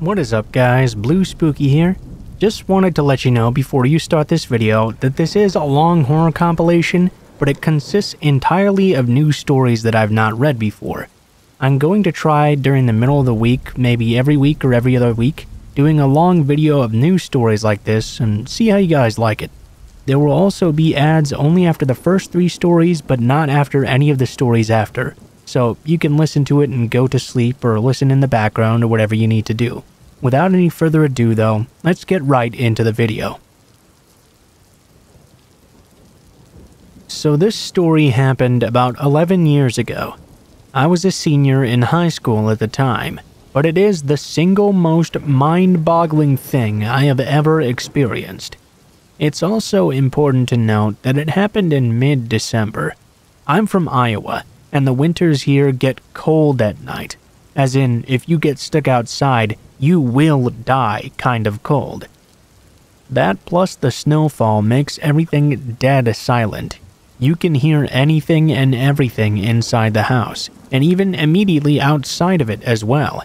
What is up guys, Blue Spooky here. Just wanted to let you know before you start this video that this is a long horror compilation, but it consists entirely of new stories that I've not read before. I'm going to try during the middle of the week, maybe every week or every other week, doing a long video of new stories like this and see how you guys like it. There will also be ads only after the first three stories, but not after any of the stories after. So you can listen to it and go to sleep or listen in the background or whatever you need to do. Without any further ado though, let's get right into the video. So this story happened about 11 years ago. I was a senior in high school at the time, but it is the single most mind-boggling thing I have ever experienced. It's also important to note that it happened in mid-December. I'm from Iowa, and the winters here get cold at night, as in, if you get stuck outside, you will die kind of cold. That plus the snowfall makes everything dead silent. You can hear anything and everything inside the house, and even immediately outside of it as well.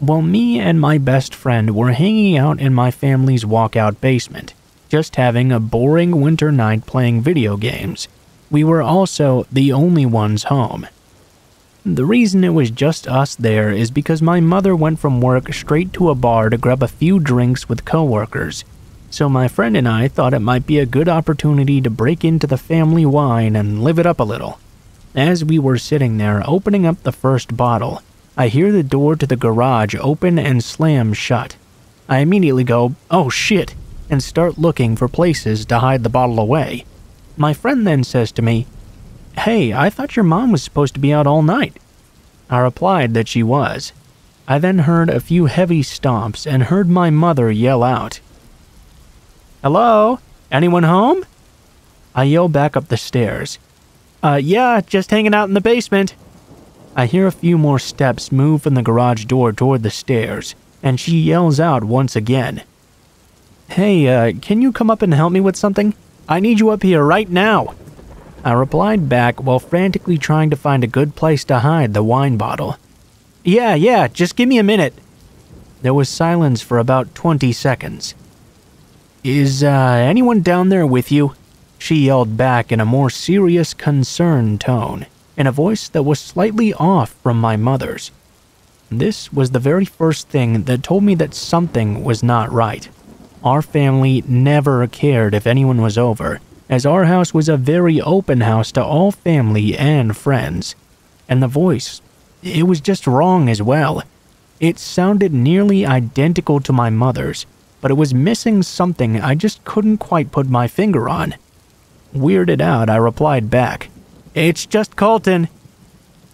Well, me and my best friend were hanging out in my family's walkout basement, just having a boring winter night playing video games. We were also the only ones home. The reason it was just us there is because my mother went from work straight to a bar to grab a few drinks with coworkers. So my friend and I thought it might be a good opportunity to break into the family wine and live it up a little. As we were sitting there opening up the first bottle, I hear the door to the garage open and slam shut. I immediately go, "Oh shit," and start looking for places to hide the bottle away. My friend then says to me, Hey, I thought your mom was supposed to be out all night. I replied that she was. I then heard a few heavy stomps and heard my mother yell out, Hello? Anyone home? I yell back up the stairs. Uh, yeah, just hanging out in the basement. I hear a few more steps move from the garage door toward the stairs, and she yells out once again. Hey, uh, can you come up and help me with something? I need you up here right now. I replied back while frantically trying to find a good place to hide the wine bottle. Yeah, yeah, just give me a minute. There was silence for about 20 seconds. Is uh, anyone down there with you? She yelled back in a more serious, concerned tone, in a voice that was slightly off from my mother's. This was the very first thing that told me that something was not right. Our family never cared if anyone was over, as our house was a very open house to all family and friends. And the voice, it was just wrong as well. It sounded nearly identical to my mother's, but it was missing something I just couldn't quite put my finger on. Weirded out, I replied back, It's just Colton.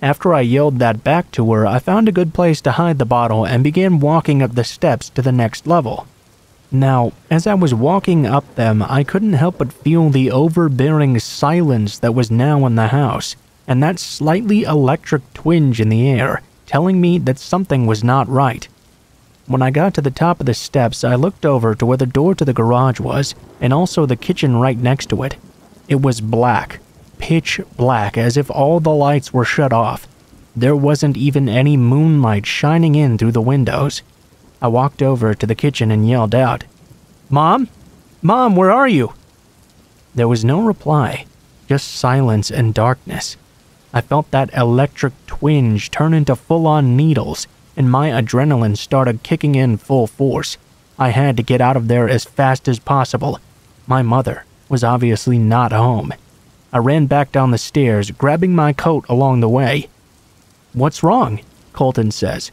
After I yelled that back to her, I found a good place to hide the bottle and began walking up the steps to the next level. Now, as I was walking up them, I couldn't help but feel the overbearing silence that was now in the house, and that slightly electric twinge in the air, telling me that something was not right. When I got to the top of the steps, I looked over to where the door to the garage was, and also the kitchen right next to it. It was black, pitch black, as if all the lights were shut off. There wasn't even any moonlight shining in through the windows. I walked over to the kitchen and yelled out, Mom? Mom, where are you? There was no reply, just silence and darkness. I felt that electric twinge turn into full on needles, and my adrenaline started kicking in full force. I had to get out of there as fast as possible. My mother was obviously not home. I ran back down the stairs, grabbing my coat along the way. What's wrong? Colton says.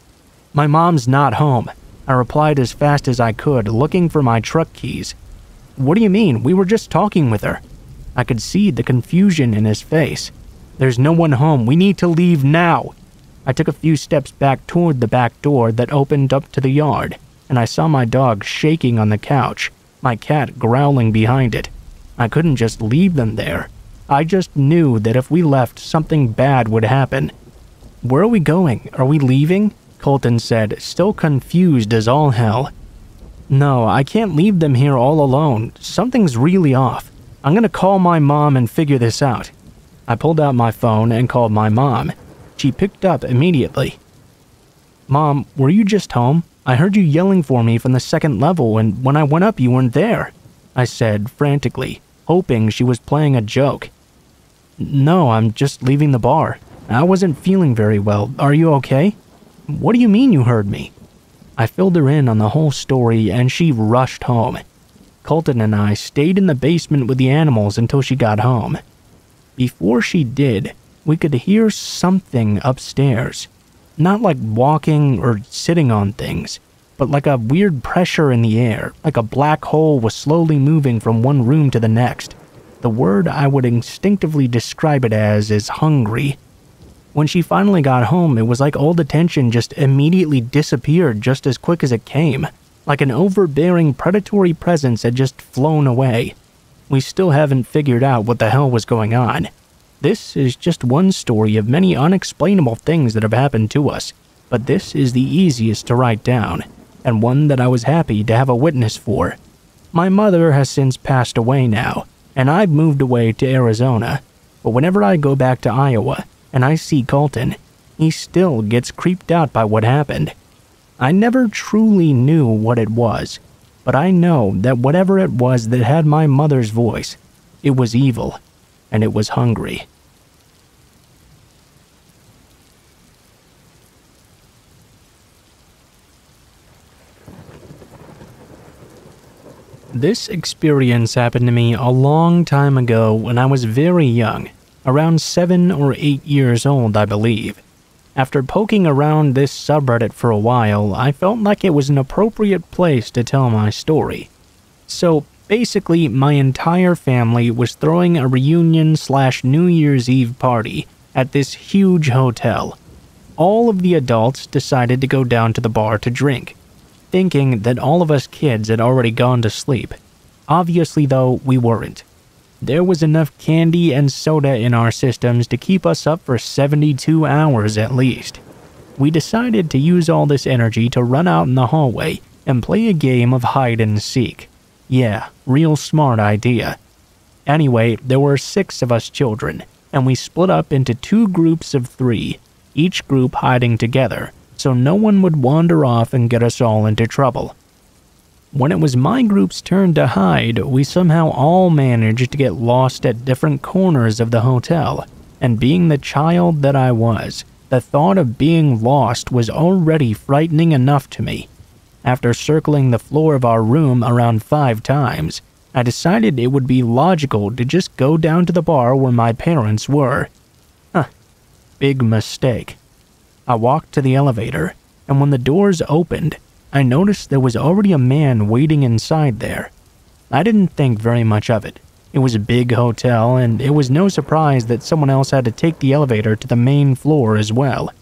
My mom's not home. I replied as fast as I could, looking for my truck keys. What do you mean? We were just talking with her. I could see the confusion in his face. There's no one home. We need to leave now. I took a few steps back toward the back door that opened up to the yard, and I saw my dog shaking on the couch, my cat growling behind it. I couldn't just leave them there. I just knew that if we left, something bad would happen. Where are we going? Are we leaving? Colton said, still confused as all hell. No, I can't leave them here all alone. Something's really off. I'm gonna call my mom and figure this out. I pulled out my phone and called my mom. She picked up immediately. Mom, were you just home? I heard you yelling for me from the second level, and when I went up, you weren't there. I said frantically, hoping she was playing a joke. No, I'm just leaving the bar. I wasn't feeling very well. Are you okay? What do you mean you heard me? I filled her in on the whole story and she rushed home. Colton and I stayed in the basement with the animals until she got home. Before she did, we could hear something upstairs. Not like walking or sitting on things, but like a weird pressure in the air, like a black hole was slowly moving from one room to the next. The word I would instinctively describe it as is hungry. When she finally got home, it was like all the tension just immediately disappeared just as quick as it came, like an overbearing predatory presence had just flown away. We still haven't figured out what the hell was going on. This is just one story of many unexplainable things that have happened to us, but this is the easiest to write down, and one that I was happy to have a witness for. My mother has since passed away now, and I've moved away to Arizona, but whenever I go back to Iowa and I see Colton, he still gets creeped out by what happened. I never truly knew what it was, but I know that whatever it was that had my mother's voice, it was evil, and it was hungry. This experience happened to me a long time ago when I was very young, around 7 or 8 years old, I believe. After poking around this subreddit for a while, I felt like it was an appropriate place to tell my story. So basically, my entire family was throwing a reunion slash New Year's Eve party at this huge hotel. All of the adults decided to go down to the bar to drink thinking that all of us kids had already gone to sleep. Obviously, though, we weren't. There was enough candy and soda in our systems to keep us up for 72 hours at least. We decided to use all this energy to run out in the hallway and play a game of hide and seek. Yeah, real smart idea. Anyway, there were six of us children, and we split up into two groups of three, each group hiding together so no one would wander off and get us all into trouble. When it was my group's turn to hide, we somehow all managed to get lost at different corners of the hotel, and being the child that I was, the thought of being lost was already frightening enough to me. After circling the floor of our room around five times, I decided it would be logical to just go down to the bar where my parents were. Huh, big mistake. I walked to the elevator, and when the doors opened, I noticed there was already a man waiting inside there. I didn't think very much of it. It was a big hotel, and it was no surprise that someone else had to take the elevator to the main floor as well.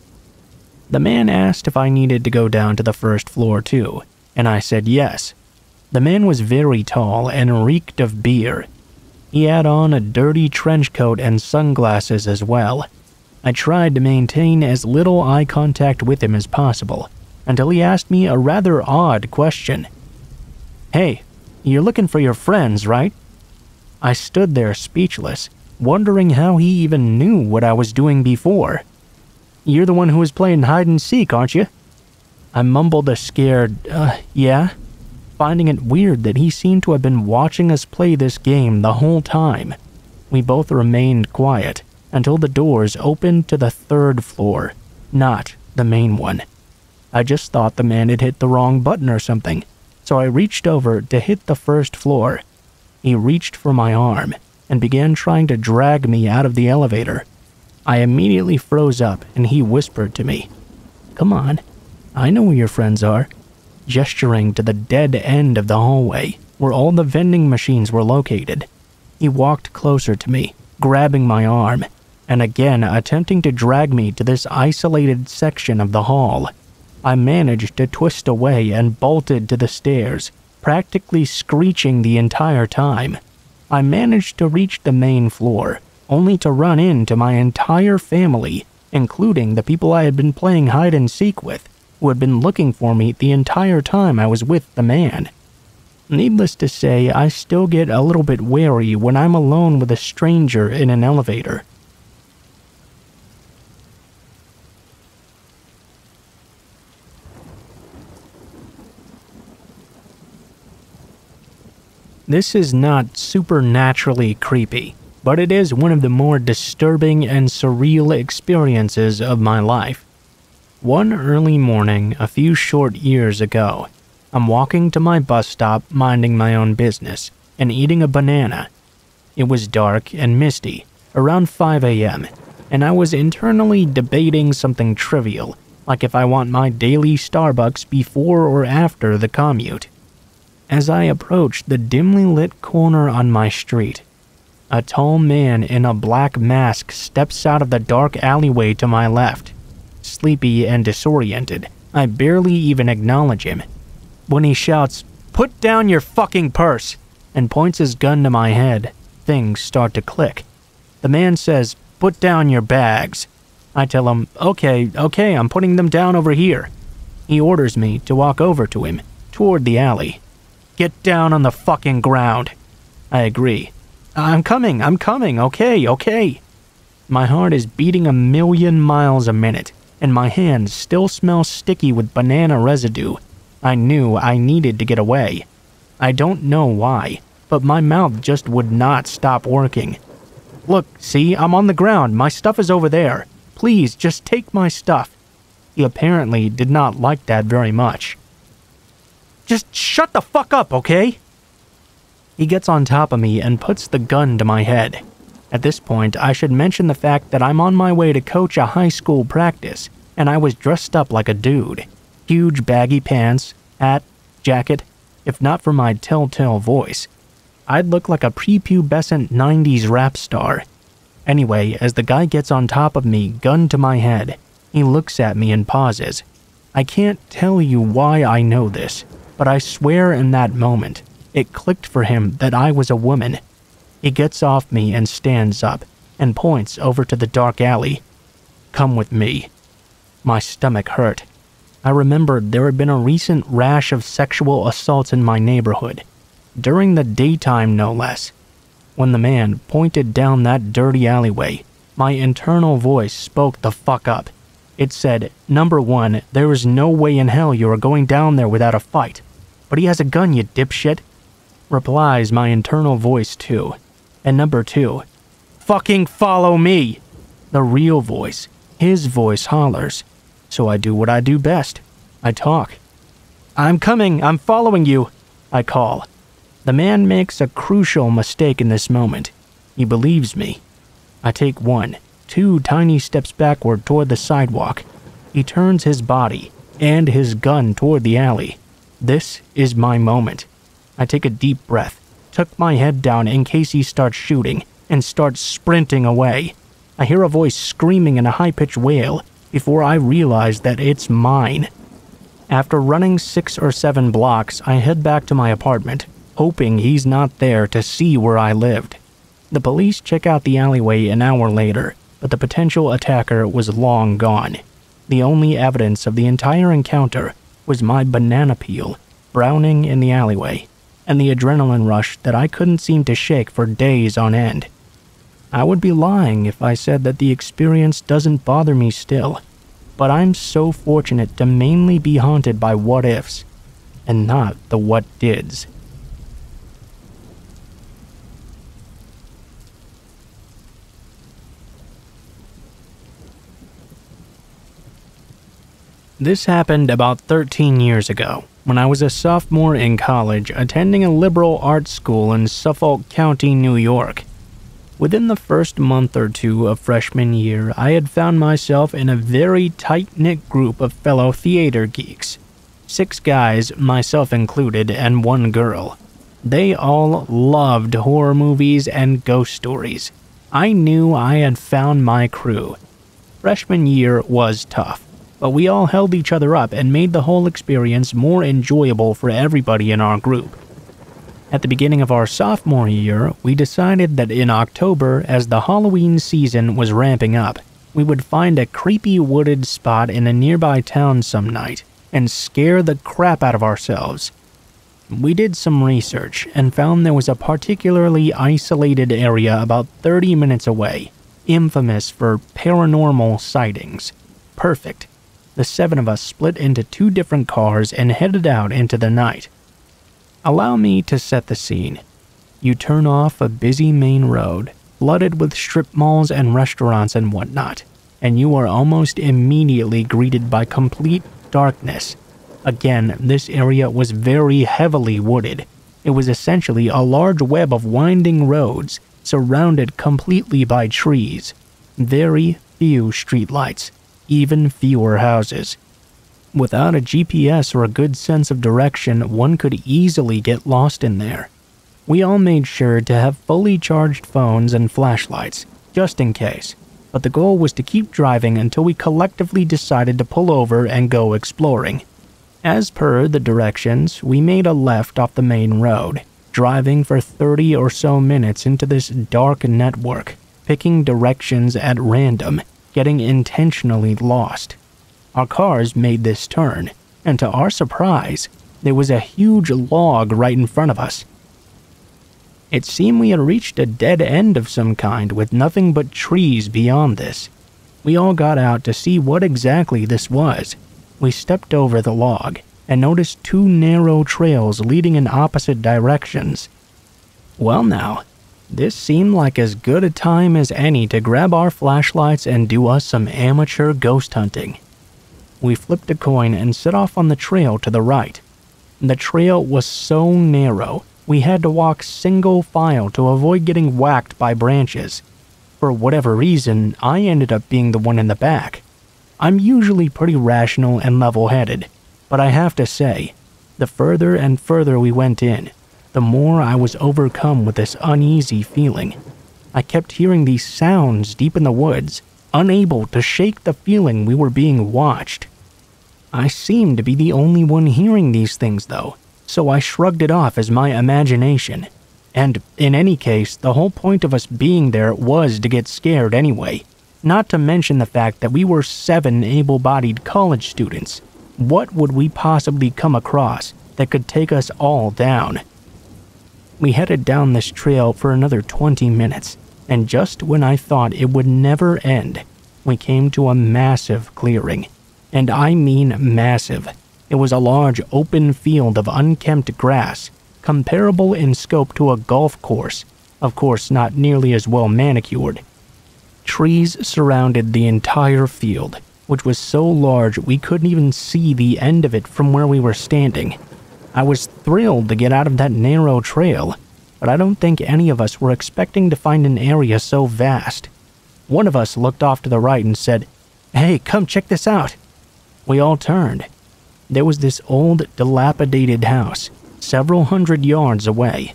The man asked if I needed to go down to the first floor too, and I said yes. The man was very tall and reeked of beer. He had on a dirty trench coat and sunglasses as well, I tried to maintain as little eye contact with him as possible until he asked me a rather odd question. Hey, you're looking for your friends, right? I stood there speechless, wondering how he even knew what I was doing before. You're the one who was playing hide and seek, aren't you? I mumbled a scared, uh, yeah, finding it weird that he seemed to have been watching us play this game the whole time. We both remained quiet until the doors opened to the third floor, not the main one. I just thought the man had hit the wrong button or something, so I reached over to hit the first floor. He reached for my arm and began trying to drag me out of the elevator. I immediately froze up and he whispered to me, Come on, I know where your friends are, gesturing to the dead end of the hallway where all the vending machines were located. He walked closer to me, grabbing my arm and again attempting to drag me to this isolated section of the hall. I managed to twist away and bolted to the stairs, practically screeching the entire time. I managed to reach the main floor, only to run into my entire family, including the people I had been playing hide and seek with, who had been looking for me the entire time I was with the man. Needless to say, I still get a little bit wary when I'm alone with a stranger in an elevator. This is not supernaturally creepy, but it is one of the more disturbing and surreal experiences of my life. One early morning, a few short years ago, I'm walking to my bus stop minding my own business and eating a banana. It was dark and misty, around 5 a.m., and I was internally debating something trivial, like if I want my daily Starbucks before or after the commute. As I approached the dimly lit corner on my street, a tall man in a black mask steps out of the dark alleyway to my left. Sleepy and disoriented, I barely even acknowledge him. When he shouts, Put down your fucking purse, and points his gun to my head, things start to click. The man says, Put down your bags. I tell him, Okay, okay, I'm putting them down over here. He orders me to walk over to him, toward the alley. Get down on the fucking ground. I agree. I'm coming, I'm coming, okay, okay. My heart is beating a million miles a minute, and my hands still smell sticky with banana residue. I knew I needed to get away. I don't know why, but my mouth just would not stop working. Look, see, I'm on the ground, my stuff is over there. Please, just take my stuff. He apparently did not like that very much. Just shut the fuck up, okay? He gets on top of me and puts the gun to my head. At this point, I should mention the fact that I'm on my way to coach a high school practice, and I was dressed up like a dude. Huge baggy pants, hat, jacket. If not for my telltale voice, I'd look like a prepubescent 90s rap star. Anyway, as the guy gets on top of me, gun to my head, he looks at me and pauses. I can't tell you why I know this, but I swear in that moment, it clicked for him that I was a woman. He gets off me and stands up and points over to the dark alley. Come with me. My stomach hurt. I remembered there had been a recent rash of sexual assaults in my neighborhood, during the daytime no less. When the man pointed down that dirty alleyway, my internal voice spoke the fuck up. It said, Number one, there is no way in hell you are going down there without a fight. But he has a gun, you dipshit replies my internal voice too. And number two, fucking follow me. The real voice, his voice hollers. So I do what I do best. I talk. I'm coming, I'm following you, I call. The man makes a crucial mistake in this moment. He believes me. I take one, two tiny steps backward toward the sidewalk. He turns his body and his gun toward the alley. This is my moment. I take a deep breath, tuck my head down in case he starts shooting, and start sprinting away. I hear a voice screaming in a high pitched wail before I realize that it's mine. After running six or seven blocks, I head back to my apartment, hoping he's not there to see where I lived. The police check out the alleyway an hour later, but the potential attacker was long gone. The only evidence of the entire encounter was my banana peel browning in the alleyway and the adrenaline rush that I couldn't seem to shake for days on end. I would be lying if I said that the experience doesn't bother me still, but I'm so fortunate to mainly be haunted by what ifs and not the what dids. This happened about 13 years ago when I was a sophomore in college attending a liberal arts school in Suffolk County, New York. Within the first month or two of freshman year, I had found myself in a very tight knit group of fellow theater geeks. Six guys, myself included, and one girl. They all loved horror movies and ghost stories. I knew I had found my crew. Freshman year was tough but we all held each other up and made the whole experience more enjoyable for everybody in our group. At the beginning of our sophomore year, we decided that in October, as the Halloween season was ramping up, we would find a creepy wooded spot in a nearby town some night and scare the crap out of ourselves. We did some research and found there was a particularly isolated area about 30 minutes away, infamous for paranormal sightings. Perfect the seven of us split into two different cars and headed out into the night. Allow me to set the scene. You turn off a busy main road, flooded with strip malls and restaurants and whatnot, and you are almost immediately greeted by complete darkness. Again, this area was very heavily wooded. It was essentially a large web of winding roads surrounded completely by trees. Very few streetlights, even fewer houses. Without a GPS or a good sense of direction, one could easily get lost in there. We all made sure to have fully charged phones and flashlights, just in case, but the goal was to keep driving until we collectively decided to pull over and go exploring. As per the directions, we made a left off the main road, driving for 30 or so minutes into this dark network, picking directions at random, getting intentionally lost. Our cars made this turn, and to our surprise, there was a huge log right in front of us it seemed we had reached a dead end of some kind with nothing but trees beyond this. We all got out to see what exactly this was. We stepped over the log and noticed two narrow trails leading in opposite directions. Well, now, this seemed like as good a time as any to grab our flashlights and do us some amateur ghost hunting. We flipped a coin and set off on the trail to the right. The trail was so narrow we had to walk single file to avoid getting whacked by branches. For whatever reason, I ended up being the one in the back. I'm usually pretty rational and level headed, but I have to say, the further and further we went in, the more I was overcome with this uneasy feeling. I kept hearing these sounds deep in the woods, unable to shake the feeling we were being watched. I seemed to be the only one hearing these things, though, so I shrugged it off as my imagination. And in any case, the whole point of us being there was to get scared anyway. Not to mention the fact that we were seven able bodied college students. What would we possibly come across that could take us all down? We headed down this trail for another 20 minutes, and just when I thought it would never end, we came to a massive clearing. And I mean massive. It was a large open field of unkempt grass, comparable in scope to a golf course, of course, not nearly as well manicured. Trees surrounded the entire field, which was so large we couldn't even see the end of it from where we were standing. I was thrilled to get out of that narrow trail, but I don't think any of us were expecting to find an area so vast. One of us looked off to the right and said, Hey, come check this out. We all turned, there was this old, dilapidated house, several hundred yards away.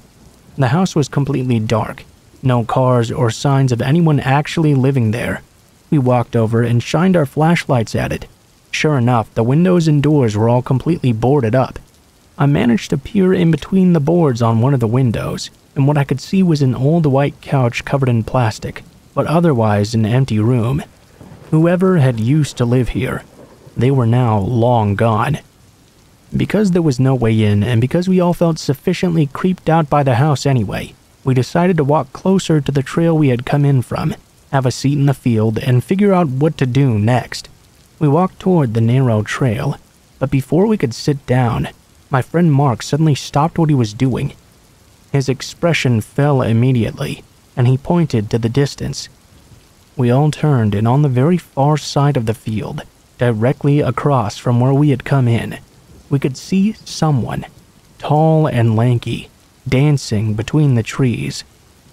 The house was completely dark, no cars or signs of anyone actually living there. We walked over and shined our flashlights at it. Sure enough, the windows and doors were all completely boarded up. I managed to peer in between the boards on one of the windows, and what I could see was an old white couch covered in plastic, but otherwise an empty room. Whoever had used to live here, they were now long gone. Because there was no way in, and because we all felt sufficiently creeped out by the house anyway, we decided to walk closer to the trail we had come in from, have a seat in the field, and figure out what to do next. We walked toward the narrow trail, but before we could sit down, my friend Mark suddenly stopped what he was doing. His expression fell immediately, and he pointed to the distance. We all turned, and on the very far side of the field, directly across from where we had come in, we could see someone, tall and lanky, dancing between the trees.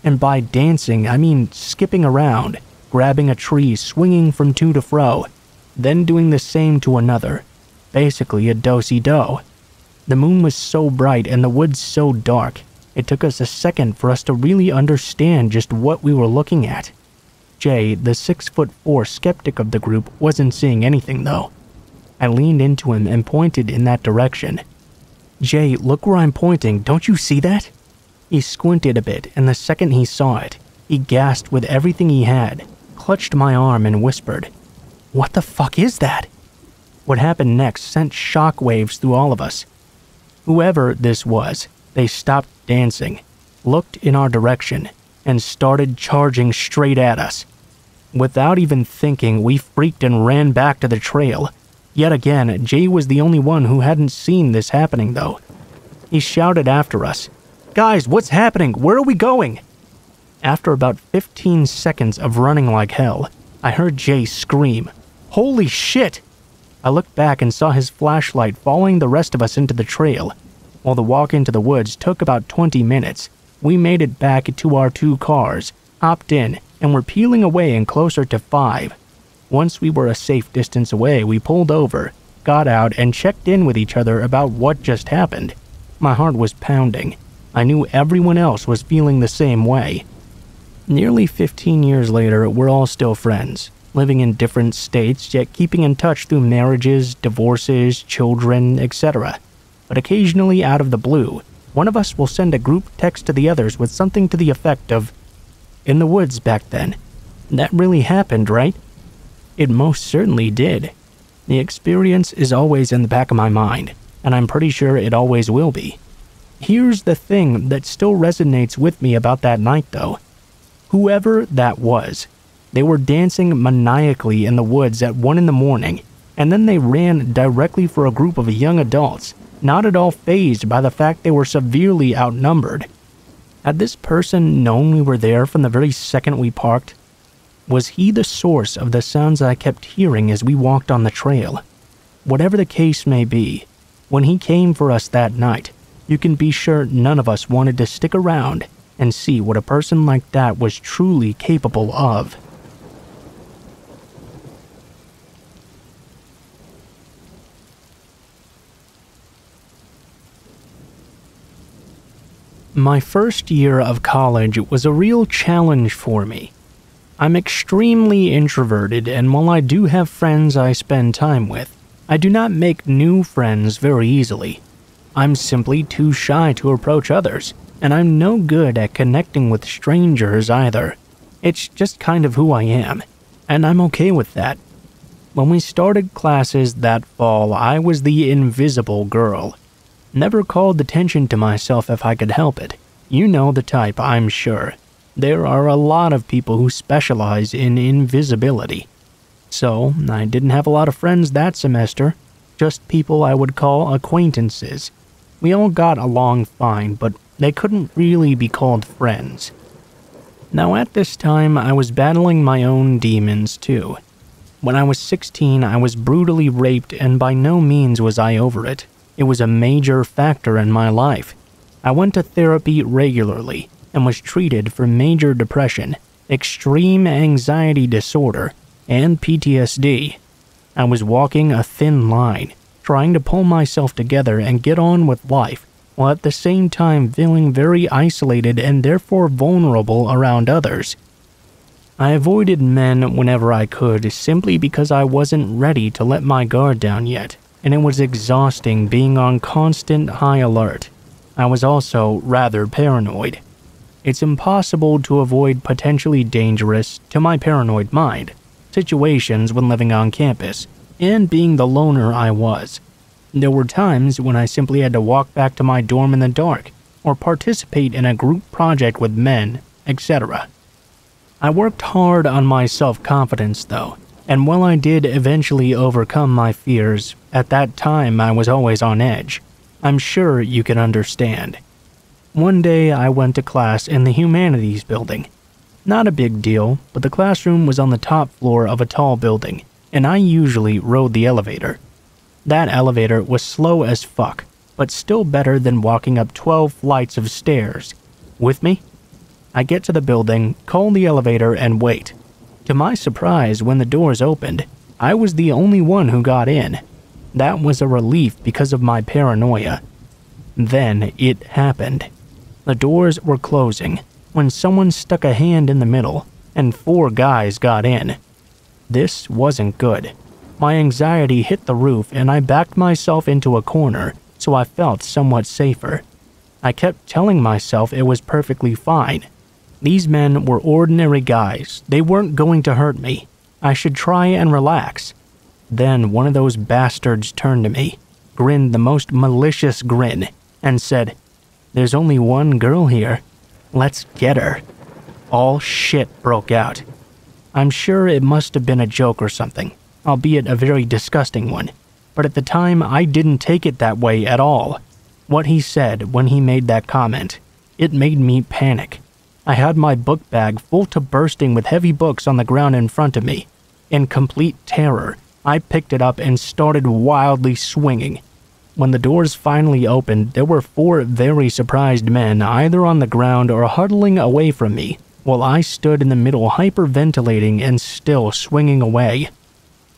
And by dancing, I mean skipping around, grabbing a tree, swinging from to to fro, then doing the same to another. Basically, a dosey do. The moon was so bright and the woods so dark, it took us a second for us to really understand just what we were looking at. Jay, the six foot four skeptic of the group, wasn't seeing anything though. I leaned into him and pointed in that direction. Jay, look where I'm pointing, don't you see that? He squinted a bit, and the second he saw it, he gasped with everything he had, clutched my arm, and whispered, What the fuck is that? What happened next sent shockwaves through all of us. Whoever this was, they stopped dancing, looked in our direction, and started charging straight at us. Without even thinking, we freaked and ran back to the trail, Yet again, Jay was the only one who hadn't seen this happening, though. He shouted after us, Guys, what's happening? Where are we going? After about 15 seconds of running like hell, I heard Jay scream, Holy shit! I looked back and saw his flashlight following the rest of us into the trail. While the walk into the woods took about 20 minutes, we made it back to our two cars, hopped in, and were peeling away and closer to 5. Once we were a safe distance away, we pulled over, got out, and checked in with each other about what just happened. My heart was pounding. I knew everyone else was feeling the same way. Nearly 15 years later, we're all still friends, living in different states yet keeping in touch through marriages, divorces, children, etc. But occasionally, out of the blue, one of us will send a group text to the others with something to the effect of, In the woods back then. That really happened, right? It most certainly did. The experience is always in the back of my mind, and I'm pretty sure it always will be. Here's the thing that still resonates with me about that night, though whoever that was. They were dancing maniacally in the woods at 1 in the morning, and then they ran directly for a group of young adults, not at all phased by the fact they were severely outnumbered. Had this person known we were there from the very second we parked? Was he the source of the sounds I kept hearing as we walked on the trail? Whatever the case may be, when he came for us that night, you can be sure none of us wanted to stick around and see what a person like that was truly capable of. My first year of college was a real challenge for me. I'm extremely introverted, and while I do have friends I spend time with, I do not make new friends very easily. I'm simply too shy to approach others, and I'm no good at connecting with strangers either. It's just kind of who I am, and I'm okay with that. When we started classes that fall, I was the invisible girl. Never called attention to myself if I could help it. You know the type, I'm sure. There are a lot of people who specialize in invisibility. So, I didn't have a lot of friends that semester, just people I would call acquaintances. We all got along fine, but they couldn't really be called friends. Now, at this time, I was battling my own demons too. When I was 16, I was brutally raped, and by no means was I over it. It was a major factor in my life. I went to therapy regularly and was treated for major depression, extreme anxiety disorder, and PTSD. I was walking a thin line, trying to pull myself together and get on with life while at the same time feeling very isolated and therefore vulnerable around others. I avoided men whenever I could simply because I wasn't ready to let my guard down yet, and it was exhausting being on constant high alert. I was also rather paranoid. It's impossible to avoid potentially dangerous, to my paranoid mind, situations when living on campus, and being the loner I was. There were times when I simply had to walk back to my dorm in the dark, or participate in a group project with men, etc. I worked hard on my self confidence, though, and while I did eventually overcome my fears, at that time I was always on edge. I'm sure you can understand. One day I went to class in the Humanities building. Not a big deal, but the classroom was on the top floor of a tall building, and I usually rode the elevator. That elevator was slow as fuck, but still better than walking up 12 flights of stairs. With me? I get to the building, call the elevator, and wait. To my surprise, when the doors opened, I was the only one who got in. That was a relief because of my paranoia. Then it happened. The doors were closing when someone stuck a hand in the middle, and four guys got in. This wasn't good. My anxiety hit the roof and I backed myself into a corner so I felt somewhat safer. I kept telling myself it was perfectly fine. These men were ordinary guys, they weren't going to hurt me. I should try and relax. Then one of those bastards turned to me, grinned the most malicious grin, and said, There's only one girl here. Let's get her. All shit broke out. I'm sure it must have been a joke or something albeit a very disgusting one. But at the time, I didn't take it that way at all. What he said when he made that comment, It made me panic. I had my book bag full to bursting with heavy books on the ground in front of me. In complete terror, I picked it up and started wildly swinging. When the doors finally opened, there were four very surprised men either on the ground or huddling away from me, while I stood in the middle hyperventilating and still swinging away.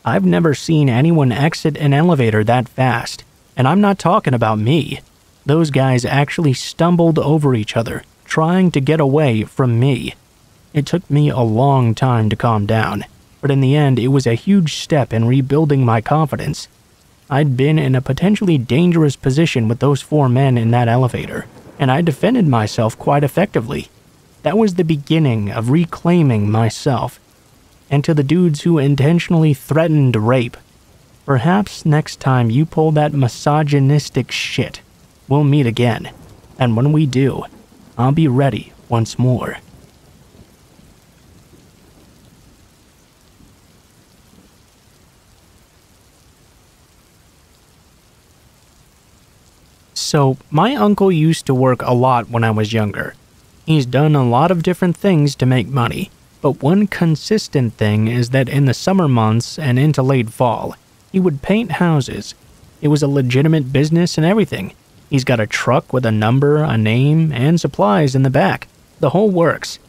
I've never seen anyone exit an elevator that fast, and I'm not talking about me. Those guys actually stumbled over each other, trying to get away from me. It took me a long time to calm down, but in the end, it was a huge step in rebuilding my confidence. I'd been in a potentially dangerous position with those four men in that elevator, and I defended myself quite effectively. That was the beginning of reclaiming myself. And to the dudes who intentionally threatened rape, perhaps next time you pull that misogynistic shit, we'll meet again. And when we do, I'll be ready once more. So, my uncle used to work a lot when I was younger. He's done a lot of different things to make money, but one consistent thing is that in the summer months and into late fall, he would paint houses. It was a legitimate business and everything. He's got a truck with a number, a name, and supplies in the back. The whole works.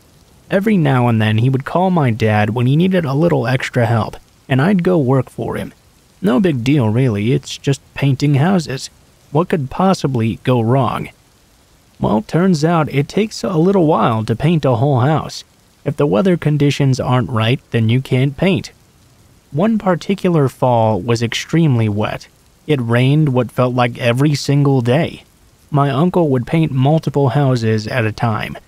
Every now and then he would call my dad when he needed a little extra help, and I'd go work for him. No big deal, really, it's just painting houses. What could possibly go wrong? Well, turns out it takes a little while to paint a whole house. If the weather conditions aren't right, then you can't paint. One particular fall was extremely wet. It rained what felt like every single day. My uncle would paint multiple houses at a time,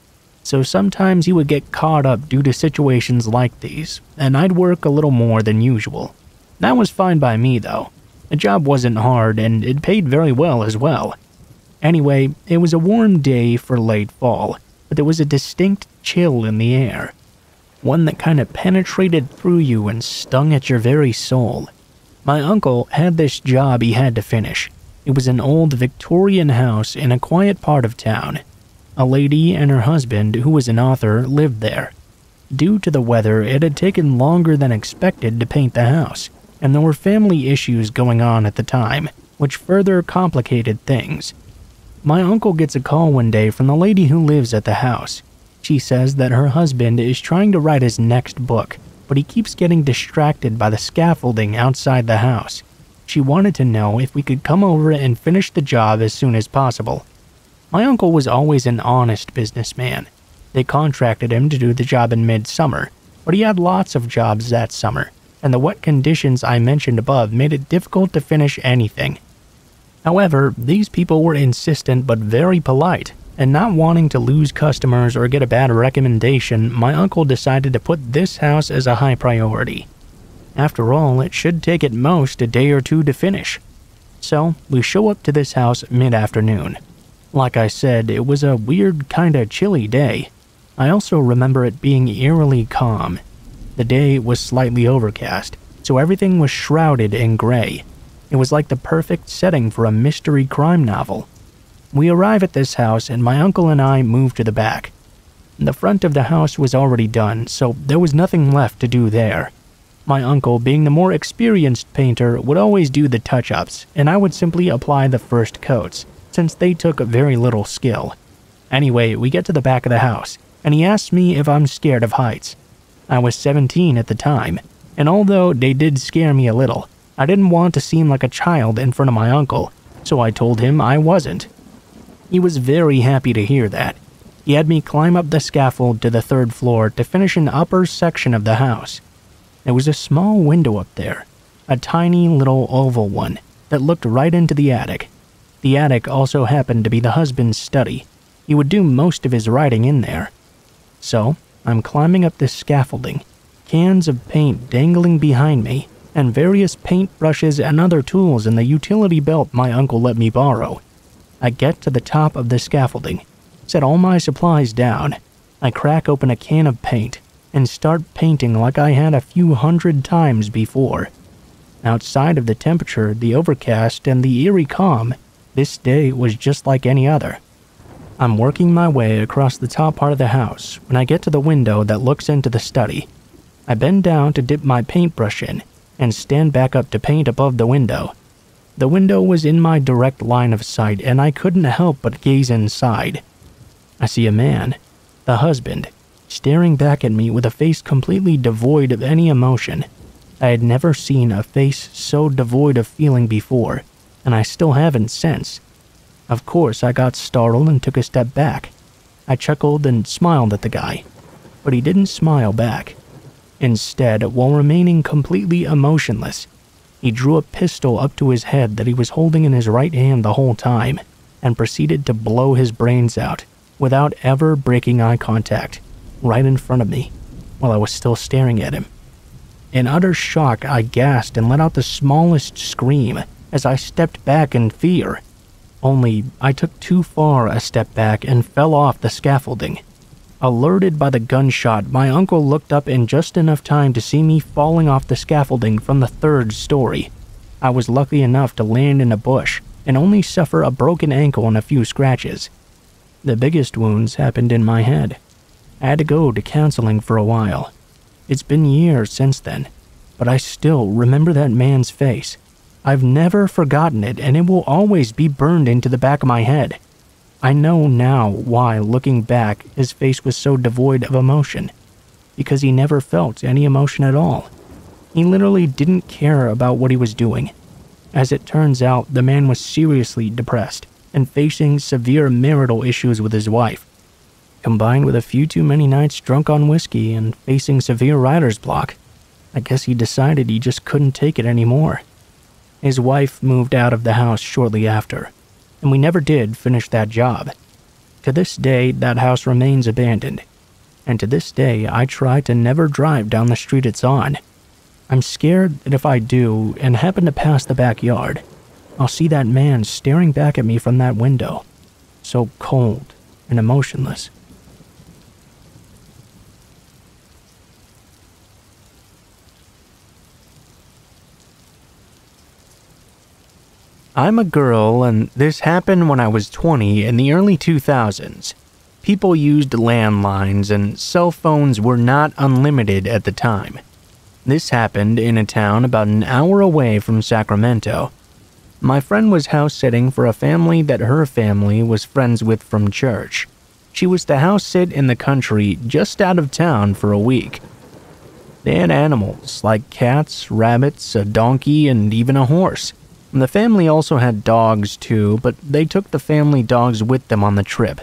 so sometimes he would get caught up due to situations like these, and I'd work a little more than usual. That was fine by me, though. The job wasn't hard, and it paid very well as well. Anyway, it was a warm day for late fall, but there was a distinct chill in the air. One that kind of penetrated through you and stung at your very soul. My uncle had this job he had to finish. It was an old Victorian house in a quiet part of town. A lady and her husband, who was an author, lived there. Due to the weather, it had taken longer than expected to paint the house, and there were family issues going on at the time, which further complicated things. My uncle gets a call one day from the lady who lives at the house. She says that her husband is trying to write his next book, but he keeps getting distracted by the scaffolding outside the house. She wanted to know if we could come over and finish the job as soon as possible. My uncle was always an honest businessman. They contracted him to do the job in midsummer, but he had lots of jobs that summer, and the wet conditions I mentioned above made it difficult to finish anything. However, these people were insistent but very polite, and not wanting to lose customers or get a bad recommendation, my uncle decided to put this house as a high priority. After all, it should take at most a day or two to finish. So, we show up to this house mid afternoon. Like I said, it was a weird, kinda chilly day. I also remember it being eerily calm. The day was slightly overcast, so everything was shrouded in gray, it was like the perfect setting for a mystery crime novel. We arrive at this house, and my uncle and I move to the back. The front of the house was already done, so there was nothing left to do there. My uncle, being the more experienced painter, would always do the touch ups, and I would simply apply the first coats, since they took very little skill. Anyway, we get to the back of the house, and he asks me if I'm scared of heights. I was 17 at the time, and although they did scare me a little, I didn't want to seem like a child in front of my uncle, so I told him I wasn't. He was very happy to hear that. He had me climb up the scaffold to the third floor to finish an upper section of the house. There was a small window up there, a tiny little oval one that looked right into the attic. The attic also happened to be the husband's study. He would do most of his writing in there. So, I'm climbing up this scaffolding, cans of paint dangling behind me, and various paint brushes and other tools in the utility belt my uncle let me borrow. I get to the top of the scaffolding, set all my supplies down. I crack open a can of paint and start painting like I had a few hundred times before. Outside of the temperature, the overcast, and the eerie calm, this day was just like any other. I'm working my way across the top part of the house when I get to the window that looks into the study. I bend down to dip my paintbrush in and stand back up to paint above the window. The window was in my direct line of sight and I couldn't help but gaze inside. I see a man, the husband, staring back at me with a face completely devoid of any emotion. I had never seen a face so devoid of feeling before, and I still haven't since. Of course, I got startled and took a step back. I chuckled and smiled at the guy, but he didn't smile back. Instead, while remaining completely emotionless, he drew a pistol up to his head that he was holding in his right hand the whole time and proceeded to blow his brains out without ever breaking eye contact, right in front of me, while I was still staring at him. In utter shock, I gasped and let out the smallest scream as I stepped back in fear. Only I took too far a step back and fell off the scaffolding. Alerted by the gunshot, my uncle looked up in just enough time to see me falling off the scaffolding from the third story. I was lucky enough to land in a bush and only suffer a broken ankle and a few scratches. The biggest wounds happened in my head. I had to go to counseling for a while. It's been years since then, but I still remember that man's face I've never forgotten it, and it will always be burned into the back of my head. I know now why, looking back, his face was so devoid of emotion. Because he never felt any emotion at all. He literally didn't care about what he was doing. As it turns out, the man was seriously depressed and facing severe marital issues with his wife. Combined with a few too many nights drunk on whiskey and facing severe writer's block, I guess he decided he just couldn't take it anymore. His wife moved out of the house shortly after, and we never did finish that job. To this day, that house remains abandoned, and to this day, I try to never drive down the street it's on. I'm scared that if I do and happen to pass the backyard, I'll see that man staring back at me from that window, so cold and emotionless. I'm a girl, and this happened when I was 20 in the early 2000s. People used landlines, and cell phones were not unlimited at the time. This happened in a town about an hour away from Sacramento. My friend was house sitting for a family that her family was friends with from church. She was to house sit in the country just out of town for a week. They had animals like cats, rabbits, a donkey, and even a horse. The family also had dogs too, but they took the family dogs with them on the trip.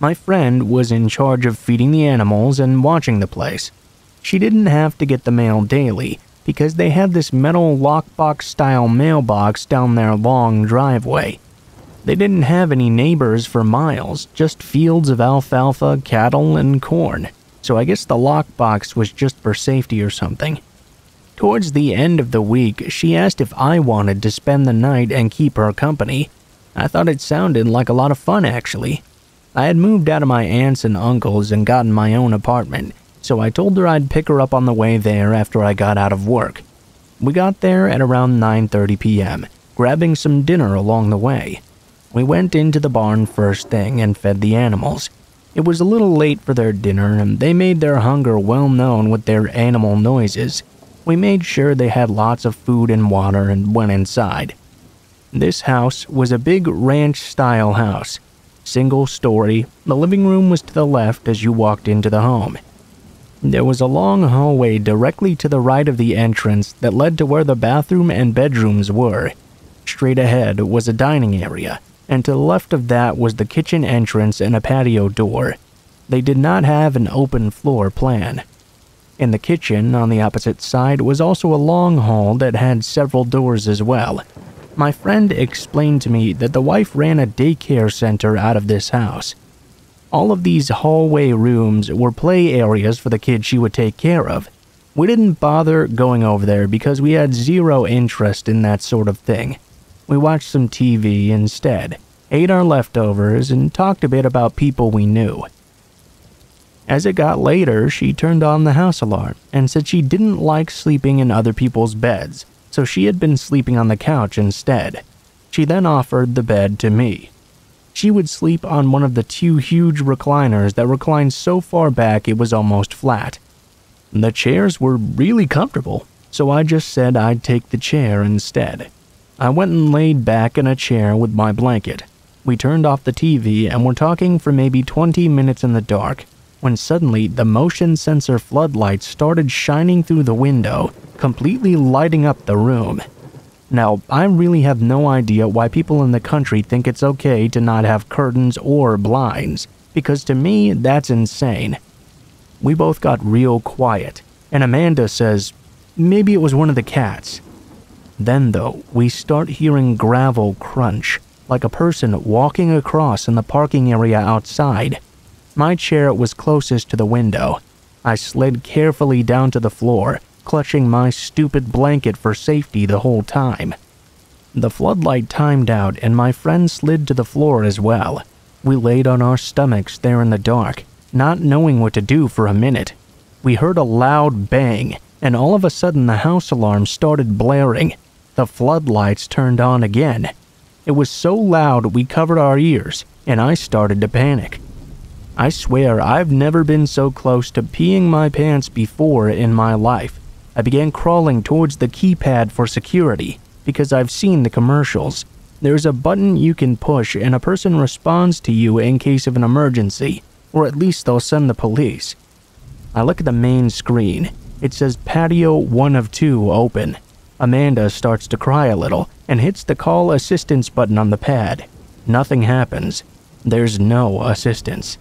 My friend was in charge of feeding the animals and watching the place. She didn't have to get the mail daily because they had this metal lockbox style mailbox down their long driveway. They didn't have any neighbors for miles, just fields of alfalfa, cattle, and corn, so I guess the lockbox was just for safety or something. Towards the end of the week, she asked if I wanted to spend the night and keep her company. I thought it sounded like a lot of fun, actually. I had moved out of my aunt's and uncle's and gotten my own apartment, so I told her I'd pick her up on the way there after I got out of work. We got there at around 9:30 p.m., grabbing some dinner along the way. We went into the barn first thing and fed the animals. It was a little late for their dinner, and they made their hunger well known with their animal noises. We made sure they had lots of food and water and went inside. This house was a big ranch style house, single story. The living room was to the left as you walked into the home. There was a long hallway directly to the right of the entrance that led to where the bathroom and bedrooms were. Straight ahead was a dining area, and to the left of that was the kitchen entrance and a patio door. They did not have an open floor plan. In the kitchen on the opposite side was also a long hall that had several doors as well. My friend explained to me that the wife ran a daycare center out of this house. All of these hallway rooms were play areas for the kids she would take care of. We didn't bother going over there because we had zero interest in that sort of thing. We watched some TV instead, ate our leftovers, and talked a bit about people we knew. As it got later, she turned on the house alarm and said she didn't like sleeping in other people's beds, so she had been sleeping on the couch instead. She then offered the bed to me. She would sleep on one of the two huge recliners that reclined so far back it was almost flat. The chairs were really comfortable, so I just said I'd take the chair instead. I went and laid back in a chair with my blanket. We turned off the TV and were talking for maybe 20 minutes in the dark when suddenly the motion sensor floodlights started shining through the window, completely lighting up the room. Now, I really have no idea why people in the country think it's okay to not have curtains or blinds, because to me, that's insane. We both got real quiet, and Amanda says, maybe it was one of the cats. Then, though, we start hearing gravel crunch, like a person walking across in the parking area outside, my chair was closest to the window. I slid carefully down to the floor, clutching my stupid blanket for safety the whole time. The floodlight timed out, and my friend slid to the floor as well. We laid on our stomachs there in the dark, not knowing what to do for a minute. We heard a loud bang, and all of a sudden the house alarm started blaring. The floodlights turned on again. It was so loud we covered our ears, and I started to panic. I swear I've never been so close to peeing my pants before in my life. I began crawling towards the keypad for security because I've seen the commercials. There's a button you can push and a person responds to you in case of an emergency, or at least they'll send the police. I look at the main screen. It says patio 1 of 2 open. Amanda starts to cry a little and hits the call assistance button on the pad. Nothing happens. There's no assistance.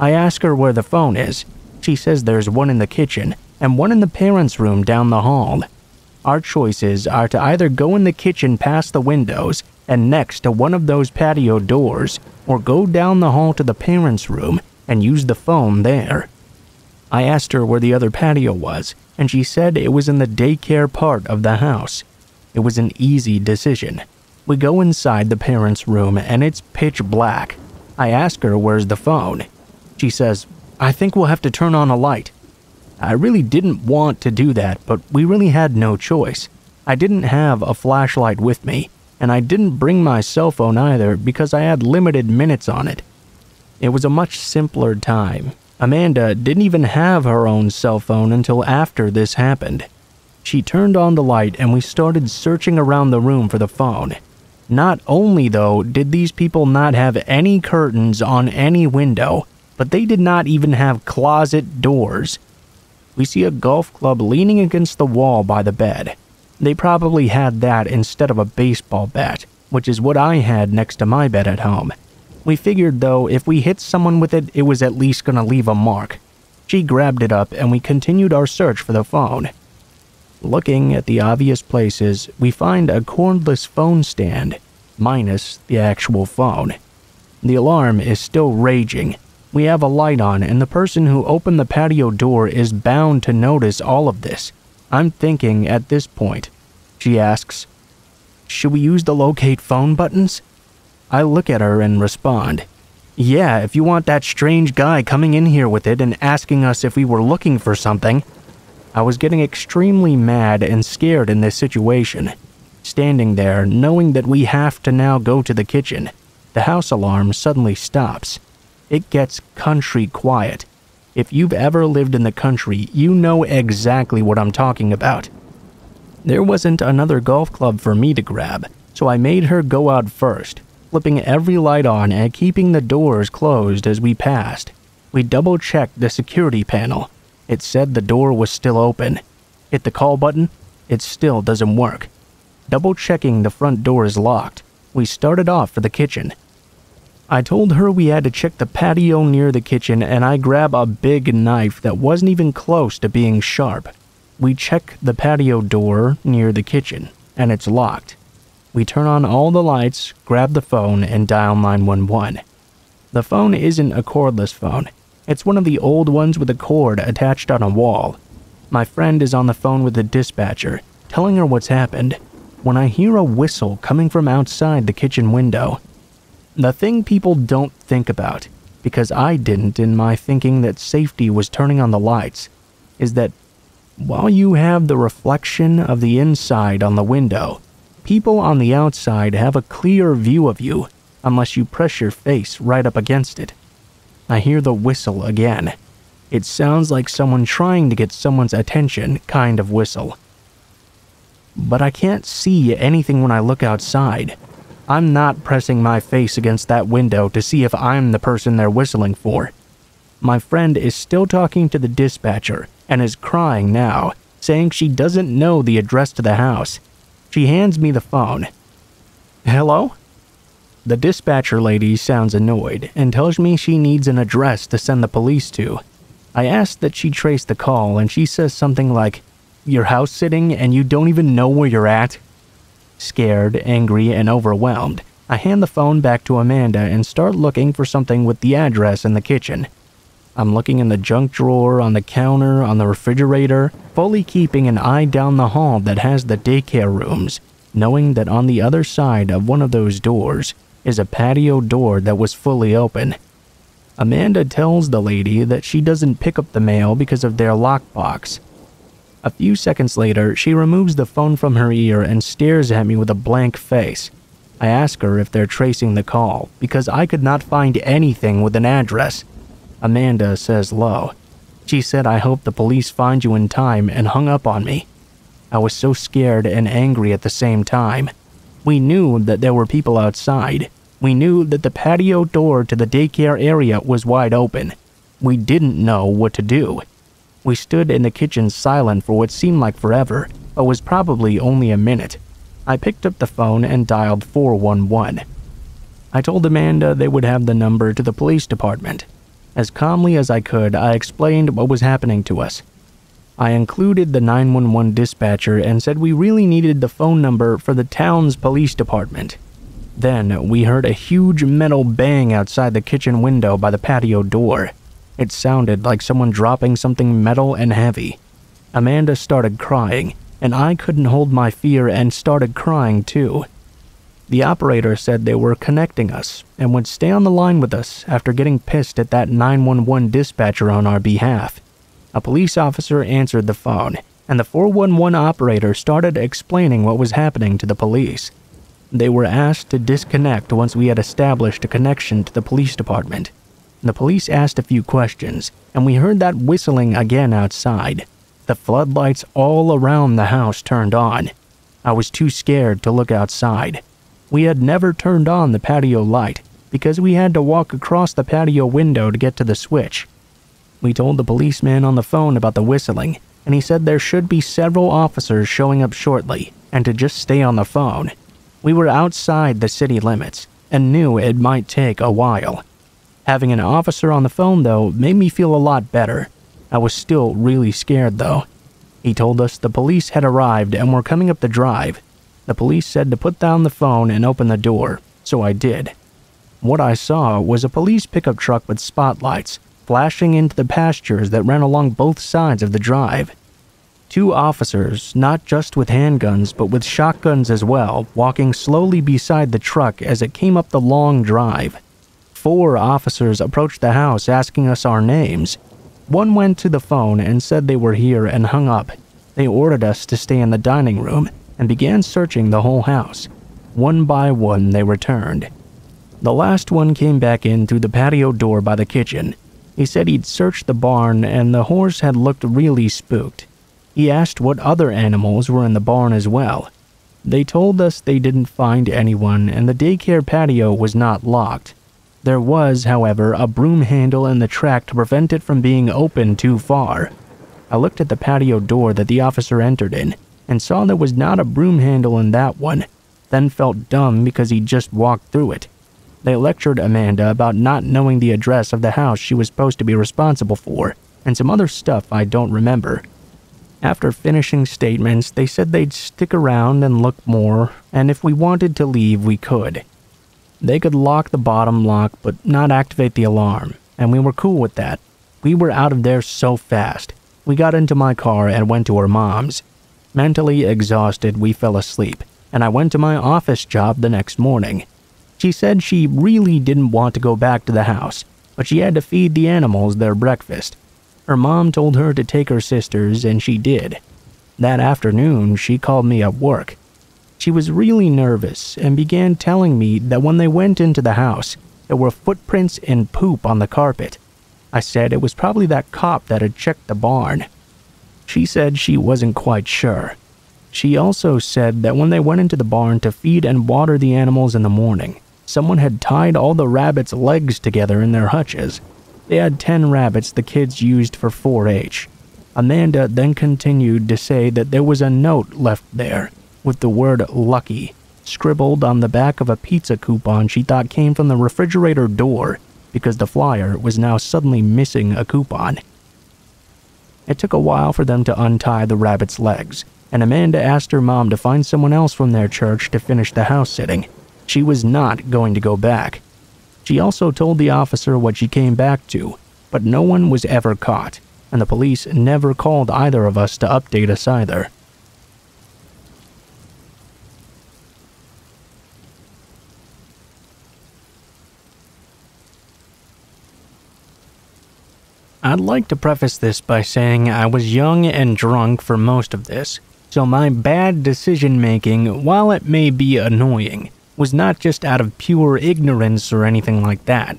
I ask her where the phone is. She says there's one in the kitchen and one in the parents' room down the hall. Our choices are to either go in the kitchen past the windows and next to one of those patio doors, or go down the hall to the parents' room and use the phone there. I asked her where the other patio was, and she said it was in the daycare part of the house. It was an easy decision. We go inside the parents' room and it's pitch black. I ask her where's the phone. She says, I think we'll have to turn on a light. I really didn't want to do that, but we really had no choice. I didn't have a flashlight with me, and I didn't bring my cell phone either because I had limited minutes on it. It was a much simpler time. Amanda didn't even have her own cell phone until after this happened. She turned on the light and we started searching around the room for the phone. Not only, though, did these people not have any curtains on any window, but they did not even have closet doors. We see a golf club leaning against the wall by the bed. They probably had that instead of a baseball bat, which is what I had next to my bed at home. We figured, though, if we hit someone with it, it was at least gonna leave a mark. She grabbed it up and we continued our search for the phone. Looking at the obvious places, we find a cordless phone stand, minus the actual phone. The alarm is still raging, we have a light on, and the person who opened the patio door is bound to notice all of this. I'm thinking at this point. She asks, Should we use the locate phone buttons? I look at her and respond, Yeah, if you want that strange guy coming in here with it and asking us if we were looking for something. I was getting extremely mad and scared in this situation. Standing there, knowing that we have to now go to the kitchen, the house alarm suddenly stops. It gets country quiet. If you've ever lived in the country, you know exactly what I'm talking about. There wasn't another golf club for me to grab, so I made her go out first, flipping every light on and keeping the doors closed as we passed. We double checked the security panel. It said the door was still open. Hit the call button, it still doesn't work. Double checking the front door is locked. We started off for the kitchen. I told her we had to check the patio near the kitchen and I grab a big knife that wasn't even close to being sharp. We check the patio door near the kitchen and it's locked. We turn on all the lights, grab the phone, and dial 911. The phone isn't a cordless phone. It's one of the old ones with a cord attached on a wall. My friend is on the phone with the dispatcher, telling her what's happened, when I hear a whistle coming from outside the kitchen window. The thing people don't think about, because I didn't in my thinking that safety was turning on the lights, is that while you have the reflection of the inside on the window, people on the outside have a clear view of you. unless you press your face right up against it. I hear the whistle again. It sounds like someone trying to get someone's attention kind of whistle. But I can't see anything when I look outside. I'm not pressing my face against that window to see if I'm the person they're whistling for. My friend is still talking to the dispatcher and is crying now, saying she doesn't know the address to the house. She hands me the phone. Hello? The dispatcher lady sounds annoyed and tells me she needs an address to send the police to. I ask that she trace the call, and she says something like, You're house sitting and you don't even know where you're at? Scared, angry, and overwhelmed, I hand the phone back to Amanda and start looking for something with the address in the kitchen. I'm looking in the junk drawer, on the counter, on the refrigerator, fully keeping an eye down the hall that has the daycare rooms, knowing that on the other side of one of those doors is a patio door that was fully open. Amanda tells the lady that she doesn't pick up the mail because of their lockbox. A few seconds later, she removes the phone from her ear and stares at me with a blank face. I ask her if they're tracing the call because I could not find anything with an address. Amanda says low. She said, I hope the police find you in time and hung up on me. I was so scared and angry at the same time. We knew that there were people outside. We knew that the patio door to the daycare area was wide open. We didn't know what to do. We stood in the kitchen silent for what seemed like forever, but was probably only a minute. I picked up the phone and dialed 411. I told Amanda they would have the number to the police department. As calmly as I could, I explained what was happening to us. I included the 911 dispatcher and said we really needed the phone number for the town's police department. Then we heard a huge metal bang outside the kitchen window by the patio door. It sounded like someone dropping something metal and heavy. Amanda started crying, and I couldn't hold my fear and started crying too. The operator said they were connecting us and would stay on the line with us after getting pissed at that 911 dispatcher on our behalf. A police officer answered the phone, and the 411 operator started explaining what was happening to the police. They were asked to disconnect once we had established a connection to the police department. The police asked a few questions, and we heard that whistling again outside. The floodlights all around the house turned on. I was too scared to look outside. We had never turned on the patio light because we had to walk across the patio window to get to the switch. We told the policeman on the phone about the whistling, and he said there should be several officers showing up shortly and to just stay on the phone. We were outside the city limits and knew it might take a while. Having an officer on the phone, though, made me feel a lot better. I was still really scared, though. He told us the police had arrived and were coming up the drive. The police said to put down the phone and open the door, so I did. What I saw was a police pickup truck with spotlights flashing into the pastures that ran along both sides of the drive. Two officers, not just with handguns but with shotguns as well, walking slowly beside the truck as it came up the long drive. Four officers approached the house asking us our names. One went to the phone and said they were here and hung up. They ordered us to stay in the dining room and began searching the whole house. One by one, they returned. The last one came back in through the patio door by the kitchen he said he'd searched the barn and the horse had looked really spooked. He asked what other animals were in the barn as well. They told us they didn't find anyone and the daycare patio was not locked. There was, however, a broom handle in the track to prevent it from being opened too far. I looked at the patio door that the officer entered in and saw there was not a broom handle in that one, then felt dumb because he just walked through it. They lectured Amanda about not knowing the address of the house she was supposed to be responsible for, and some other stuff I don't remember. After finishing statements, they said they'd stick around and look more, and if we wanted to leave, we could. They could lock the bottom lock but not activate the alarm, and we were cool with that. We were out of there so fast. We got into my car and went to her mom's. Mentally exhausted, we fell asleep, and I went to my office job the next morning. She said she really didn't want to go back to the house, but she had to feed the animals their breakfast. Her mom told her to take her sisters, and she did. That afternoon, she called me at work. She was really nervous and began telling me that when they went into the house, there were footprints and poop on the carpet. I said it was probably that cop that had checked the barn. She said she wasn't quite sure. She also said that when they went into the barn to feed and water the animals in the morning, someone had tied all the rabbits' legs together in their hutches. They had 10 rabbits the kids used for 4 H. Amanda then continued to say that there was a note left there with the word lucky scribbled on the back of a pizza coupon she thought came from the refrigerator door because the flyer was now suddenly missing a coupon. It took a while for them to untie the rabbit's legs, and Amanda asked her mom to find someone else from their church to finish the house sitting. She was not going to go back. She also told the officer what she came back to, but no one was ever caught, and the police never called either of us to update us either. I'd like to preface this by saying I was young and drunk for most of this, so my bad decision making, while it may be annoying, was not just out of pure ignorance or anything like that.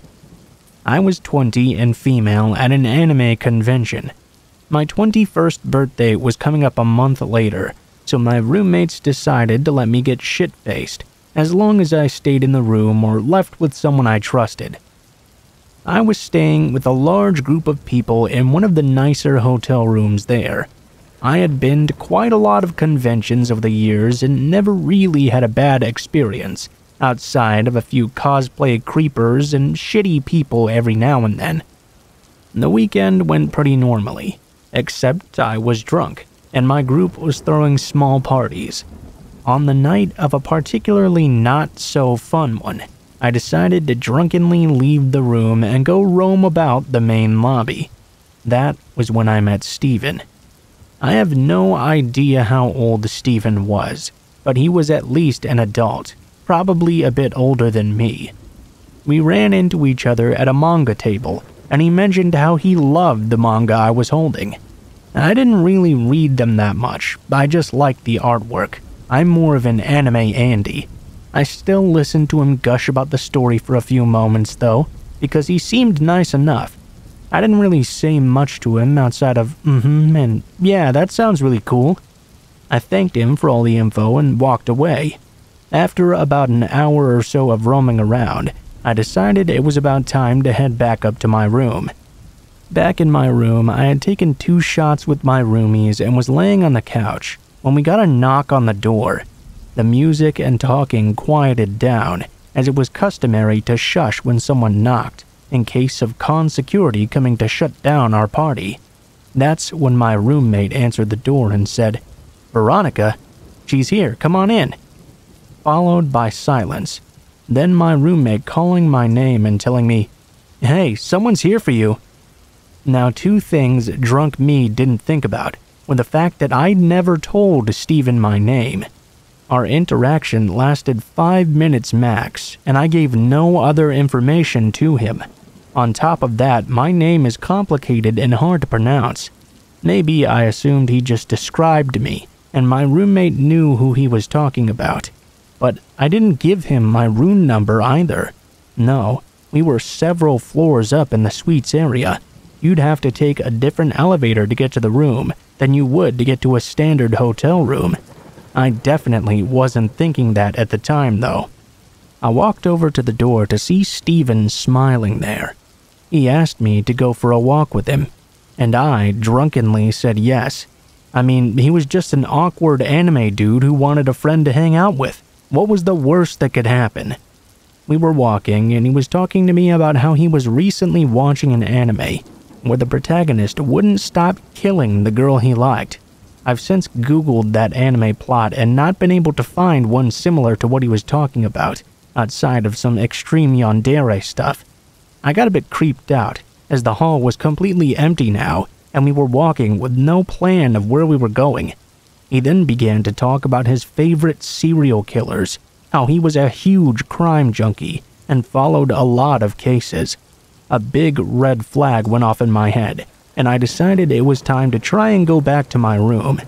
I was 20 and female at an anime convention. My 21st birthday was coming up a month later, so my roommates decided to let me get shit faced, as long as I stayed in the room or left with someone I trusted. I was staying with a large group of people in one of the nicer hotel rooms there. I had been to quite a lot of conventions over the years and never really had a bad experience, outside of a few cosplay creepers and shitty people every now and then. The weekend went pretty normally, except I was drunk, and my group was throwing small parties. On the night of a particularly not so fun one, I decided to drunkenly leave the room and go roam about the main lobby. That was when I met Stephen. I have no idea how old Stephen was, but he was at least an adult, probably a bit older than me. We ran into each other at a manga table, and he mentioned how he loved the manga I was holding. I didn't really read them that much, I just liked the artwork. I'm more of an anime Andy, I still listened to him gush about the story for a few moments, though, because he seemed nice enough. I didn't really say much to him outside of, mm hmm, and yeah, that sounds really cool. I thanked him for all the info and walked away. After about an hour or so of roaming around, I decided it was about time to head back up to my room. Back in my room, I had taken two shots with my roomies and was laying on the couch when we got a knock on the door. The music and talking quieted down, as it was customary to shush when someone knocked, in case of con security coming to shut down our party. That's when my roommate answered the door and said, Veronica, she's here, come on in. Followed by silence. Then my roommate calling my name and telling me, Hey, someone's here for you. Now, two things drunk me didn't think about were the fact that I'd never told Stephen my name our interaction lasted five minutes max, and I gave no other information to him. On top of that, my name is complicated and hard to pronounce. Maybe I assumed he just described me, and my roommate knew who he was talking about. But I didn't give him my room number either. No, we were several floors up in the suites area. You'd have to take a different elevator to get to the room than you would to get to a standard hotel room. I definitely wasn't thinking that at the time, though. I walked over to the door to see Stephen smiling there. He asked me to go for a walk with him, and I drunkenly said yes. I mean, he was just an awkward anime dude who wanted a friend to hang out with. What was the worst that could happen? We were walking, and he was talking to me about how he was recently watching an anime where the protagonist wouldn't stop killing the girl he liked. I've since Googled that anime plot and not been able to find one similar to what he was talking about, outside of some extreme yandere stuff. I got a bit creeped out, as the hall was completely empty now, and we were walking with no plan of where we were going. He then began to talk about his favorite serial killers, how he was a huge crime junkie, and followed a lot of cases. A big red flag went off in my head, and I decided it was time to try and go back to my room.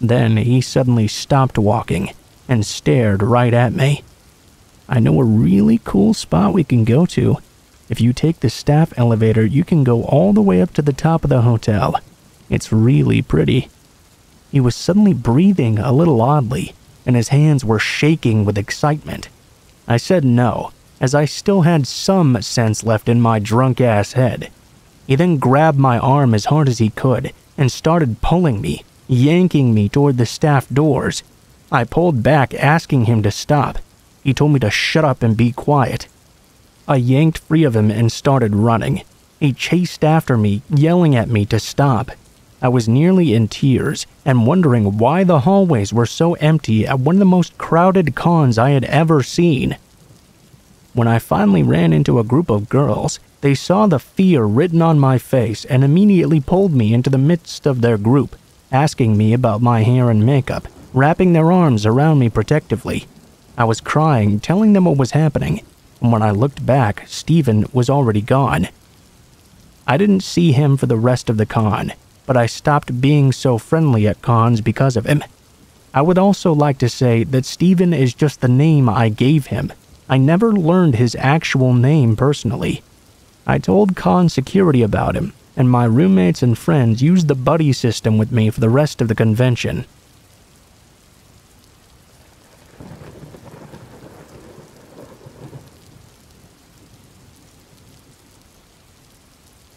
Then he suddenly stopped walking, and stared right at me. I know a really cool spot we can go to. If you take the staff elevator, you can go all the way up to the top of the hotel. It's really pretty. He was suddenly breathing a little oddly, and his hands were shaking with excitement. I said no, as I still had some sense left in my drunk ass head. He then grabbed my arm as hard as he could and started pulling me, yanking me toward the staff doors. I pulled back, asking him to stop. He told me to shut up and be quiet. I yanked free of him and started running. He chased after me, yelling at me to stop. I was nearly in tears and wondering why the hallways were so empty at one of the most crowded cons I had ever seen. When I finally ran into a group of girls, they saw the fear written on my face and immediately pulled me into the midst of their group, asking me about my hair and makeup, wrapping their arms around me protectively. I was crying, telling them what was happening, and when I looked back, Stephen was already gone. I didn't see him for the rest of the con, but I stopped being so friendly at cons because of him. I would also like to say that Stephen is just the name I gave him. I never learned his actual name personally. I told con security about him, and my roommates and friends used the buddy system with me for the rest of the convention.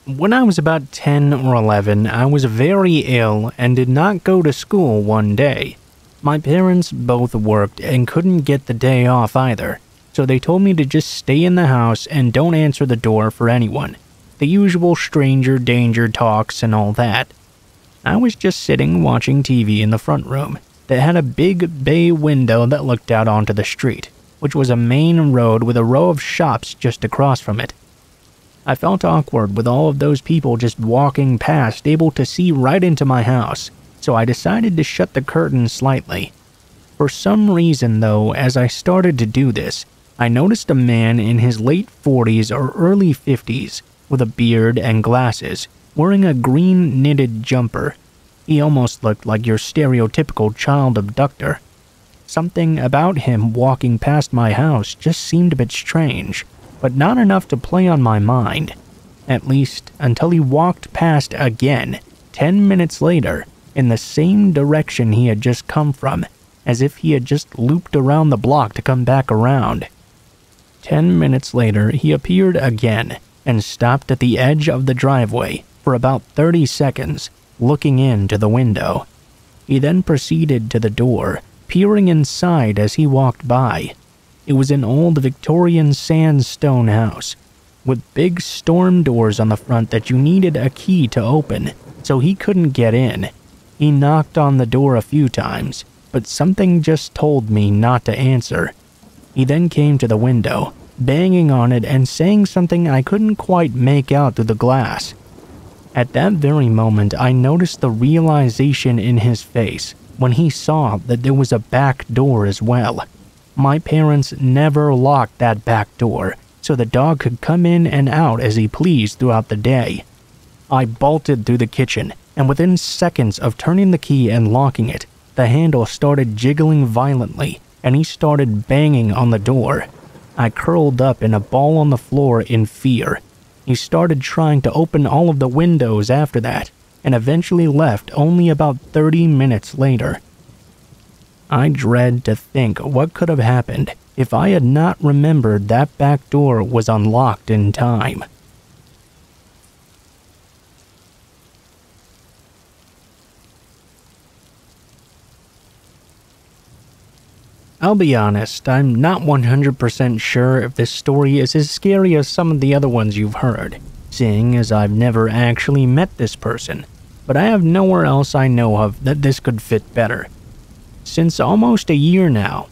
When I was about 10 or 11, I was very ill and did not go to school one day. My parents both worked and couldn't get the day off either, so they told me to just stay in the house and don't answer the door for anyone. The usual stranger danger talks and all that. I was just sitting watching TV in the front room that had a big bay window that looked out onto the street, which was a main road with a row of shops just across from it. I felt awkward with all of those people just walking past, able to see right into my house, so I decided to shut the curtains slightly. For some reason, though, as I started to do this, I noticed a man in his late 40s or early 50s with a beard and glasses, wearing a green knitted jumper. He almost looked like your stereotypical child abductor. Something about him walking past my house just seemed a bit strange but not enough to play on my mind. At least until he walked past again, ten minutes later, in the same direction he had just come from, as if he had just looped around the block to come back around. Ten minutes later, he appeared again and stopped at the edge of the driveway for about 30 seconds, looking into the window. He then proceeded to the door, peering inside as he walked by. It was an old Victorian sandstone house with big storm doors on the front that you needed a key to open, so he couldn't get in. He knocked on the door a few times, but something just told me not to answer. He then came to the window, banging on it and saying something I couldn't quite make out through the glass. At that very moment, I noticed the realization in his face when he saw that there was a back door as well. My parents never locked that back door, so the dog could come in and out as he pleased throughout the day. I bolted through the kitchen, and within seconds of turning the key and locking it, the handle started jiggling violently, and he started banging on the door. I curled up in a ball on the floor in fear. He started trying to open all of the windows after that, and eventually left only about 30 minutes later. I dread to think what could have happened if I had not remembered that back door was unlocked in time. I'll be honest, I'm not 100% sure if this story is as scary as some of the other ones you've heard, seeing as I've never actually met this person, but I have nowhere else I know of that this could fit better since almost a year now.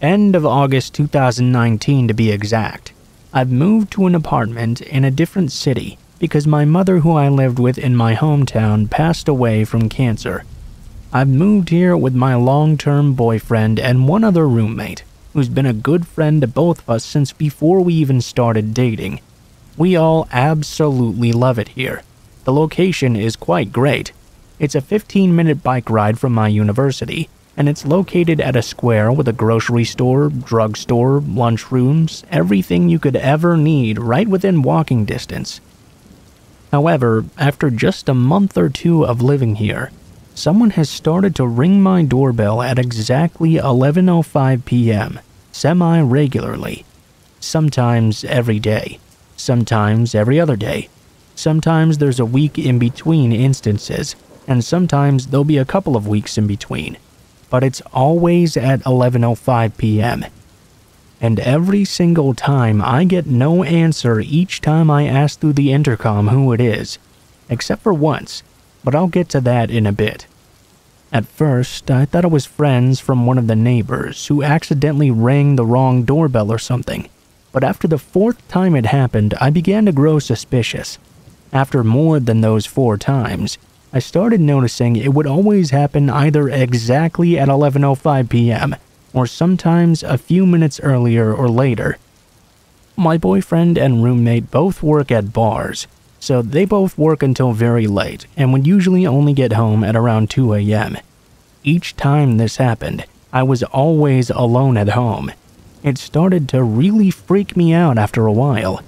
End of August 2019 to be exact. I've moved to an apartment in a different city because my mother, who I lived with in my hometown, passed away from cancer. I've moved here with my long term boyfriend and one other roommate, who's been a good friend to both of us since before we even started dating. We all absolutely love it here. The location is quite great. It's a 15 minute bike ride from my university, and it's located at a square with a grocery store, drugstore, lunchrooms, everything you could ever need right within walking distance. However, after just a month or two of living here, someone has started to ring my doorbell at exactly 11:05 p.m. semi-regularly. Sometimes every day, sometimes every other day. Sometimes there's a week in between instances, and sometimes there'll be a couple of weeks in between. But it's always at 11:05 p.m. And every single time I get no answer each time I ask through the intercom who it is, except for once, but I'll get to that in a bit. At first, I thought it was friends from one of the neighbors who accidentally rang the wrong doorbell or something, but after the fourth time it happened, I began to grow suspicious. After more than those four times, I started noticing it would always happen either exactly at 11:05 p.m or sometimes a few minutes earlier or later. My boyfriend and roommate both work at bars, so they both work until very late and would usually only get home at around 2 a.m. Each time this happened, I was always alone at home. It started to really freak me out after a while.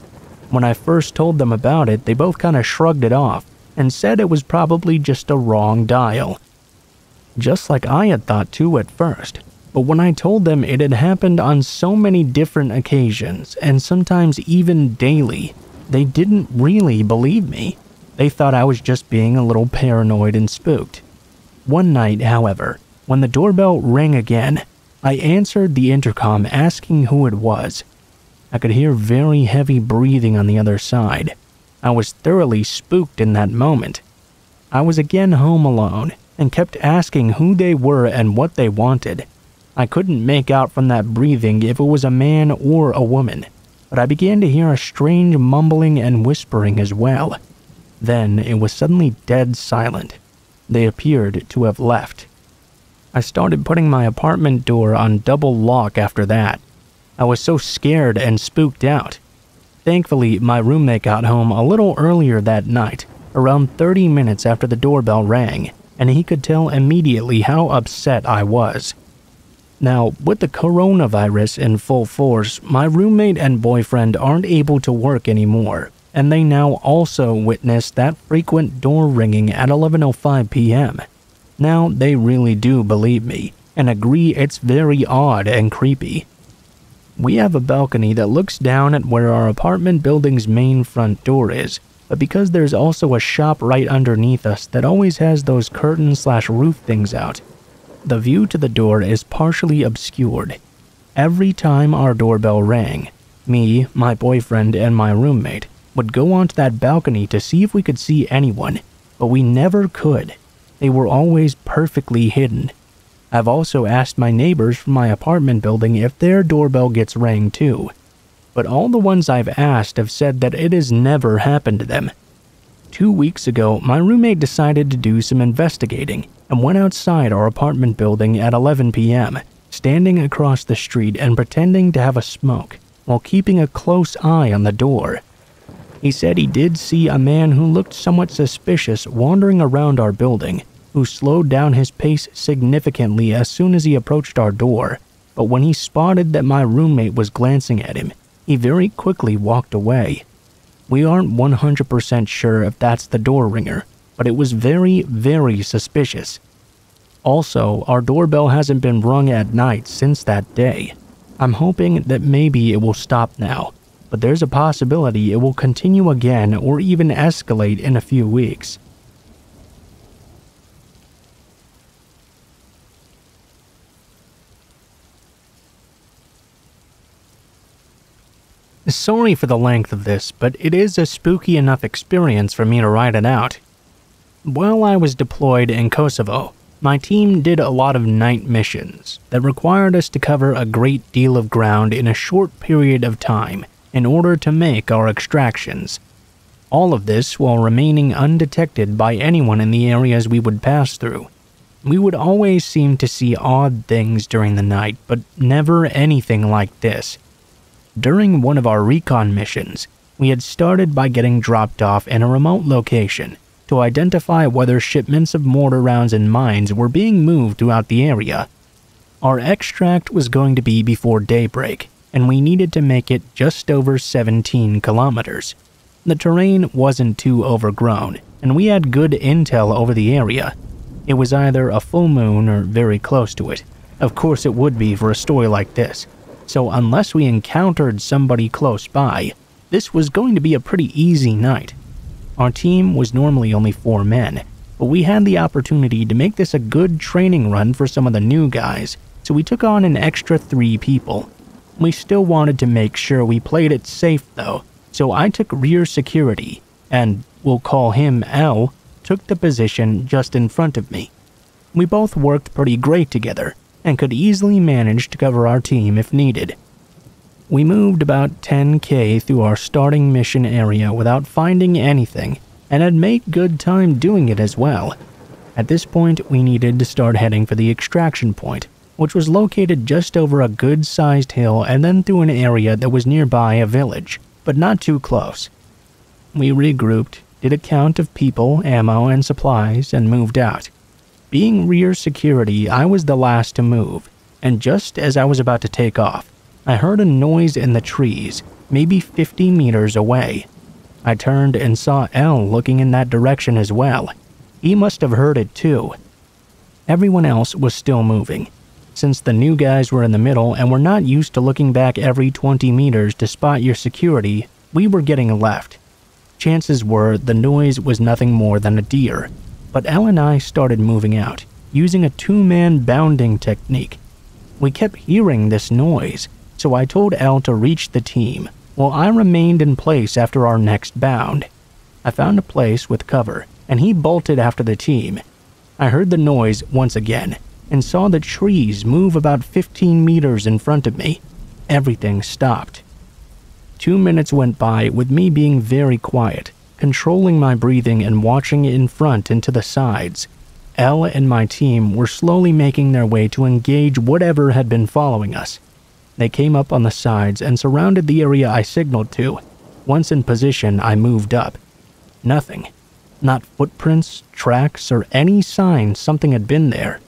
When I first told them about it, they both kind of shrugged it off and said it was probably just a wrong dial. Just like I had thought too at first. But when I told them it had happened on so many different occasions, and sometimes even daily, they didn't really believe me. They thought I was just being a little paranoid and spooked. One night, however, when the doorbell rang again, I answered the intercom asking who it was. I could hear very heavy breathing on the other side. I was thoroughly spooked in that moment. I was again home alone and kept asking who they were and what they wanted. I couldn't make out from that breathing if it was a man or a woman, but I began to hear a strange mumbling and whispering as well. Then it was suddenly dead silent. They appeared to have left. I started putting my apartment door on double lock after that. I was so scared and spooked out. Thankfully, my roommate got home a little earlier that night, around 30 minutes after the doorbell rang, and he could tell immediately how upset I was. Now, with the coronavirus in full force, my roommate and boyfriend aren't able to work anymore, and they now also witness that frequent door ringing at 11:05 p.m. Now they really do believe me and agree it's very odd and creepy. We have a balcony that looks down at where our apartment building's main front door is, but because there's also a shop right underneath us that always has those curtain slash roof things out, the view to the door is partially obscured. Every time our doorbell rang, me, my boyfriend, and my roommate would go onto that balcony to see if we could see anyone, but we never could. They were always perfectly hidden. I've also asked my neighbors from my apartment building if their doorbell gets rang too, but all the ones I've asked have said that it has never happened to them. Two weeks ago, my roommate decided to do some investigating and went outside our apartment building at 11 p.m., standing across the street and pretending to have a smoke while keeping a close eye on the door. He said he did see a man who looked somewhat suspicious wandering around our building, who slowed down his pace significantly as soon as he approached our door. But when he spotted that my roommate was glancing at him, he very quickly walked away. We aren't 100% sure if that's the door ringer, but it was very, very suspicious. Also, our doorbell hasn't been rung at night since that day. I'm hoping that maybe it will stop now, but there's a possibility it will continue again or even escalate in a few weeks. Sorry for the length of this, but it is a spooky enough experience for me to write it out. While I was deployed in Kosovo, my team did a lot of night missions that required us to cover a great deal of ground in a short period of time in order to make our extractions. All of this while remaining undetected by anyone in the areas we would pass through. We would always seem to see odd things during the night, but never anything like this. During one of our recon missions, we had started by getting dropped off in a remote location to identify whether shipments of mortar rounds and mines were being moved throughout the area Our extract was going to be before daybreak, and we needed to make it just over 17 kilometers. The terrain wasn't too overgrown, and we had good intel over the area. It was either a full moon or very close to it. Of course, it would be for a story like this. So, unless we encountered somebody close by, this was going to be a pretty easy night. Our team was normally only four men, but we had the opportunity to make this a good training run for some of the new guys, so we took on an extra three people. We still wanted to make sure we played it safe though, so I took rear security, and we'll call him L, took the position just in front of me. We both worked pretty great together and could easily manage to cover our team if needed. We moved about 10k through our starting mission area without finding anything and had made good time doing it as well. At this point, we needed to start heading for the extraction point, which was located just over a good sized hill and then through an area that was nearby a village, but not too close. We regrouped, did a count of people, ammo, and supplies, and moved out. Being rear security, I was the last to move, and just as I was about to take off, I heard a noise in the trees, maybe 50 meters away. I turned and saw L looking in that direction as well. He must have heard it too. Everyone else was still moving. Since the new guys were in the middle and were not used to looking back every 20 meters to spot your security, we were getting left. Chances were the noise was nothing more than a deer, but L and I started moving out, using a two man bounding technique. We kept hearing this noise, so I told L to reach the team, while I remained in place after our next bound. I found a place with cover, and he bolted after the team. I heard the noise once again and saw the trees move about 15 meters in front of me. Everything stopped. Two minutes went by with me being very quiet, controlling my breathing and watching in front and to the sides. L and my team were slowly making their way to engage whatever had been following us. They came up on the sides and surrounded the area I signaled to. Once in position, I moved up. Nothing. Not footprints, tracks, or any sign something had been there.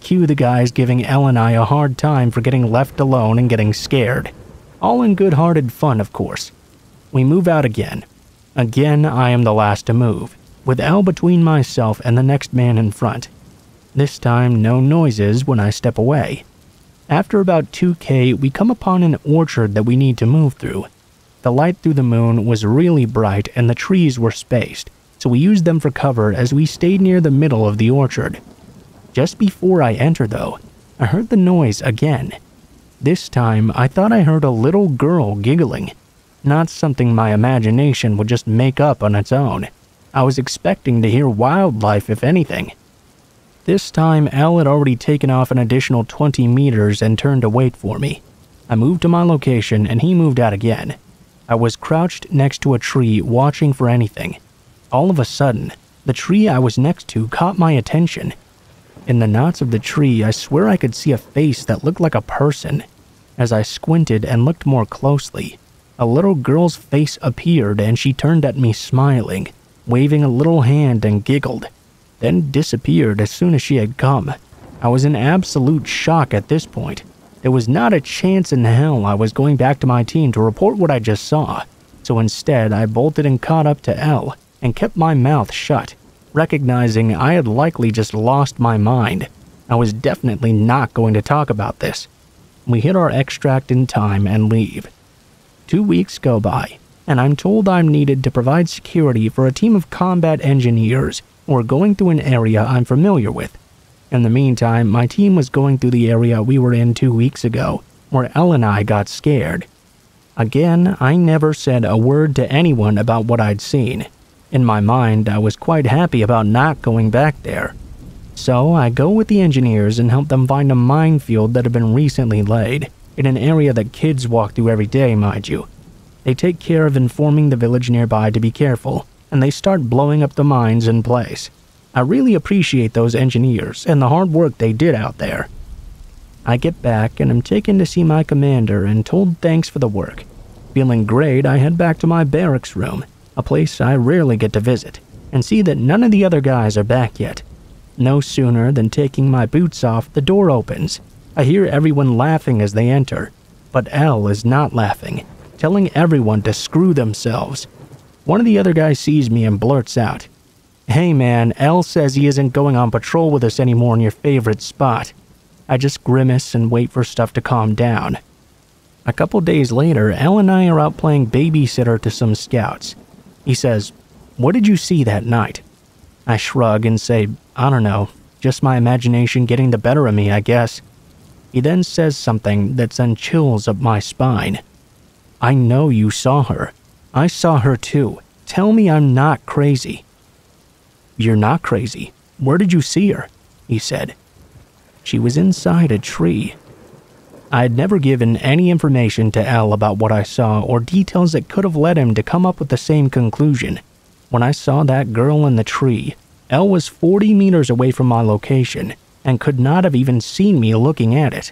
Cue the guys giving L and I a hard time for getting left alone and getting scared. All in good hearted fun, of course. We move out again. Again, I am the last to move, with L between myself and the next man in front. This time, no noises when I step away. After about 2k, we come upon an orchard that we need to move through. The light through the moon was really bright and the trees were spaced, so we used them for cover as we stayed near the middle of the orchard. Just before I enter, though, I heard the noise again. This time, I thought I heard a little girl giggling, not something my imagination would just make up on its own. I was expecting to hear wildlife, if anything. This time, L had already taken off an additional 20 meters and turned to wait for me. I moved to my location and he moved out again. I was crouched next to a tree watching for anything. All of a sudden, the tree I was next to caught my attention. In the knots of the tree, I swear I could see a face that looked like a person. As I squinted and looked more closely, a little girl's face appeared and she turned at me smiling, waving a little hand and giggled then disappeared as soon as she had come. I was in absolute shock at this point. There was not a chance in hell I was going back to my team to report what I just saw, so instead I bolted and caught up to L and kept my mouth shut, recognizing I had likely just lost my mind. I was definitely not going to talk about this. We hit our extract in time and leave. Two weeks go by, and I'm told I'm needed to provide security for a team of combat engineers or going through an area I'm familiar with. In the meantime, my team was going through the area we were in two weeks ago, where L and I got scared. Again, I never said a word to anyone about what I'd seen. In my mind, I was quite happy about not going back there. So I go with the engineers and help them find a minefield that had been recently laid, in an area that kids walk through every day, mind you. They take care of informing the village nearby to be careful, and they start blowing up the mines in place. I really appreciate those engineers and the hard work they did out there. I get back and am taken to see my commander and told thanks for the work. Feeling great, I head back to my barracks room, a place I rarely get to visit, and see that none of the other guys are back yet. No sooner than taking my boots off, the door opens. I hear everyone laughing as they enter, but L is not laughing, telling everyone to screw themselves. One of the other guys sees me and blurts out, Hey man, L says he isn't going on patrol with us anymore in your favorite spot. I just grimace and wait for stuff to calm down. A couple days later, L and I are out playing babysitter to some scouts. He says, What did you see that night? I shrug and say, I don't know, just my imagination getting the better of me, I guess. He then says something that sends chills up my spine. I know you saw her. I saw her too. Tell me I'm not crazy. You're not crazy. Where did you see her? He said. She was inside a tree. I had never given any information to L about what I saw or details that could have led him to come up with the same conclusion. When I saw that girl in the tree, L was 40 meters away from my location and could not have even seen me looking at it.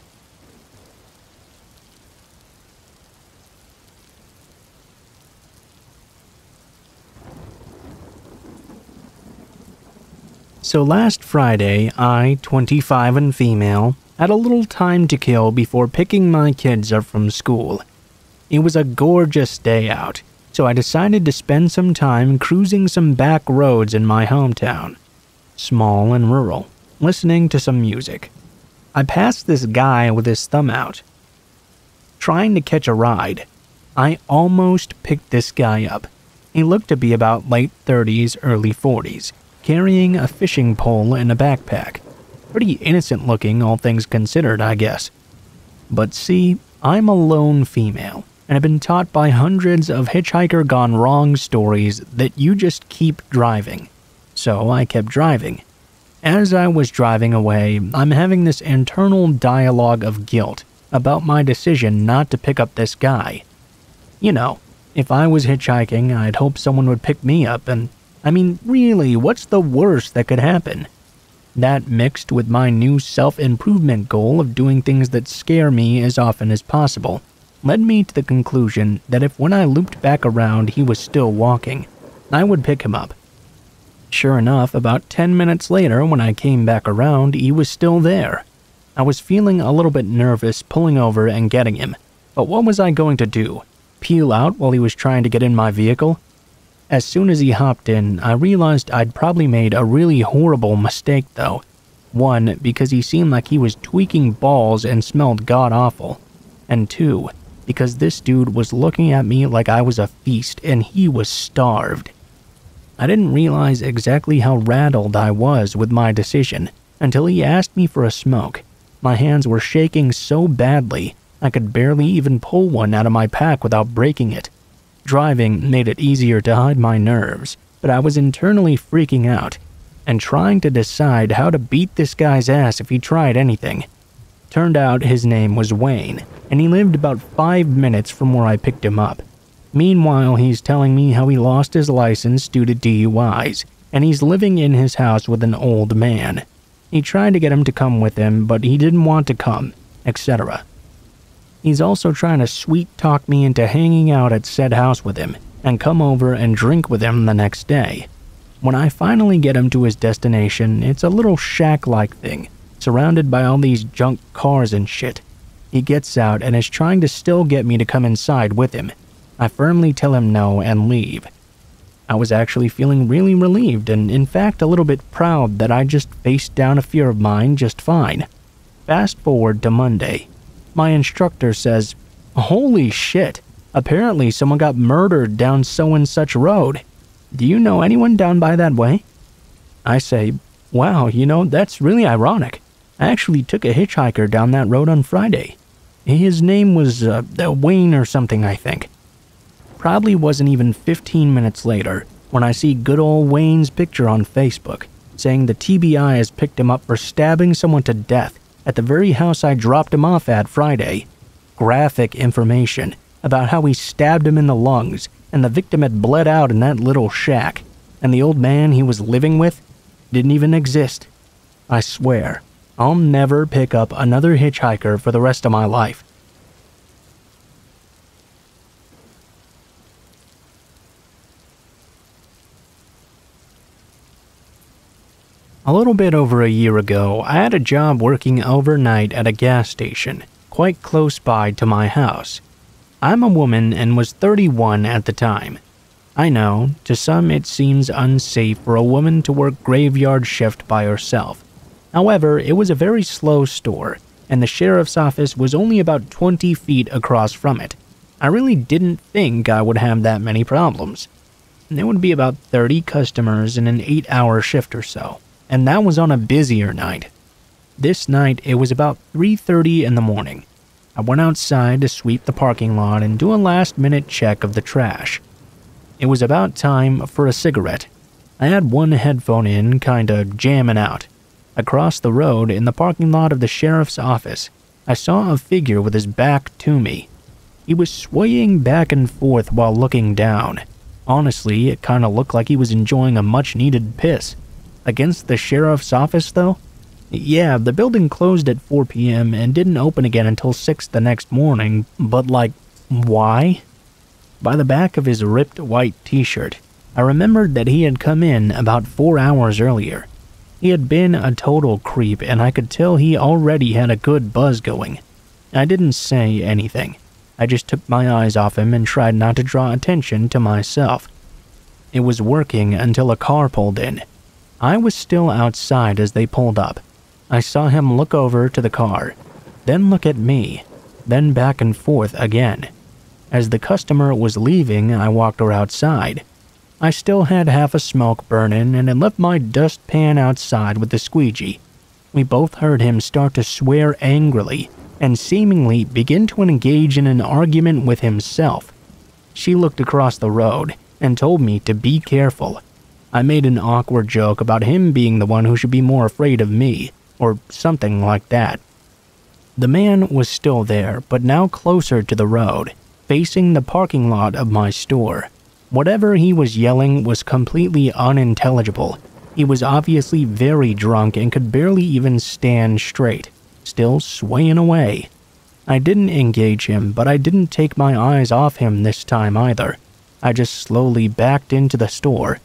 So last Friday, I, 25 and female, had a little time to kill before picking my kids up from school. It was a gorgeous day out, so I decided to spend some time cruising some back roads in my hometown, small and rural, listening to some music. I passed this guy with his thumb out, trying to catch a ride. I almost picked this guy up. He looked to be about late 30s, early 40s, carrying a fishing pole and a backpack. Pretty innocent looking, all things considered, I guess. But see, I'm a lone female, and I've been taught by hundreds of hitchhiker gone wrong stories that you just keep driving. So I kept driving. As I was driving away, I'm having this internal dialogue of guilt about my decision not to pick up this guy. You know, if I was hitchhiking, I'd hope someone would pick me up, and I mean, really, what's the worst that could happen? That mixed with my new self improvement goal of doing things that scare me as often as possible led me to the conclusion that if when I looped back around he was still walking, I would pick him up. Sure enough, about 10 minutes later, when I came back around, he was still there. I was feeling a little bit nervous pulling over and getting him, but what was I going to do? Peel out while he was trying to get in my vehicle? As soon as he hopped in, I realized I'd probably made a really horrible mistake, though. One, because he seemed like he was tweaking balls and smelled god awful. And two, because this dude was looking at me like I was a feast and he was starved. I didn't realize exactly how rattled I was with my decision until he asked me for a smoke. My hands were shaking so badly I could barely even pull one out of my pack without breaking it. Driving made it easier to hide my nerves, but I was internally freaking out and trying to decide how to beat this guy's ass if he tried anything. Turned out his name was Wayne, and he lived about five minutes from where I picked him up. Meanwhile, he's telling me how he lost his license due to DUIs, and he's living in his house with an old man. He tried to get him to come with him, but he didn't want to come, etc. He's also trying to sweet talk me into hanging out at said house with him and come over and drink with him the next day. When I finally get him to his destination, it's a little shack like thing, surrounded by all these junk cars and shit. He gets out and is trying to still get me to come inside with him. I firmly tell him no and leave. I was actually feeling really relieved and, in fact, a little bit proud that I just faced down a fear of mine just fine. Fast forward to Monday my instructor says, Holy shit, apparently someone got murdered down so and such road. Do you know anyone down by that way? I say, Wow, you know, that's really ironic. I actually took a hitchhiker down that road on Friday. His name was uh, Wayne or something, I think. Probably wasn't even 15 minutes later when I see good old Wayne's picture on Facebook saying the TBI has picked him up for stabbing someone to death at the very house I dropped him off at Friday. Graphic information about how he stabbed him in the lungs and the victim had bled out in that little shack, and the old man he was living with didn't even exist. I swear, I'll never pick up another hitchhiker for the rest of my life. A little bit over a year ago, I had a job working overnight at a gas station, quite close by to my house. I'm a woman and was 31 at the time. I know, to some it seems unsafe for a woman to work graveyard shift by herself. However, it was a very slow store, and the sheriff's office was only about 20 feet across from it. I really didn't think I would have that many problems. There would be about 30 customers in an 8 hour shift or so, and that was on a busier night. This night it was about 3:30 in the morning. I went outside to sweep the parking lot and do a last minute check of the trash. It was about time for a cigarette. I had one headphone in, kinda jamming out. Across the road, in the parking lot of the sheriff's office, I saw a figure with his back to me. He was swaying back and forth while looking down. Honestly, it kinda looked like he was enjoying a much needed piss. Against the sheriff's office, though? Yeah, the building closed at 4 p.m. and didn't open again until 6 the next morning, but like, why? By the back of his ripped white t shirt, I remembered that he had come in about four hours earlier. He had been a total creep, and I could tell he already had a good buzz going. I didn't say anything. I just took my eyes off him and tried not to draw attention to myself. It was working until a car pulled in. I was still outside as they pulled up. I saw him look over to the car, then look at me, then back and forth again. As the customer was leaving, I walked her outside. I still had half a smoke burning and had left my dustpan outside with the squeegee. We both heard him start to swear angrily and seemingly begin to engage in an argument with himself. She looked across the road and told me to be careful. I made an awkward joke about him being the one who should be more afraid of me, or something like that. The man was still there, but now closer to the road facing the parking lot of my store. Whatever he was yelling was completely unintelligible. He was obviously very drunk and could barely even stand straight, still swaying away. I didn't engage him, but I didn't take my eyes off him this time either. I just slowly backed into the store.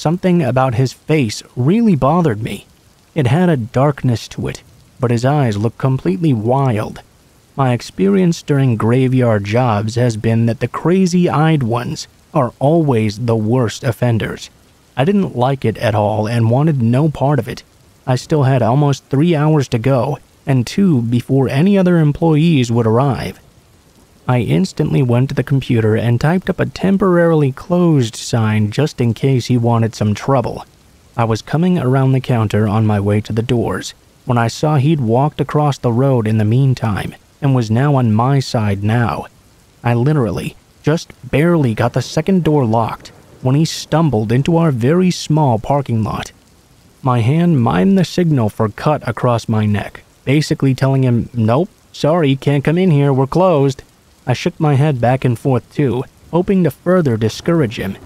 Something about his face really bothered me. It had a darkness to it, but his eyes looked completely wild, my experience during graveyard jobs has been that the crazy eyed ones are always the worst offenders. I didn't like it at all and wanted no part of it. I still had almost three hours to go, and two before any other employees would arrive. I instantly went to the computer and typed up a temporarily closed sign just in case he wanted some trouble. I was coming around the counter on my way to the doors when I saw he'd walked across the road in the meantime and was now on my side now. I literally just barely got the second door locked when he stumbled into our very small parking lot. My hand mimed the signal for cut across my neck, basically telling him, Nope, sorry, can't come in here, we're closed. I shook my head back and forth too, hoping to further discourage him.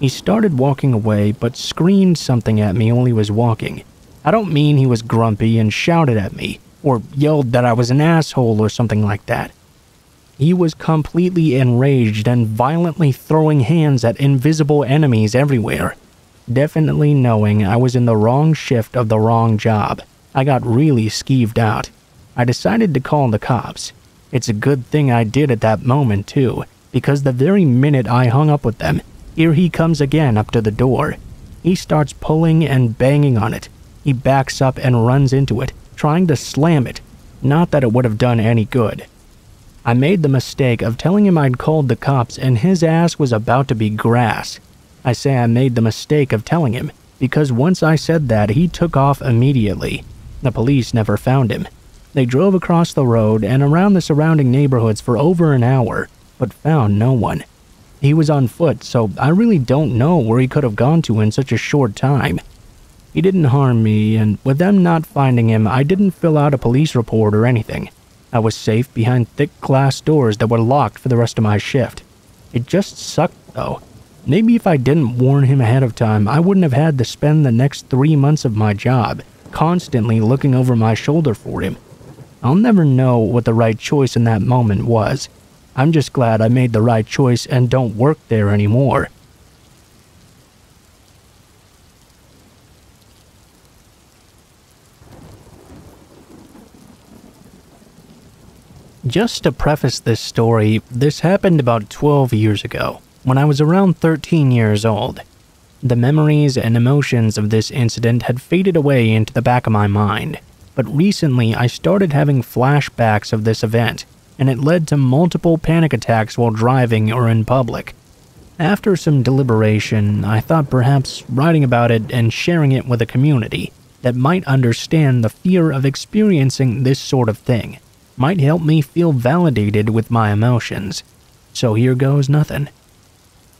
He started walking away, but screamed something at me while he was walking. I don't mean he was grumpy and shouted at me, or yelled that I was an asshole or something like that. He was completely enraged and violently throwing hands at invisible enemies everywhere. Definitely knowing I was in the wrong shift of the wrong job, I got really skeeved out. I decided to call the cops. It's a good thing I did at that moment, too, because the very minute I hung up with them, here he comes again up to the door. He starts pulling and banging on it. He backs up and runs into it, trying to slam it. Not that it would have done any good. I made the mistake of telling him I'd called the cops and his ass was about to be grass. I say I made the mistake of telling him because once I said that, he took off immediately. The police never found him. They drove across the road and around the surrounding neighborhoods for over an hour, but found no one. He was on foot, so I really don't know where he could have gone to in such a short time. He didn't harm me, and with them not finding him, I didn't fill out a police report or anything. I was safe behind thick glass doors that were locked for the rest of my shift. It just sucked, though. Maybe if I didn't warn him ahead of time, I wouldn't have had to spend the next three months of my job constantly looking over my shoulder for him. I'll never know what the right choice in that moment was. I'm just glad I made the right choice and don't work there anymore. Just to preface this story, this happened about 12 years ago, when I was around 13 years old. The memories and emotions of this incident had faded away into the back of my mind, but recently I started having flashbacks of this event, and it led to multiple panic attacks while driving or in public. After some deliberation, I thought perhaps writing about it and sharing it with a community that might understand the fear of experiencing this sort of thing might help me feel validated with my emotions. So here goes nothing.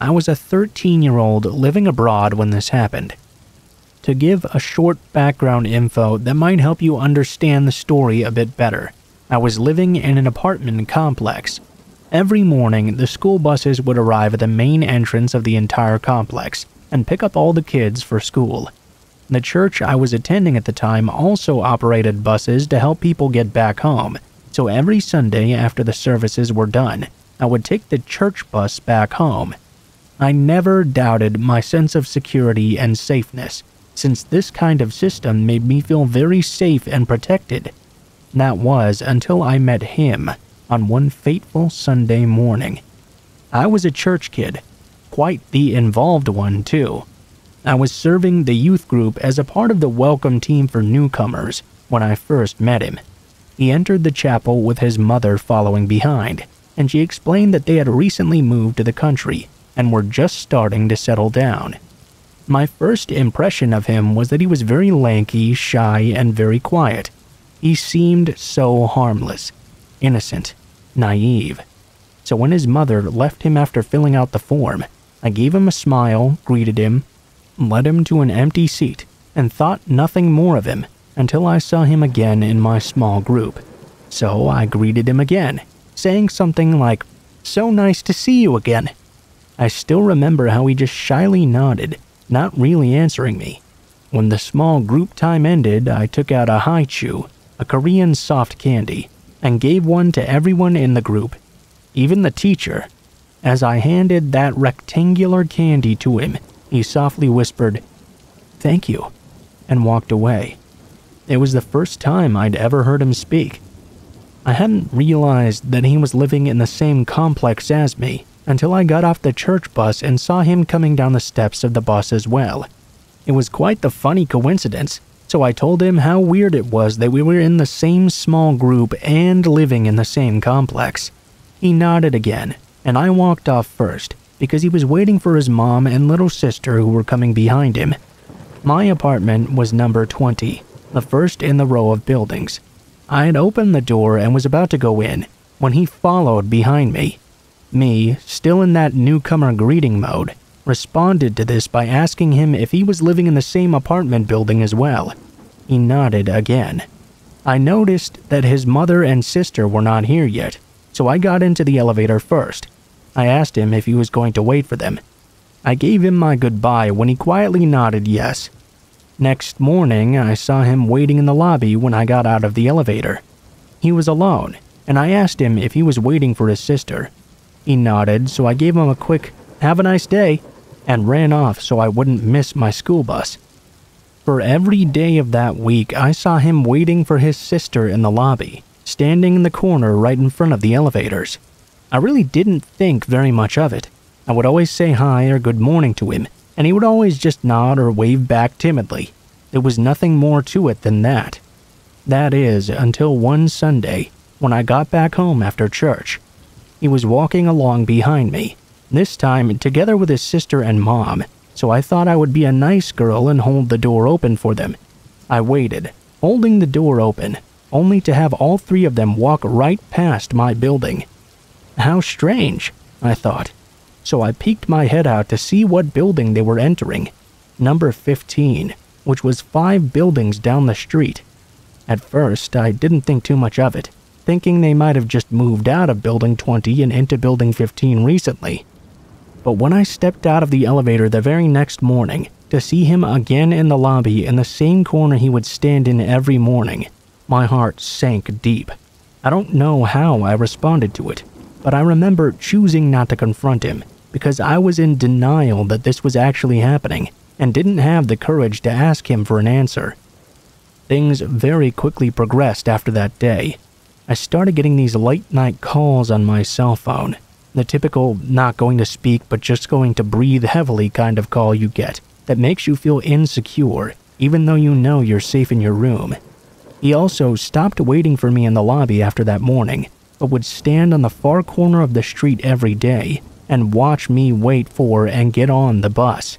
I was a 13 year old living abroad when this happened. To give a short background info that might help you understand the story a bit better, I was living in an apartment complex. Every morning, the school buses would arrive at the main entrance of the entire complex and pick up all the kids for school. The church I was attending at the time also operated buses to help people get back home, so every Sunday after the services were done, I would take the church bus back home. I never doubted my sense of security and safeness, since this kind of system made me feel very safe and protected. That was until I met him on one fateful Sunday morning. I was a church kid, quite the involved one, too. I was serving the youth group as a part of the welcome team for newcomers when I first met him. He entered the chapel with his mother following behind, and she explained that they had recently moved to the country and were just starting to settle down. My first impression of him was that he was very lanky, shy, and very quiet. He seemed so harmless, innocent, naive. So when his mother left him after filling out the form, I gave him a smile, greeted him, led him to an empty seat, and thought nothing more of him until I saw him again in my small group. So I greeted him again, saying something like, So nice to see you again. I still remember how he just shyly nodded, not really answering me. When the small group time ended, I took out a Hi-Chew, a Korean soft candy, and gave one to everyone in the group, even the teacher. As I handed that rectangular candy to him, he softly whispered, Thank you, and walked away. It was the first time I'd ever heard him speak. I hadn't realized that he was living in the same complex as me until I got off the church bus and saw him coming down the steps of the bus as well. It was quite the funny coincidence, so I told him how weird it was that we were in the same small group and living in the same complex. He nodded again, and I walked off first because he was waiting for his mom and little sister who were coming behind him. My apartment was number 20, the first in the row of buildings. I had opened the door and was about to go in when he followed behind me. Me, still in that newcomer greeting mode, responded to this by asking him if he was living in the same apartment building as well. He nodded again. I noticed that his mother and sister were not here yet, so I got into the elevator first. I asked him if he was going to wait for them. I gave him my goodbye when he quietly nodded yes. Next morning, I saw him waiting in the lobby when I got out of the elevator. He was alone, and I asked him if he was waiting for his sister. He nodded, so I gave him a quick, have a nice day, and ran off so I wouldn't miss my school bus. For every day of that week, I saw him waiting for his sister in the lobby, standing in the corner right in front of the elevators. I really didn't think very much of it. I would always say hi or good morning to him, and he would always just nod or wave back timidly. There was nothing more to it than that. That is, until one Sunday, when I got back home after church. He was walking along behind me, this time together with his sister and mom, so I thought I would be a nice girl and hold the door open for them. I waited, holding the door open, only to have all three of them walk right past my building. How strange, I thought so I peeked my head out to see what building they were entering. Number 15, which was five buildings down the street. At first, I didn't think too much of it, thinking they might have just moved out of Building 20 and into Building 15 recently. But when I stepped out of the elevator the very next morning to see him again in the lobby in the same corner he would stand in every morning, my heart sank deep. I don't know how I responded to it, but I remember choosing not to confront him because I was in denial that this was actually happening and didn't have the courage to ask him for an answer. Things very quickly progressed after that day. I started getting these late night calls on my cell phone. The typical not going to speak but just going to breathe heavily kind of call you get that makes you feel insecure even though you know you're safe in your room. He also stopped waiting for me in the lobby after that morning, but would stand on the far corner of the street every day and watch me wait for and get on the bus.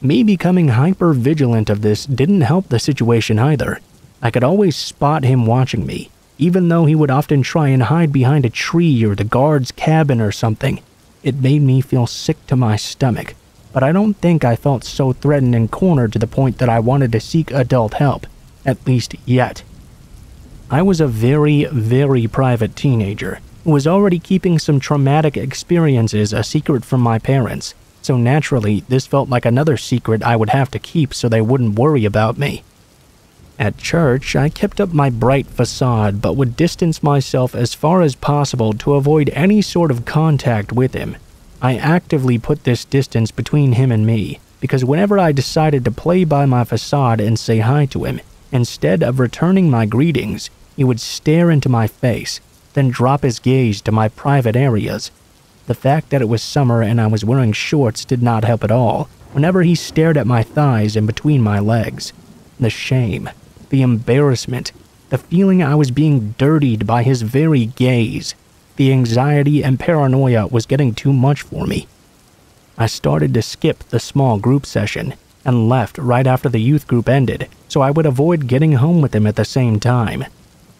Me becoming hyper vigilant of this didn't help the situation either. I could always spot him watching me, even though he would often try and hide behind a tree or the guard's cabin or something. It made me feel sick to my stomach, but I don't think I felt so threatened and cornered to the point that I wanted to seek adult help, at least yet. I was a very, very private teenager who was already keeping some traumatic experiences a secret from my parents, so naturally, this felt like another secret I would have to keep so they wouldn't worry about me. At church, I kept up my bright facade but would distance myself as far as possible to avoid any sort of contact with him. I actively put this distance between him and me because whenever I decided to play by my facade and say hi to him, instead of returning my greetings, he would stare into my face, then drop his gaze to my private areas. The fact that it was summer and I was wearing shorts did not help at all whenever he stared at my thighs and between my legs. The shame, the embarrassment, the feeling I was being dirtied by his very gaze. The anxiety and paranoia was getting too much for me. I started to skip the small group session and left right after the youth group ended so I would avoid getting home with him at the same time.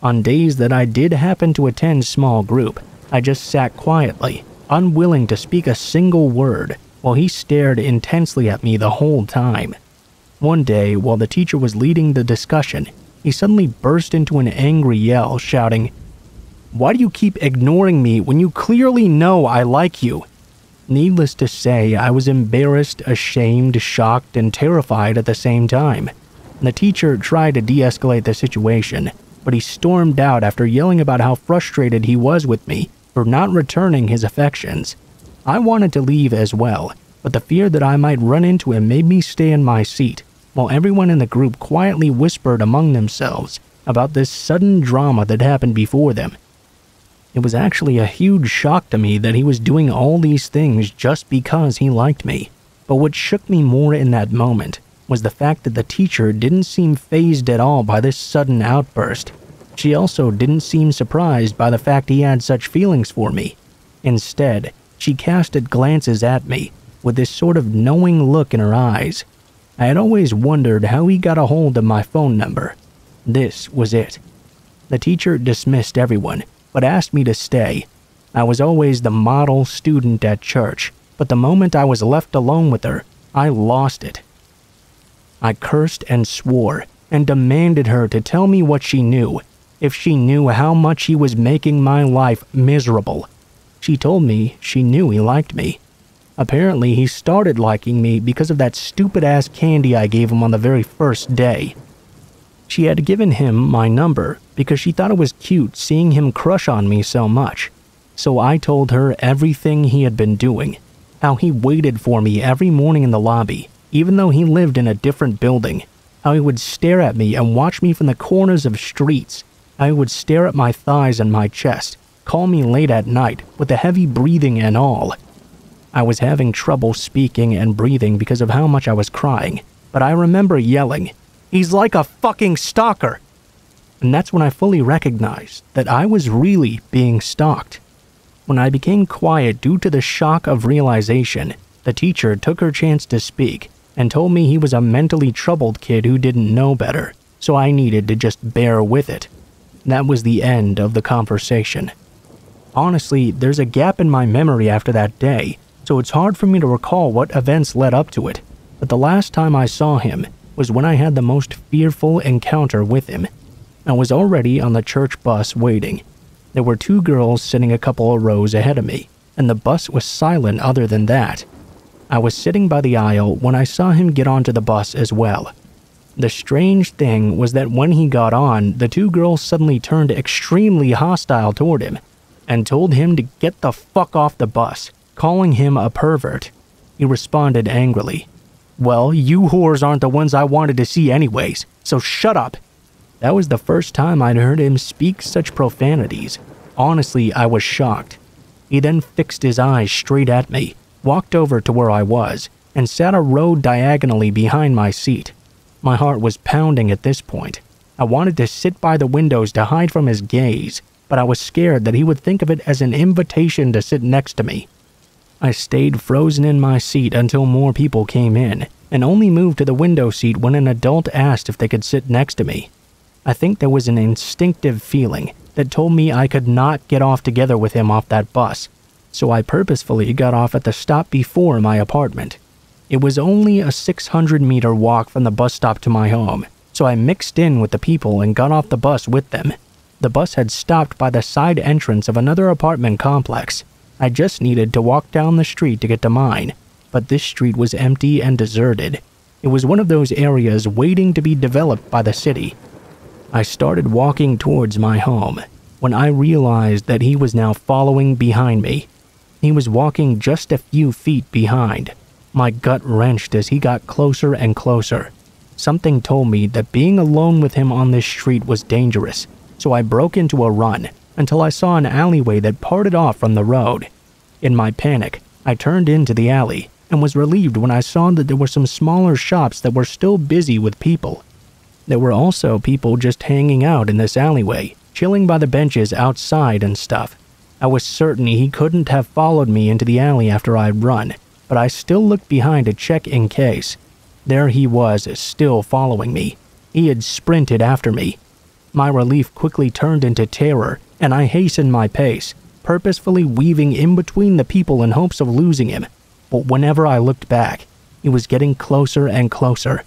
On days that I did happen to attend small group, I just sat quietly, unwilling to speak a single word, while he stared intensely at me the whole time. One day, while the teacher was leading the discussion, he suddenly burst into an angry yell, shouting, Why do you keep ignoring me when you clearly know I like you? Needless to say, I was embarrassed, ashamed, shocked, and terrified at the same time. The teacher tried to de escalate the situation, but he stormed out after yelling about how frustrated he was with me for not returning his affections. I wanted to leave as well, but the fear that I might run into him made me stay in my seat while everyone in the group quietly whispered among themselves about this sudden drama that happened before them. It was actually a huge shock to me that he was doing all these things just because he liked me. But what shook me more in that moment was the fact that the teacher didn't seem phased at all by this sudden outburst. She also didn't seem surprised by the fact he had such feelings for me. Instead, she casted glances at me with this sort of knowing look in her eyes I had always wondered how he got a hold of my phone number. This was it. The teacher dismissed everyone, but asked me to stay. I was always the model student at church, but the moment I was left alone with her, I lost it. I cursed and swore and demanded her to tell me what she knew, if she knew how much he was making my life miserable. She told me she knew he liked me, Apparently, he started liking me because of that stupid ass candy I gave him on the very first day. She had given him my number because she thought it was cute seeing him crush on me so much. So I told her everything he had been doing, how he waited for me every morning in the lobby, even though he lived in a different building, how he would stare at me and watch me from the corners of streets, how he would stare at my thighs and my chest, call me late at night with the heavy breathing and all I was having trouble speaking and breathing because of how much I was crying, but I remember yelling, He's like a fucking stalker! And that's when I fully recognized that I was really being stalked. When I became quiet due to the shock of realization, the teacher took her chance to speak and told me he was a mentally troubled kid who didn't know better, so I needed to just bear with it. That was the end of the conversation. Honestly, there's a gap in my memory after that day so it's hard for me to recall what events led up to it. But the last time I saw him was when I had the most fearful encounter with him. I was already on the church bus waiting. There were two girls sitting a couple of rows ahead of me, and the bus was silent other than that. I was sitting by the aisle when I saw him get onto the bus as well. The strange thing was that when he got on, the two girls suddenly turned extremely hostile toward him and told him to get the fuck off the bus calling him a pervert. He responded angrily, Well, you whores aren't the ones I wanted to see, anyways, so shut up. That was the first time I'd heard him speak such profanities. Honestly, I was shocked. He then fixed his eyes straight at me, walked over to where I was, and sat a row diagonally behind my seat. My heart was pounding at this point. I wanted to sit by the windows to hide from his gaze, but I was scared that he would think of it as an invitation to sit next to me. I stayed frozen in my seat until more people came in, and only moved to the window seat when an adult asked if they could sit next to me. I think there was an instinctive feeling that told me I could not get off together with him off that bus, so I purposefully got off at the stop before my apartment. It was only a 600 meter walk from the bus stop to my home, so I mixed in with the people and got off the bus with them. The bus had stopped by the side entrance of another apartment complex. I just needed to walk down the street to get to mine, but this street was empty and deserted. It was one of those areas waiting to be developed by the city. I started walking towards my home when I realized that he was now following behind me. He was walking just a few feet behind. My gut wrenched as he got closer and closer. Something told me that being alone with him on this street was dangerous, so I broke into a run until I saw an alleyway that parted off from the road. In my panic, I turned into the alley and was relieved when I saw that there were some smaller shops that were still busy with people. There were also people just hanging out in this alleyway, chilling by the benches outside and stuff. I was certain he couldn't have followed me into the alley after I'd run, but I still looked behind to check in case. There he was, still following me. He had sprinted after me. My relief quickly turned into terror, and I hastened my pace, purposefully weaving in between the people in hopes of losing him. But whenever I looked back, he was getting closer and closer.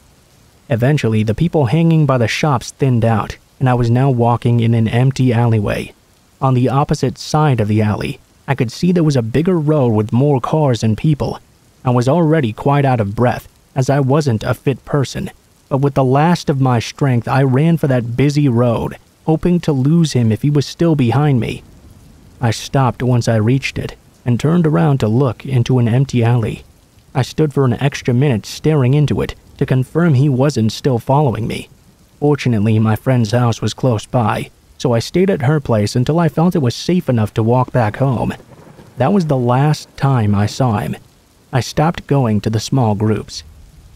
Eventually, the people hanging by the shops thinned out, and I was now walking in an empty alleyway. On the opposite side of the alley, I could see there was a bigger road with more cars and people. I was already quite out of breath, as I wasn't a fit person, but with the last of my strength, I ran for that busy road, hoping to lose him if he was still behind me. I stopped once I reached it and turned around to look into an empty alley. I stood for an extra minute staring into it to confirm he wasn't still following me. Fortunately, my friend's house was close by, so I stayed at her place until I felt it was safe enough to walk back home. That was the last time I saw him. I stopped going to the small groups.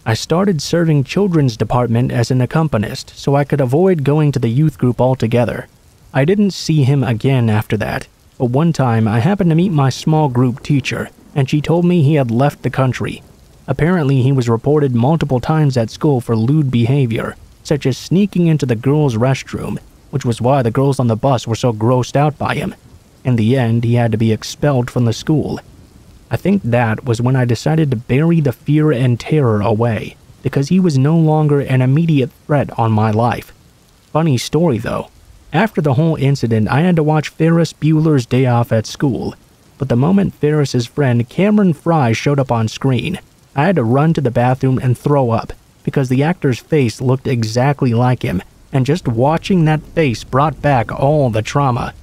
I started serving children's department as an accompanist so I could avoid going to the youth group altogether. I didn't see him again after that, but one time I happened to meet my small group teacher, and she told me he had left the country. Apparently, he was reported multiple times at school for lewd behavior, such as sneaking into the girls' restroom, which was why the girls on the bus were so grossed out by him. In the end, he had to be expelled from the school. I think that was when I decided to bury the fear and terror away, because he was no longer an immediate threat on my life. Funny story though. After the whole incident, I had to watch Ferris Bueller's Day Off at school, but the moment Ferris's friend Cameron Fry showed up on screen, I had to run to the bathroom and throw up because the actor's face looked exactly like him, and just watching that face brought back all the trauma.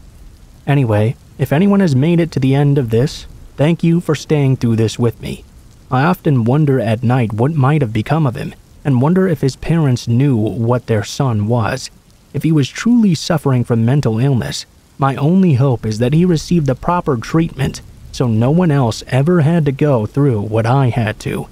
Anyway, if anyone has made it to the end of this, Thank you for staying through this with me. I often wonder at night what might have become of him, and wonder if his parents knew what their son was. If he was truly suffering from mental illness, my only hope is that he received the proper treatment so no one else ever had to go through what I had to.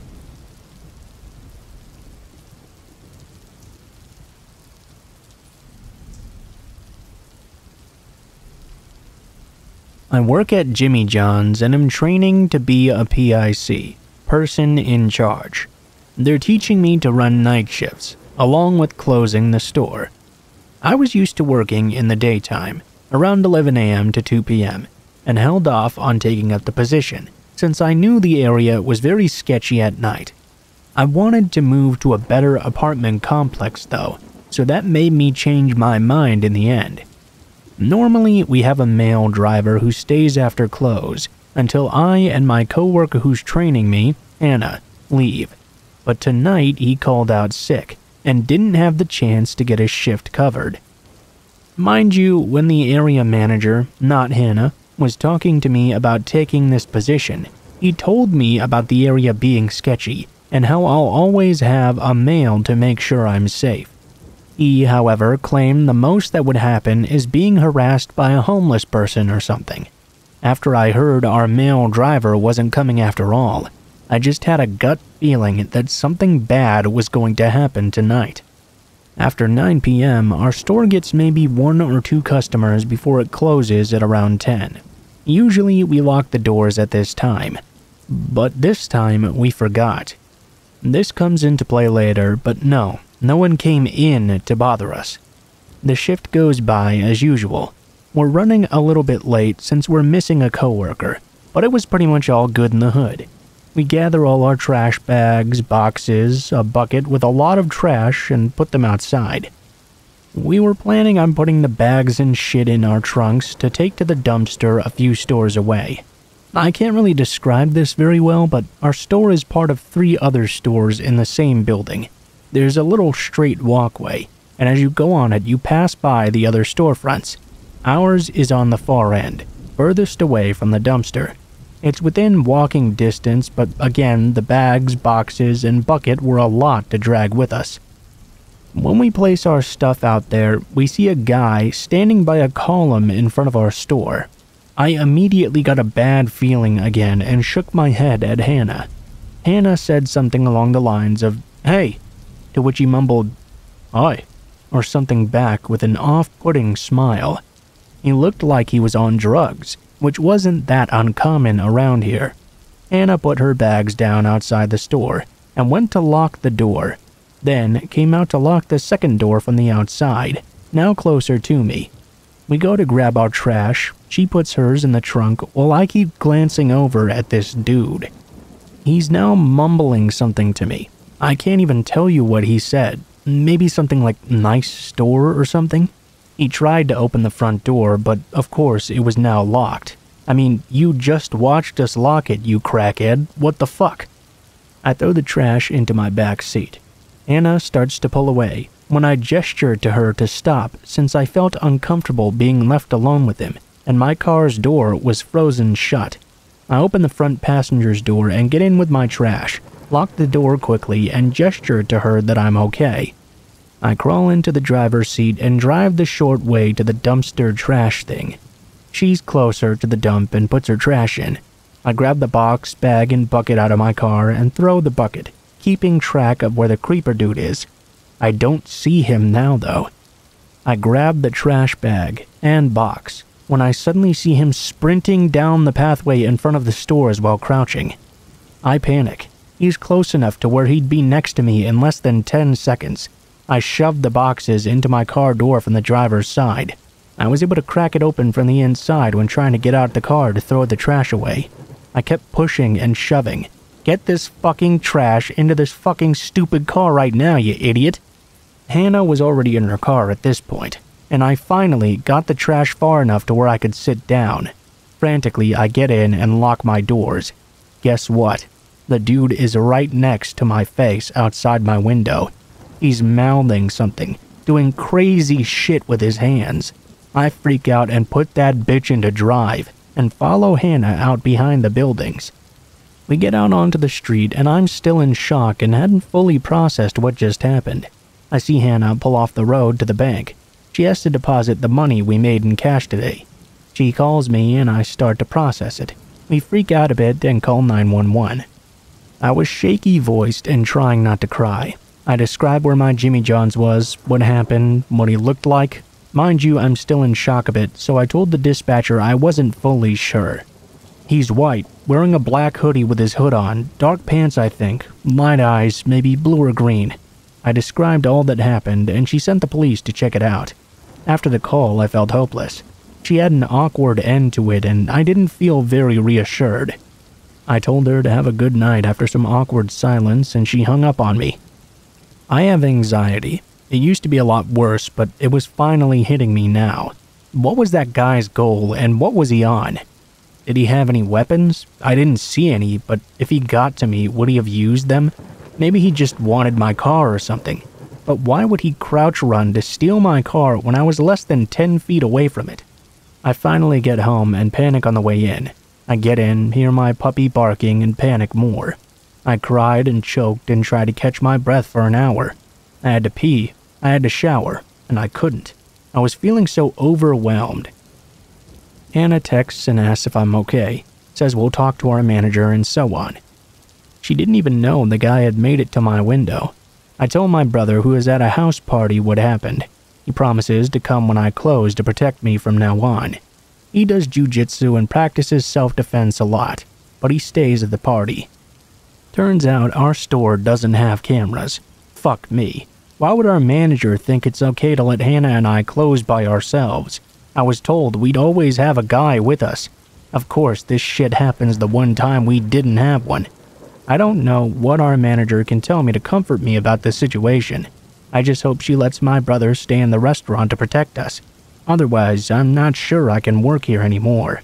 I work at Jimmy John's and am training to be a PIC, person in charge. They're teaching me to run night shifts, along with closing the store. I was used to working in the daytime, around 11 a.m. to 2 p.m., and held off on taking up the position since I knew the area was very sketchy at night. I wanted to move to a better apartment complex though, so that made me change my mind in the end. Normally, we have a male driver who stays after close until I and my coworker who's training me, Anna, leave. But tonight he called out sick and didn't have the chance to get his shift covered. Mind you, when the area manager, not Hannah, was talking to me about taking this position, he told me about the area being sketchy and how I'll always have a male to make sure I'm safe. He, however, claimed the most that would happen is being harassed by a homeless person or something. After I heard our male driver wasn't coming after all, I just had a gut feeling that something bad was going to happen tonight. After 9 p.m., our store gets maybe one or two customers before it closes at around 10. Usually, we lock the doors at this time, but this time we forgot. This comes into play later, but no, no one came in to bother us. The shift goes by as usual. We're running a little bit late since we're missing a coworker, but it was pretty much all good in the hood. We gather all our trash bags, boxes, a bucket with a lot of trash, and put them outside. We were planning on putting the bags and shit in our trunks to take to the dumpster a few stores away. I can't really describe this very well, but our store is part of three other stores in the same building. There's a little straight walkway, and as you go on it, you pass by the other storefronts. Ours is on the far end, furthest away from the dumpster. It's within walking distance, but again, the bags, boxes, and bucket were a lot to drag with us. When we place our stuff out there, we see a guy standing by a column in front of our store. I immediately got a bad feeling again and shook my head at Hannah. Hannah said something along the lines of, Hey, to which he mumbled, Hi, or something back with an off putting smile. He looked like he was on drugs, which wasn't that uncommon around here. Anna put her bags down outside the store and went to lock the door, then came out to lock the second door from the outside, now closer to me. We go to grab our trash, she puts hers in the trunk while I keep glancing over at this dude. He's now mumbling something to me. I can't even tell you what he said. Maybe something like nice store or something? He tried to open the front door, but of course it was now locked. I mean, you just watched us lock it, you crackhead. What the fuck? I throw the trash into my back seat. Anna starts to pull away when I gesture to her to stop since I felt uncomfortable being left alone with him and my car's door was frozen shut. I open the front passenger's door and get in with my trash, lock the door quickly, and gesture to her that I'm okay. I crawl into the driver's seat and drive the short way to the dumpster trash thing. She's closer to the dump and puts her trash in. I grab the box, bag, and bucket out of my car and throw the bucket, keeping track of where the creeper dude is. I don't see him now, though. I grab the trash bag and box when I suddenly see him sprinting down the pathway in front of the stores while crouching. I panic. He's close enough to where he'd be next to me in less than 10 seconds. I shoved the boxes into my car door from the driver's side. I was able to crack it open from the inside when trying to get out of the car to throw the trash away. I kept pushing and shoving. Get this fucking trash into this fucking stupid car right now, you idiot. Hannah was already in her car at this point and I finally got the trash far enough to where I could sit down. Frantically, I get in and lock my doors. Guess what? The dude is right next to my face outside my window. He's mouthing something, doing crazy shit with his hands. I freak out and put that bitch into drive and follow Hannah out behind the buildings. We get out onto the street and I'm still in shock and hadn't fully processed what just happened. I see Hannah pull off the road to the bank she has to deposit the money we made in cash today. She calls me and I start to process it. We freak out a bit and call 911. I was shaky voiced and trying not to cry. I describe where my Jimmy John's was, what happened, what he looked like. Mind you, I'm still in shock a bit, so I told the dispatcher I wasn't fully sure. He's white, wearing a black hoodie with his hood on, dark pants, I think, light eyes, maybe blue or green. I described all that happened, and she sent the police to check it out. After the call, I felt hopeless. She had an awkward end to it, and I didn't feel very reassured. I told her to have a good night after some awkward silence, and she hung up on me. I have anxiety. It used to be a lot worse, but it was finally hitting me now. What was that guy's goal, and what was he on? Did he have any weapons? I didn't see any, but if he got to me, would he have used them? Maybe he just wanted my car or something. But why would he crouch run to steal my car when I was less than 10 feet away from it? I finally get home and panic on the way in. I get in, hear my puppy barking, and panic more. I cried and choked and tried to catch my breath for an hour. I had to pee. I had to shower, and I couldn't. I was feeling so overwhelmed. Anna texts and asks if I'm okay, says we'll talk to our manager, and so on. She didn't even know the guy had made it to my window. I told my brother, who is at a house party, what happened. He promises to come when I close to protect me from now on. He does jujitsu and practices self defense a lot, but he stays at the party. Turns out our store doesn't have cameras. Fuck me. Why would our manager think it's okay to let Hannah and I close by ourselves? I was told we'd always have a guy with us. Of course, this shit happens the one time we didn't have one. I don't know what our manager can tell me to comfort me about this situation. I just hope she lets my brother stay in the restaurant to protect us. Otherwise, I'm not sure I can work here anymore.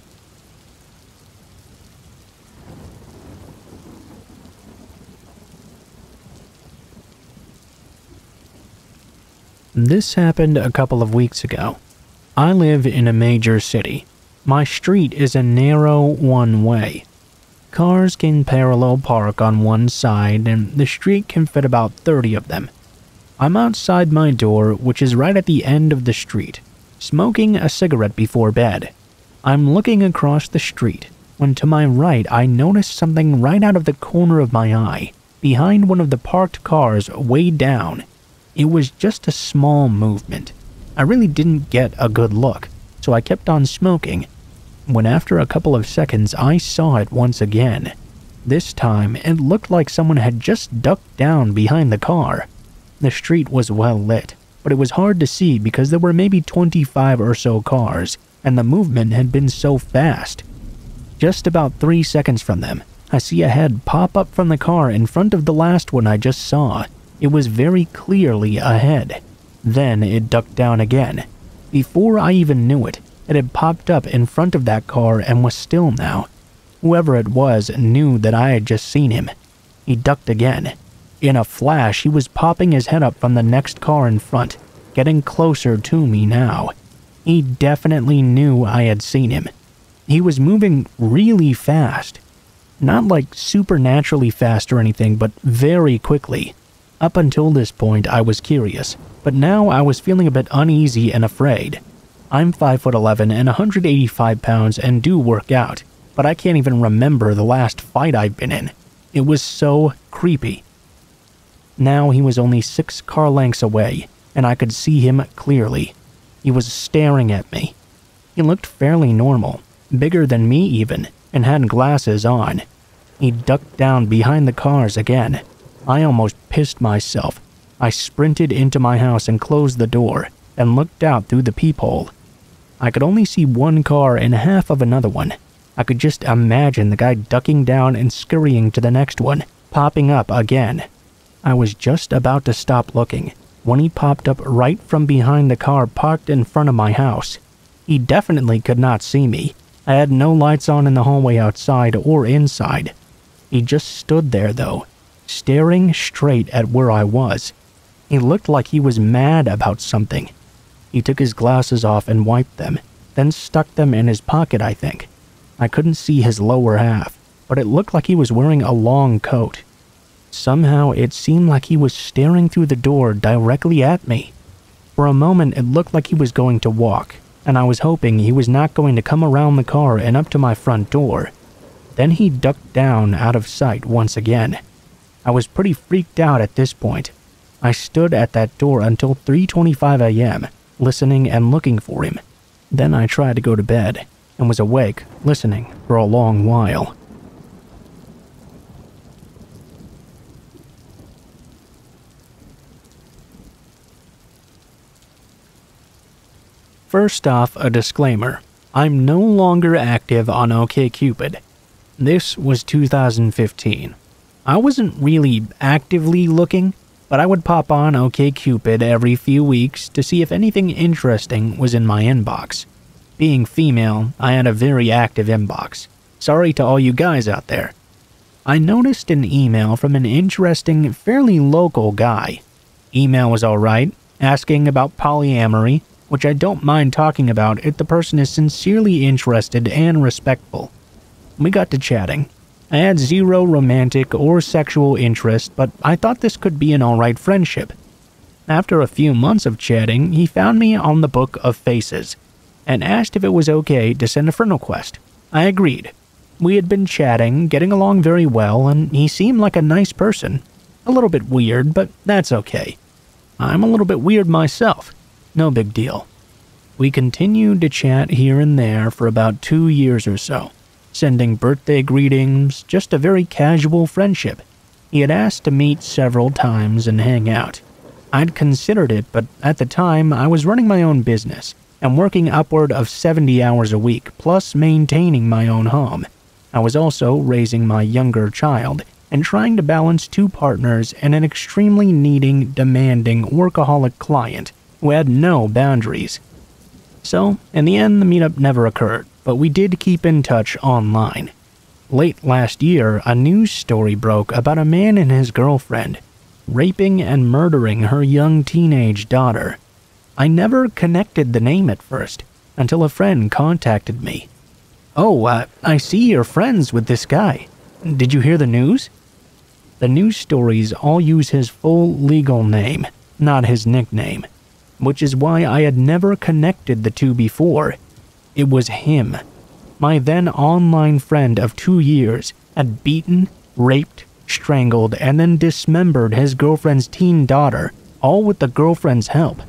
This happened a couple of weeks ago. I live in a major city. My street is a narrow one way. Cars can parallel park on one side, and the street can fit about 30 of them. I'm outside my door, which is right at the end of the street, smoking a cigarette before bed. I'm looking across the street when to my right I notice something right out of the corner of my eye, behind one of the parked cars way down. It was just a small movement. I really didn't get a good look, so I kept on smoking. When after a couple of seconds I saw it once again. This time it looked like someone had just ducked down behind the car. The street was well lit, but it was hard to see because there were maybe 25 or so cars, and the movement had been so fast. Just about three seconds from them, I see a head pop up from the car in front of the last one I just saw. It was very clearly a head. Then it ducked down again. Before I even knew it, it had popped up in front of that car and was still now. Whoever it was knew that I had just seen him. He ducked again, in a flash, he was popping his head up from the next car in front, getting closer to me now. He definitely knew I had seen him. He was moving really fast. Not like supernaturally fast or anything, but very quickly. Up until this point, I was curious, but now I was feeling a bit uneasy and afraid. I'm 5 foot 11 and 185 pounds and do work out, but I can't even remember the last fight I've been in. It was so creepy. Now he was only six car lengths away, and I could see him clearly. He was staring at me. He looked fairly normal, bigger than me even, and had glasses on. He ducked down behind the cars again. I almost pissed myself. I sprinted into my house and closed the door, and looked out through the peephole. I could only see one car and half of another one. I could just imagine the guy ducking down and scurrying to the next one, popping up again. I was just about to stop looking when he popped up right from behind the car parked in front of my house. He definitely could not see me. I had no lights on in the hallway outside or inside. He just stood there, though, staring straight at where I was. He looked like he was mad about something. He took his glasses off and wiped them, then stuck them in his pocket, I think. I couldn't see his lower half, but it looked like he was wearing a long coat. Somehow it seemed like he was staring through the door directly at me. For a moment it looked like he was going to walk, and I was hoping he was not going to come around the car and up to my front door. Then he ducked down out of sight once again. I was pretty freaked out at this point. I stood at that door until 3:25 a.m., listening and looking for him. Then I tried to go to bed and was awake, listening for a long while. First off, a disclaimer. I'm no longer active on OKCupid. This was 2015. I wasn't really actively looking, but I would pop on OKCupid every few weeks to see if anything interesting was in my inbox. Being female, I had a very active inbox. Sorry to all you guys out there. I noticed an email from an interesting, fairly local guy. Email was alright, asking about polyamory, which I don't mind talking about if the person is sincerely interested and respectful. We got to chatting. I had zero romantic or sexual interest, but I thought this could be an alright friendship. After a few months of chatting, he found me on the Book of Faces and asked if it was okay to send a friend request. I agreed. We had been chatting, getting along very well, and he seemed like a nice person. A little bit weird, but that's okay. I'm a little bit weird myself. No big deal. We continued to chat here and there for about two years or so, sending birthday greetings, just a very casual friendship. He had asked to meet several times and hang out. I'd considered it, but at the time I was running my own business and working upward of 70 hours a week, plus maintaining my own home. I was also raising my younger child and trying to balance two partners and an extremely needing, demanding, workaholic client who had no boundaries. So, in the end, the meetup never occurred, but we did keep in touch online. Late last year, a news story broke about a man and his girlfriend raping and murdering her young teenage daughter. I never connected the name at first until a friend contacted me. Oh, uh, I see you're friends with this guy. Did you hear the news? The news stories all use his full legal name, not his nickname, which is why I had never connected the two before. It was him. My then online friend of two years had beaten, raped, strangled, and then dismembered his girlfriend's teen daughter, all with the girlfriend's help.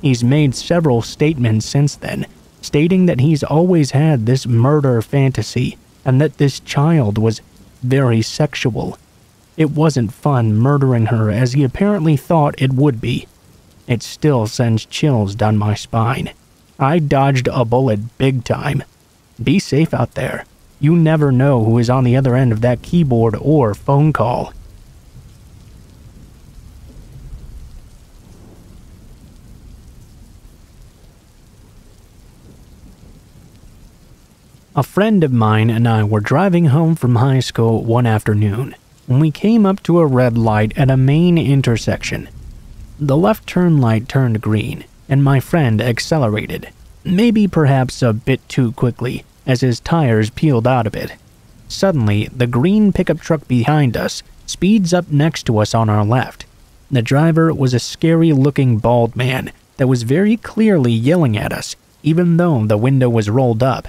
He's made several statements since then, stating that he's always had this murder fantasy and that this child was very sexual. It wasn't fun murdering her as he apparently thought it would be. It still sends chills down my spine. I dodged a bullet big time. Be safe out there. You never know who is on the other end of that keyboard or phone call. A friend of mine and I were driving home from high school one afternoon when we came up to a red light at a main intersection. The left turn light turned green, and my friend accelerated, maybe perhaps a bit too quickly as his tires peeled out a bit. Suddenly, the green pickup truck behind us speeds up next to us on our left. The driver was a scary looking bald man that was very clearly yelling at us, even though the window was rolled up.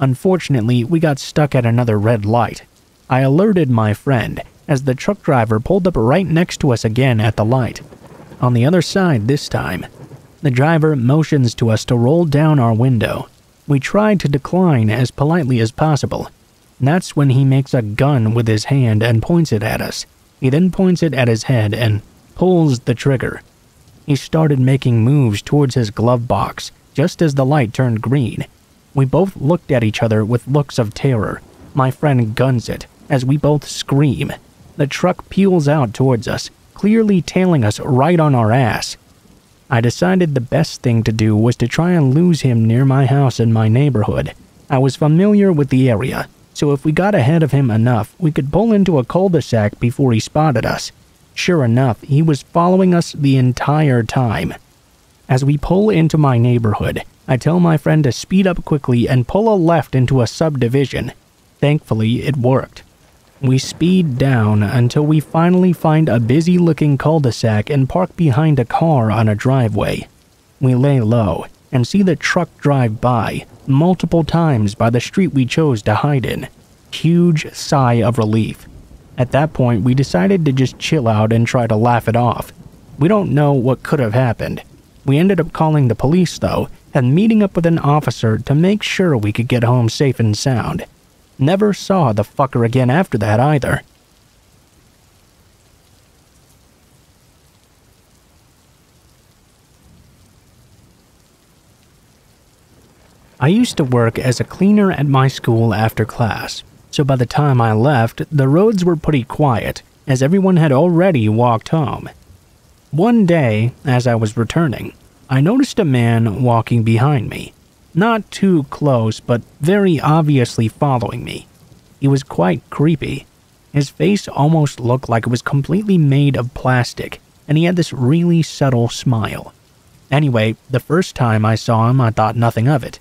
Unfortunately, we got stuck at another red light. I alerted my friend as the truck driver pulled up right next to us again at the light. On the other side this time, the driver motions to us to roll down our window. We tried to decline as politely as possible. That's when he makes a gun with his hand and points it at us. He then points it at his head and pulls the trigger. He started making moves towards his glove box just as the light turned green we both looked at each other with looks of terror. My friend guns it as we both scream. The truck peels out towards us, clearly tailing us right on our ass. I decided the best thing to do was to try and lose him near my house in my neighborhood. I was familiar with the area, so if we got ahead of him enough, we could pull into a cul-de-sac before he spotted us. Sure enough, he was following us the entire time. As we pull into my neighborhood, I tell my friend to speed up quickly and pull a left into a subdivision. Thankfully, it worked. We speed down until we finally find a busy looking cul de sac and park behind a car on a driveway. We lay low and see the truck drive by multiple times by the street we chose to hide in. Huge sigh of relief. At that point, we decided to just chill out and try to laugh it off. We don't know what could have happened. We ended up calling the police, though, and meeting up with an officer to make sure we could get home safe and sound. Never saw the fucker again after that either. I used to work as a cleaner at my school after class, so by the time I left, the roads were pretty quiet, as everyone had already walked home. One day, as I was returning, I noticed a man walking behind me. Not too close, but very obviously following me. He was quite creepy. His face almost looked like it was completely made of plastic, and he had this really subtle smile. Anyway, the first time I saw him, I thought nothing of it.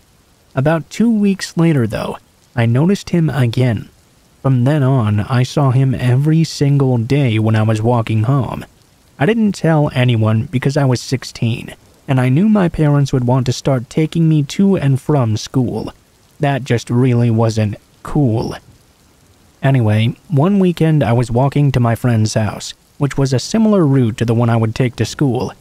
About two weeks later, though, I noticed him again. From then on, I saw him every single day when I was walking home. I didn't tell anyone because I was 16, and I knew my parents would want to start taking me to and from school. That just really wasn't cool. Anyway, one weekend I was walking to my friend's house, which was a similar route to the one I would take to school.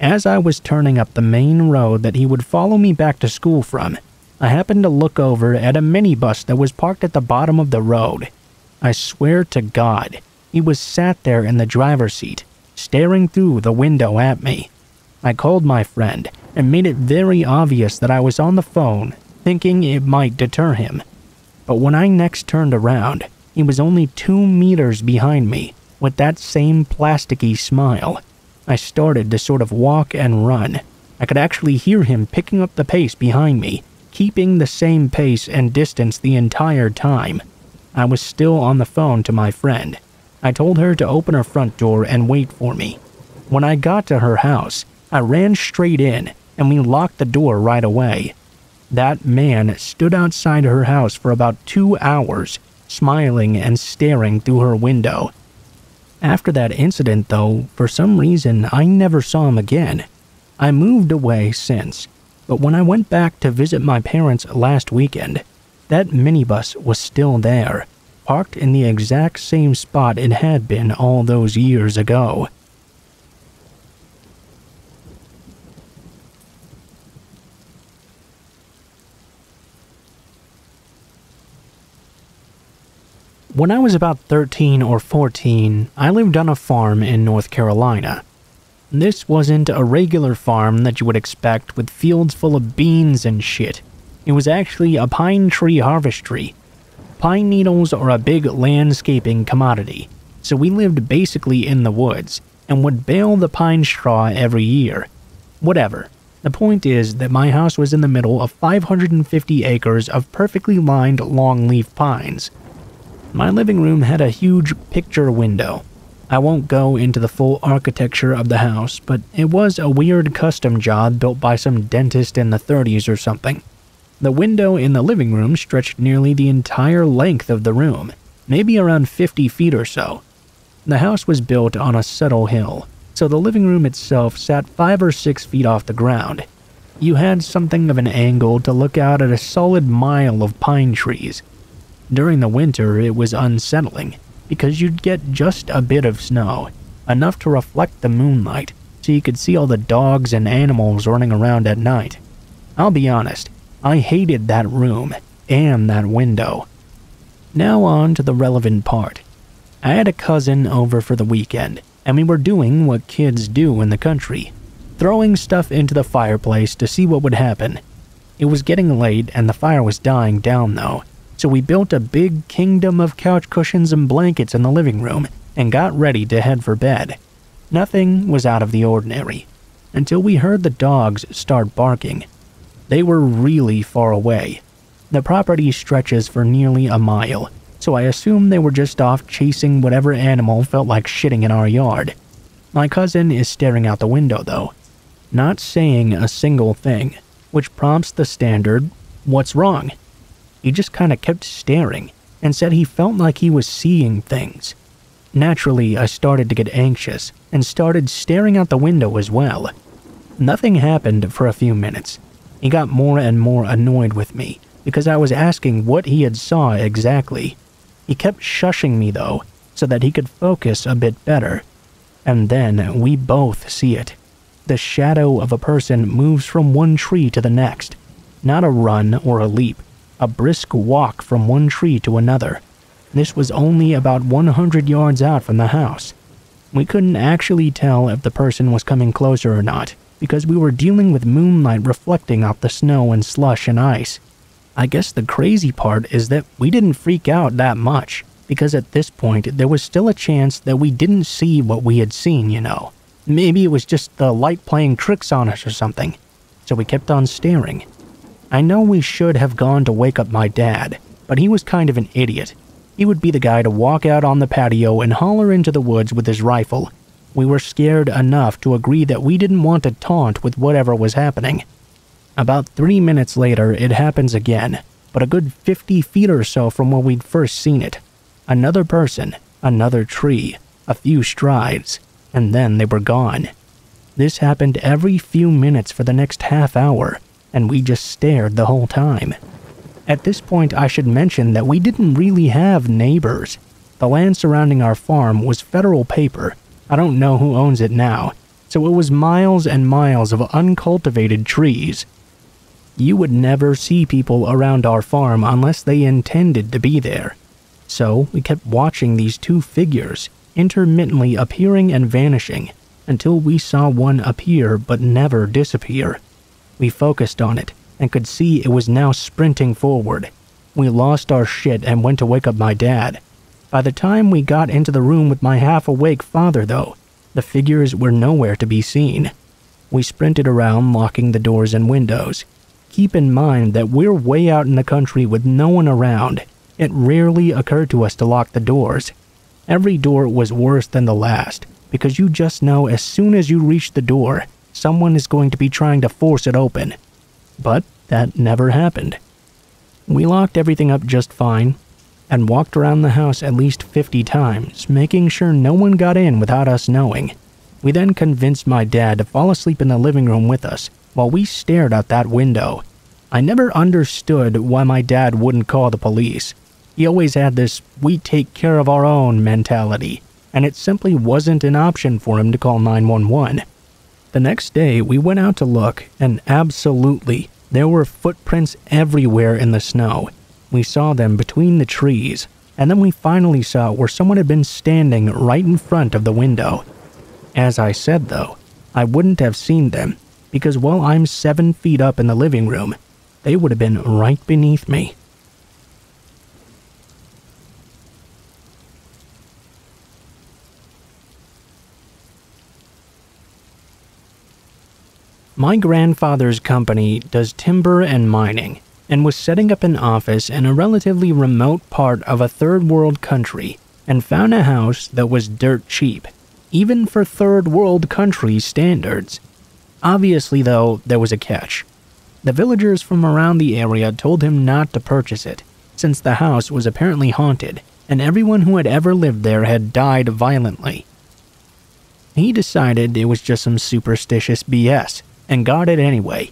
As I was turning up the main road that he would follow me back to school from, I happened to look over at a minibus that was parked at the bottom of the road. I swear to God, he was sat there in the driver's seat, staring through the window at me. I called my friend and made it very obvious that I was on the phone, thinking it might deter him. But when I next turned around, he was only two meters behind me with that same plasticky smile. I started to sort of walk and run. I could actually hear him picking up the pace behind me, keeping the same pace and distance the entire time. I was still on the phone to my friend. I told her to open her front door and wait for me. When I got to her house, I ran straight in and we locked the door right away. That man stood outside her house for about two hours, smiling and staring through her window. After that incident, though, for some reason I never saw him again. I moved away since, but when I went back to visit my parents last weekend, that minibus was still there, parked in the exact same spot it had been all those years ago. When I was about 13 or 14, I lived on a farm in North Carolina. This wasn't a regular farm that you would expect with fields full of beans and shit. It was actually a pine tree harvestry. Pine needles are a big landscaping commodity, so we lived basically in the woods and would bale the pine straw every year. Whatever. The point is that my house was in the middle of 550 acres of perfectly lined longleaf pines my living room had a huge picture window. I won't go into the full architecture of the house, but it was a weird custom job built by some dentist in the 30s or something. The window in the living room stretched nearly the entire length of the room, maybe around 50 feet or so. The house was built on a subtle hill, so the living room itself sat 5 or 6 feet off the ground. You had something of an angle to look out at a solid mile of pine trees during the winter, it was unsettling because you'd get just a bit of snow, enough to reflect the moonlight so you could see all the dogs and animals running around at night. I'll be honest, I hated that room and that window. Now on to the relevant part. I had a cousin over for the weekend, and we were doing what kids do in the country throwing stuff into the fireplace to see what would happen. It was getting late and the fire was dying down, though, so we built a big kingdom of couch cushions and blankets in the living room and got ready to head for bed. Nothing was out of the ordinary until we heard the dogs start barking. They were really far away. The property stretches for nearly a mile, so I assumed they were just off chasing whatever animal felt like shitting in our yard. My cousin is staring out the window, though, not saying a single thing, which prompts the standard, What's wrong? He just kind of kept staring and said he felt like he was seeing things. Naturally, I started to get anxious and started staring out the window as well. Nothing happened for a few minutes. He got more and more annoyed with me because I was asking what he had saw exactly. He kept shushing me though so that he could focus a bit better. And then we both see it. The shadow of a person moves from one tree to the next, not a run or a leap, a brisk walk from one tree to another. This was only about 100 yards out from the house. We couldn't actually tell if the person was coming closer or not, because we were dealing with moonlight reflecting off the snow and slush and ice. I guess the crazy part is that we didn't freak out that much, because at this point there was still a chance that we didn't see what we had seen, you know. Maybe it was just the light playing tricks on us or something. So we kept on staring. I know we should have gone to wake up my dad, but he was kind of an idiot. He would be the guy to walk out on the patio and holler into the woods with his rifle. We were scared enough to agree that we didn't want to taunt with whatever was happening. About three minutes later, it happens again, but a good 50 feet or so from where we'd first seen it. Another person, another tree, a few strides. and then they were gone. This happened every few minutes for the next half hour, and we just stared the whole time. At this point, I should mention that we didn't really have neighbors. The land surrounding our farm was federal paper. I don't know who owns it now, so it was miles and miles of uncultivated trees. You would never see people around our farm unless they intended to be there. So we kept watching these two figures, intermittently appearing and vanishing, until we saw one appear but never disappear. We focused on it and could see it was now sprinting forward. We lost our shit and went to wake up my dad. By the time we got into the room with my half awake father, though, the figures were nowhere to be seen. We sprinted around, locking the doors and windows. Keep in mind that we're way out in the country with no one around. It rarely occurred to us to lock the doors. Every door was worse than the last, because you just know as soon as you reach the door, someone is going to be trying to force it open. But that never happened. We locked everything up just fine and walked around the house at least 50 times, making sure no one got in without us knowing. We then convinced my dad to fall asleep in the living room with us while we stared out that window. I never understood why my dad wouldn't call the police. He always had this we take care of our own mentality, and it simply wasn't an option for him to call 911. The next day, we went out to look, and absolutely, there were footprints everywhere in the snow. We saw them between the trees, and then we finally saw where someone had been standing right in front of the window. As I said, though, I wouldn't have seen them, because while I'm seven feet up in the living room, they would have been right beneath me. My grandfather's company does timber and mining and was setting up an office in a relatively remote part of a third world country and found a house that was dirt cheap, even for third world country standards. Obviously, though, there was a catch. The villagers from around the area told him not to purchase it, since the house was apparently haunted and everyone who had ever lived there had died violently. He decided it was just some superstitious BS and got it anyway.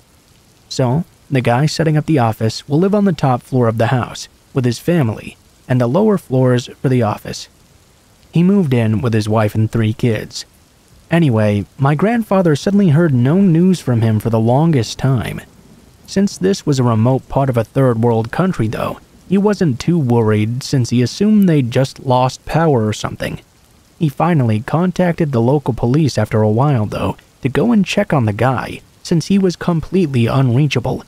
So, the guy setting up the office will live on the top floor of the house with his family and the lower floors for the office. He moved in with his wife and three kids. Anyway, my grandfather suddenly heard no news from him for the longest time. Since this was a remote part of a third world country, though, he wasn't too worried since he assumed they'd just lost power or something. He finally contacted the local police after a while, though, to go and check on the guy, since he was completely unreachable.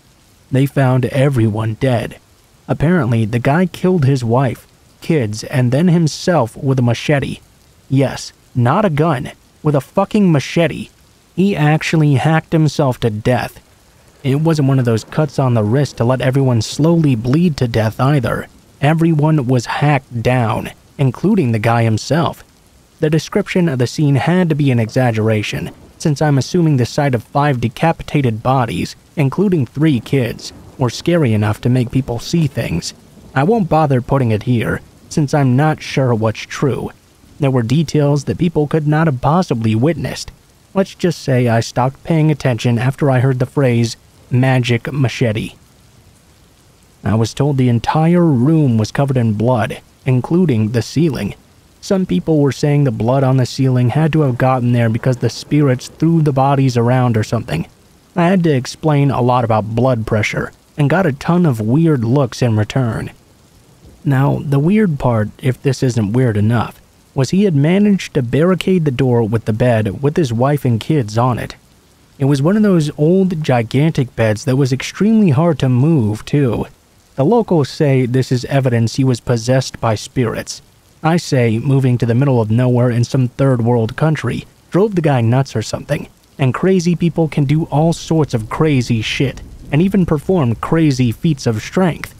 They found everyone dead. Apparently, the guy killed his wife, kids, and then himself with a machete. Yes, not a gun, with a fucking machete. He actually hacked himself to death. It wasn't one of those cuts on the wrist to let everyone slowly bleed to death either. Everyone was hacked down, including the guy himself. The description of the scene had to be an exaggeration, since I'm assuming the sight of five decapitated bodies, including three kids, were scary enough to make people see things. I won't bother putting it here, since I'm not sure what's true. There were details that people could not have possibly witnessed. Let's just say I stopped paying attention after I heard the phrase, magic machete. I was told the entire room was covered in blood, including the ceiling. Some people were saying the blood on the ceiling had to have gotten there because the spirits threw the bodies around or something. I had to explain a lot about blood pressure and got a ton of weird looks in return. Now, the weird part, if this isn't weird enough, was he had managed to barricade the door with the bed with his wife and kids on it. It was one of those old, gigantic beds that was extremely hard to move, too. The locals say this is evidence he was possessed by spirits, I say moving to the middle of nowhere in some third world country drove the guy nuts or something, and crazy people can do all sorts of crazy shit and even perform crazy feats of strength.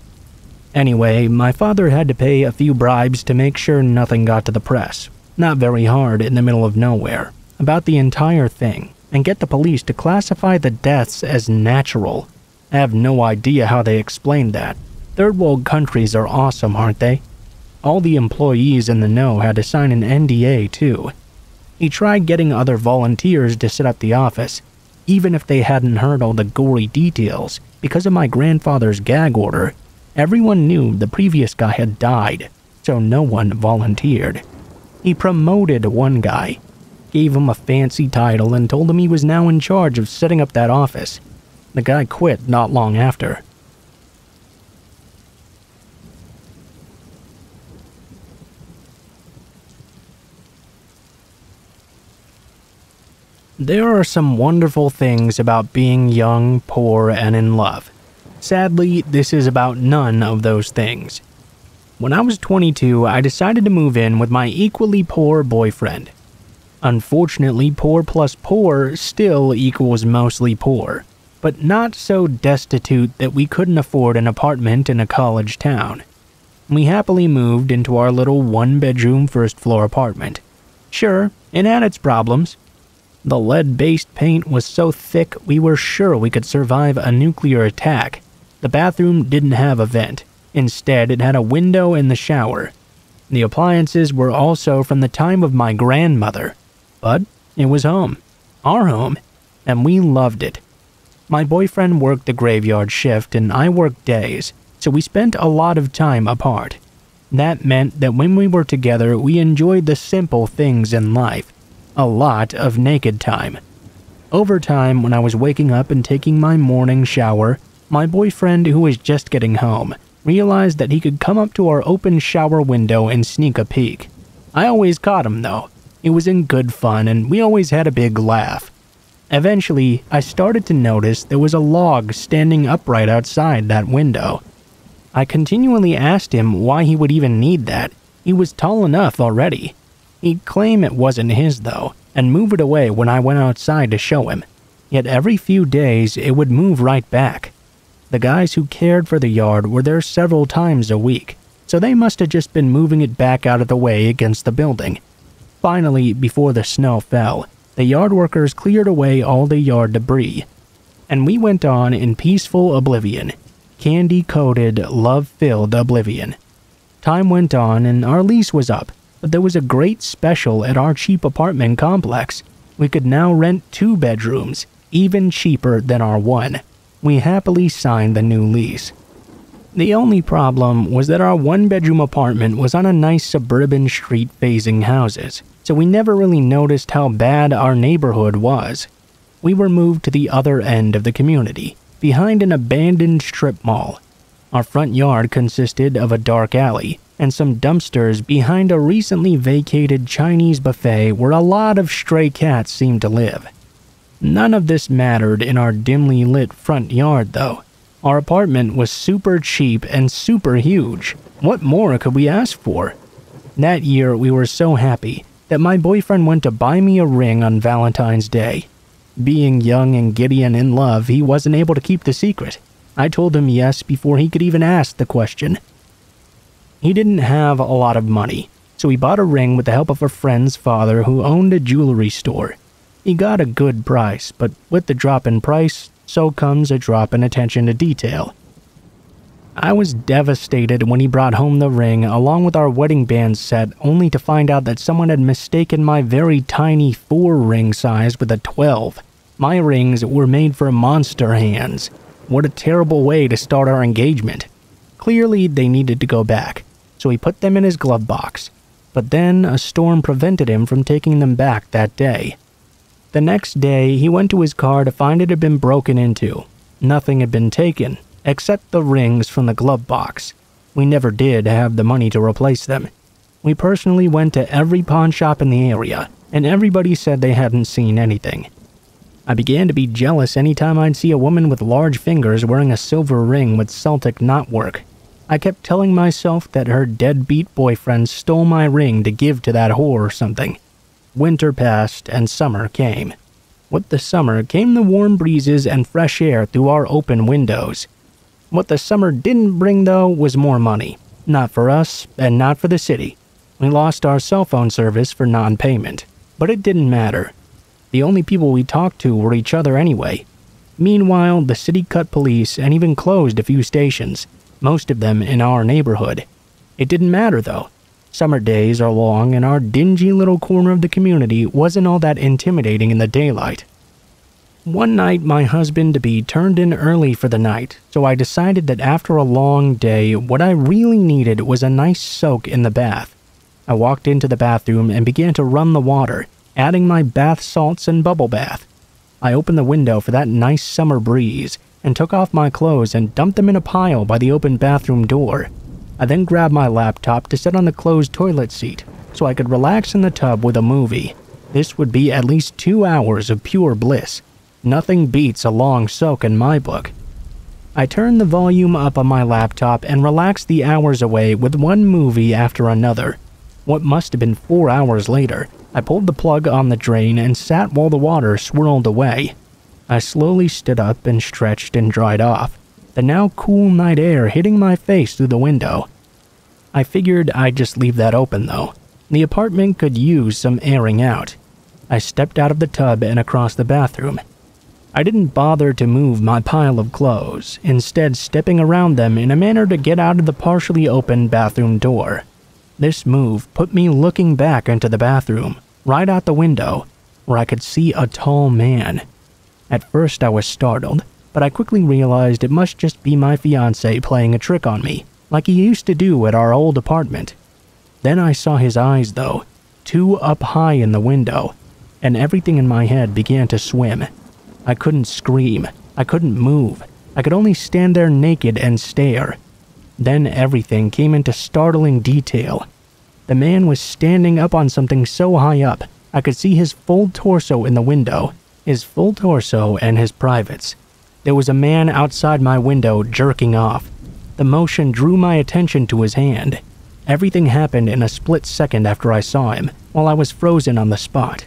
Anyway, my father had to pay a few bribes to make sure nothing got to the press, not very hard in the middle of nowhere, about the entire thing, and get the police to classify the deaths as natural. I have no idea how they explained that. Third world countries are awesome, aren't they? All the employees in the know had to sign an NDA, too. He tried getting other volunteers to set up the office, even if they hadn't heard all the gory details. Because of my grandfather's gag order, everyone knew the previous guy had died, so no one volunteered. He promoted one guy, gave him a fancy title, and told him he was now in charge of setting up that office. The guy quit not long after. There are some wonderful things about being young, poor, and in love. Sadly, this is about none of those things. When I was 22, I decided to move in with my equally poor boyfriend. Unfortunately, poor plus poor still equals mostly poor, but not so destitute that we couldn't afford an apartment in a college town. We happily moved into our little one bedroom first floor apartment. Sure, it had its problems, the lead based paint was so thick we were sure we could survive a nuclear attack. The bathroom didn't have a vent, instead, it had a window in the shower. The appliances were also from the time of my grandmother, but it was home, our home, and we loved it. My boyfriend worked the graveyard shift and I worked days, so we spent a lot of time apart. That meant that when we were together, we enjoyed the simple things in life a lot of naked time. Over time, when I was waking up and taking my morning shower, my boyfriend, who was just getting home, realized that he could come up to our open shower window and sneak a peek. I always caught him, though. It was in good fun, and we always had a big laugh. Eventually, I started to notice there was a log standing upright outside that window. I continually asked him why he would even need that. He was tall enough already. He'd claim it wasn't his, though, and move it away when I went outside to show him. Yet every few days, it would move right back. The guys who cared for the yard were there several times a week, so they must have just been moving it back out of the way against the building. Finally, before the snow fell, the yard workers cleared away all the yard debris, and we went on in peaceful oblivion, candy coated, love filled oblivion. Time went on, and our lease was up, but there was a great special at our cheap apartment complex. We could now rent two bedrooms, even cheaper than our one. We happily signed the new lease. The only problem was that our one bedroom apartment was on a nice suburban street facing houses, so we never really noticed how bad our neighborhood was. We were moved to the other end of the community, behind an abandoned strip mall. Our front yard consisted of a dark alley, and some dumpsters behind a recently vacated Chinese buffet where a lot of stray cats seemed to live. None of this mattered in our dimly lit front yard, though. Our apartment was super cheap and super huge. What more could we ask for? That year, we were so happy that my boyfriend went to buy me a ring on Valentine's Day. Being young and giddy and in love, he wasn't able to keep the secret. I told him yes before he could even ask the question. He didn't have a lot of money, so he bought a ring with the help of a friend's father who owned a jewelry store. He got a good price, but with the drop in price, so comes a drop in attention to detail. I was devastated when he brought home the ring along with our wedding band set, only to find out that someone had mistaken my very tiny 4 ring size with a 12. My rings were made for monster hands. What a terrible way to start our engagement. Clearly, they needed to go back so he put them in his glove box. But then a storm prevented him from taking them back that day. The next day, he went to his car to find it had been broken into. Nothing had been taken, except the rings from the glove box. We never did have the money to replace them. We personally went to every pawn shop in the area, and everybody said they hadn't seen anything. I began to be jealous anytime I'd see a woman with large fingers wearing a silver ring with Celtic knotwork I kept telling myself that her deadbeat boyfriend stole my ring to give to that whore or something. Winter passed and summer came. With the summer came the warm breezes and fresh air through our open windows. What the summer didn't bring, though, was more money. Not for us, and not for the city. We lost our cell phone service for non payment. But it didn't matter. The only people we talked to were each other anyway. Meanwhile, the city cut police and even closed a few stations most of them in our neighborhood. It didn't matter though. Summer days are long, and our dingy little corner of the community wasn't all that intimidating in the daylight. One night, my husband to be turned in early for the night, so I decided that after a long day, what I really needed was a nice soak in the bath. I walked into the bathroom and began to run the water, adding my bath salts and bubble bath. I opened the window for that nice summer breeze and took off my clothes and dumped them in a pile by the open bathroom door. I then grabbed my laptop to sit on the closed toilet seat so I could relax in the tub with a movie. This would be at least two hours of pure bliss. Nothing beats a long soak in my book. I turned the volume up on my laptop and relaxed the hours away with one movie after another. What must have been four hours later, I pulled the plug on the drain and sat while the water swirled away. I slowly stood up and stretched and dried off, the now cool night air hitting my face through the window. I figured I'd just leave that open though. The apartment could use some airing out. I stepped out of the tub and across the bathroom, I didn't bother to move my pile of clothes, instead, stepping around them in a manner to get out of the partially open bathroom door. This move put me looking back into the bathroom, right out the window, where I could see a tall man. At first, I was startled, but I quickly realized it must just be my fiance playing a trick on me, like he used to do at our old apartment. Then I saw his eyes, though, two up high in the window, and everything in my head began to swim. I couldn't scream. I couldn't move. I could only stand there naked and stare. Then everything came into startling detail. The man was standing up on something so high up, I could see his full torso in the window, his full torso and his privates. There was a man outside my window jerking off. The motion drew my attention to his hand. Everything happened in a split second after I saw him, while I was frozen on the spot.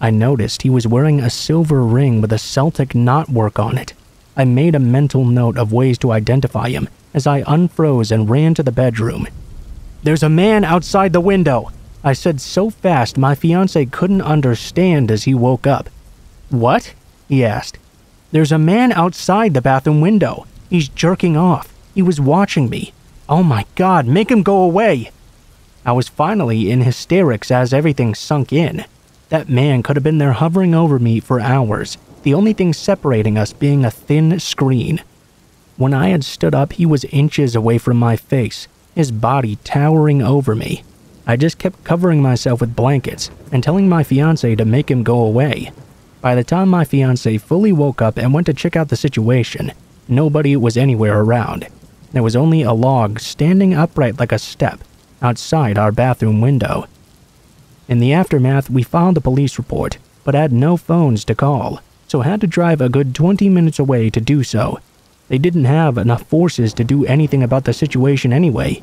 I noticed he was wearing a silver ring with a Celtic knotwork on it. I made a mental note of ways to identify him as I unfroze and ran to the bedroom. There's a man outside the window, I said so fast my fiance couldn't understand as he woke up. What? he asked. There's a man outside the bathroom window. He's jerking off. He was watching me. Oh my god, make him go away! I was finally in hysterics as everything sunk in. That man could have been there hovering over me for hours, the only thing separating us being a thin screen. When I had stood up, he was inches away from my face, his body towering over me. I just kept covering myself with blankets and telling my fiance to make him go away. By the time my fiance fully woke up and went to check out the situation, nobody was anywhere around. There was only a log standing upright like a step outside our bathroom window. In the aftermath, we filed a police report, but had no phones to call, so had to drive a good 20 minutes away to do so. They didn't have enough forces to do anything about the situation anyway.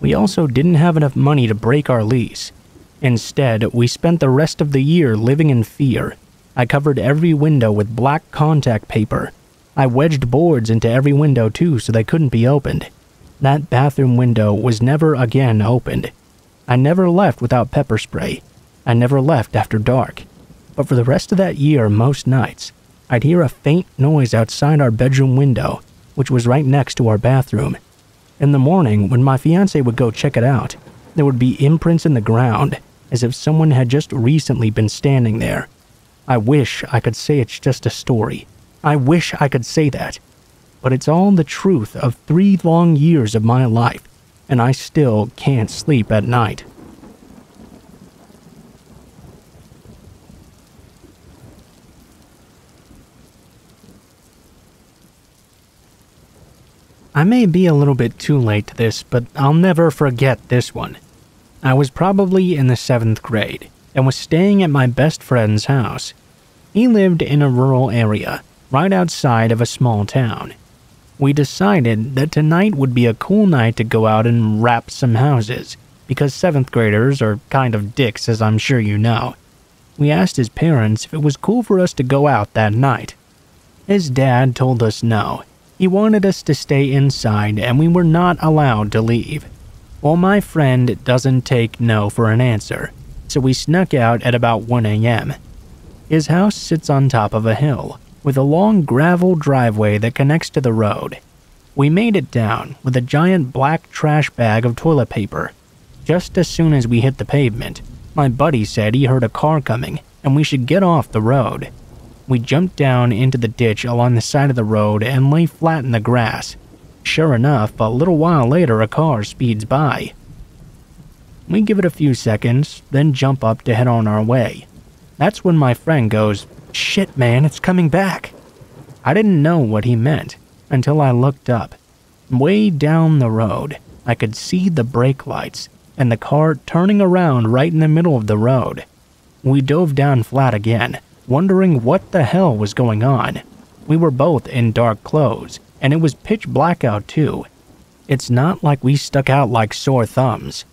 We also didn't have enough money to break our lease. Instead, we spent the rest of the year living in fear. I covered every window with black contact paper. I wedged boards into every window too so they couldn't be opened. That bathroom window was never again opened. I never left without pepper spray. I never left after dark. But for the rest of that year, most nights, I'd hear a faint noise outside our bedroom window, which was right next to our bathroom. In the morning, when my fiance would go check it out, there would be imprints in the ground, as if someone had just recently been standing there. I wish I could say it's just a story. I wish I could say that. But it's all the truth of three long years of my life and I still can't sleep at night. I may be a little bit too late to this, but I'll never forget this one. I was probably in the seventh grade and was staying at my best friend's house. He lived in a rural area, right outside of a small town we decided that tonight would be a cool night to go out and wrap some houses, because 7th graders are kind of dicks, as I'm sure you know. We asked his parents if it was cool for us to go out that night. His dad told us no. He wanted us to stay inside and we were not allowed to leave. Well, my friend doesn't take no for an answer, so we snuck out at about 1 a.m. His house sits on top of a hill, with a long gravel driveway that connects to the road. We made it down with a giant black trash bag of toilet paper. Just as soon as we hit the pavement, my buddy said he heard a car coming and we should get off the road. We jumped down into the ditch along the side of the road and lay flat in the grass. Sure enough, a little while later, a car speeds by. We give it a few seconds, then jump up to head on our way. That's when my friend goes, Shit, man, it's coming back. I didn't know what he meant until I looked up. Way down the road, I could see the brake lights and the car turning around right in the middle of the road. We dove down flat again, wondering what the hell was going on. We were both in dark clothes, and it was pitch black out too. It's not like we stuck out like sore thumbs.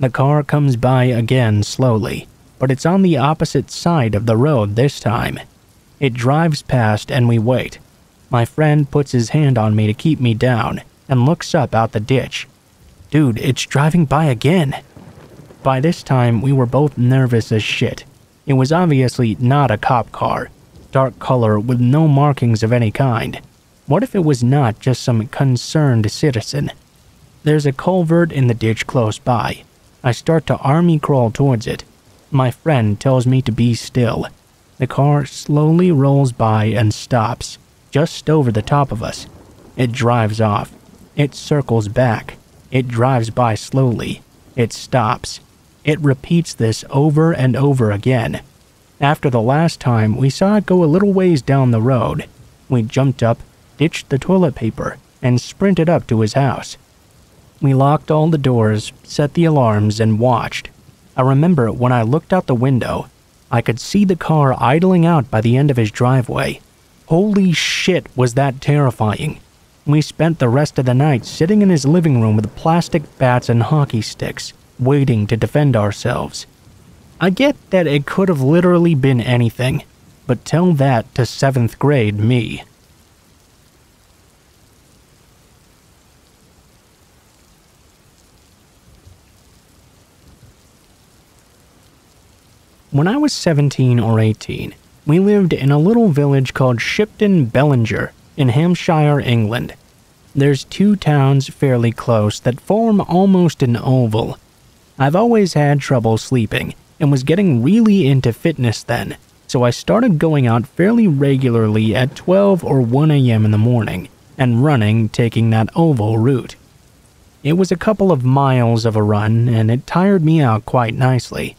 The car comes by again slowly, but it's on the opposite side of the road this time. It drives past and we wait. My friend puts his hand on me to keep me down and looks up out the ditch. Dude, it's driving by again. By this time, we were both nervous as shit. It was obviously not a cop car, dark color with no markings of any kind. What if it was not just some concerned citizen? There's a culvert in the ditch close by. I start to army crawl towards it. My friend tells me to be still. The car slowly rolls by and stops, just over the top of us. It drives off. It circles back. It drives by slowly. It stops. It repeats this over and over again. After the last time, we saw it go a little ways down the road. We jumped up, ditched the toilet paper, and sprinted up to his house. We locked all the doors, set the alarms, and watched. I remember when I looked out the window, I could see the car idling out by the end of his driveway. Holy shit, was that terrifying! We spent the rest of the night sitting in his living room with plastic bats and hockey sticks, waiting to defend ourselves. I get that it could have literally been anything, but tell that to 7th grade me. When I was 17 or 18, we lived in a little village called Shipton Bellinger in Hampshire, England. There's two towns fairly close that form almost an oval, I've always had trouble sleeping and was getting really into fitness then, so I started going out fairly regularly at 12 or 1 a.m. in the morning and running taking that oval route. It was a couple of miles of a run and it tired me out quite nicely.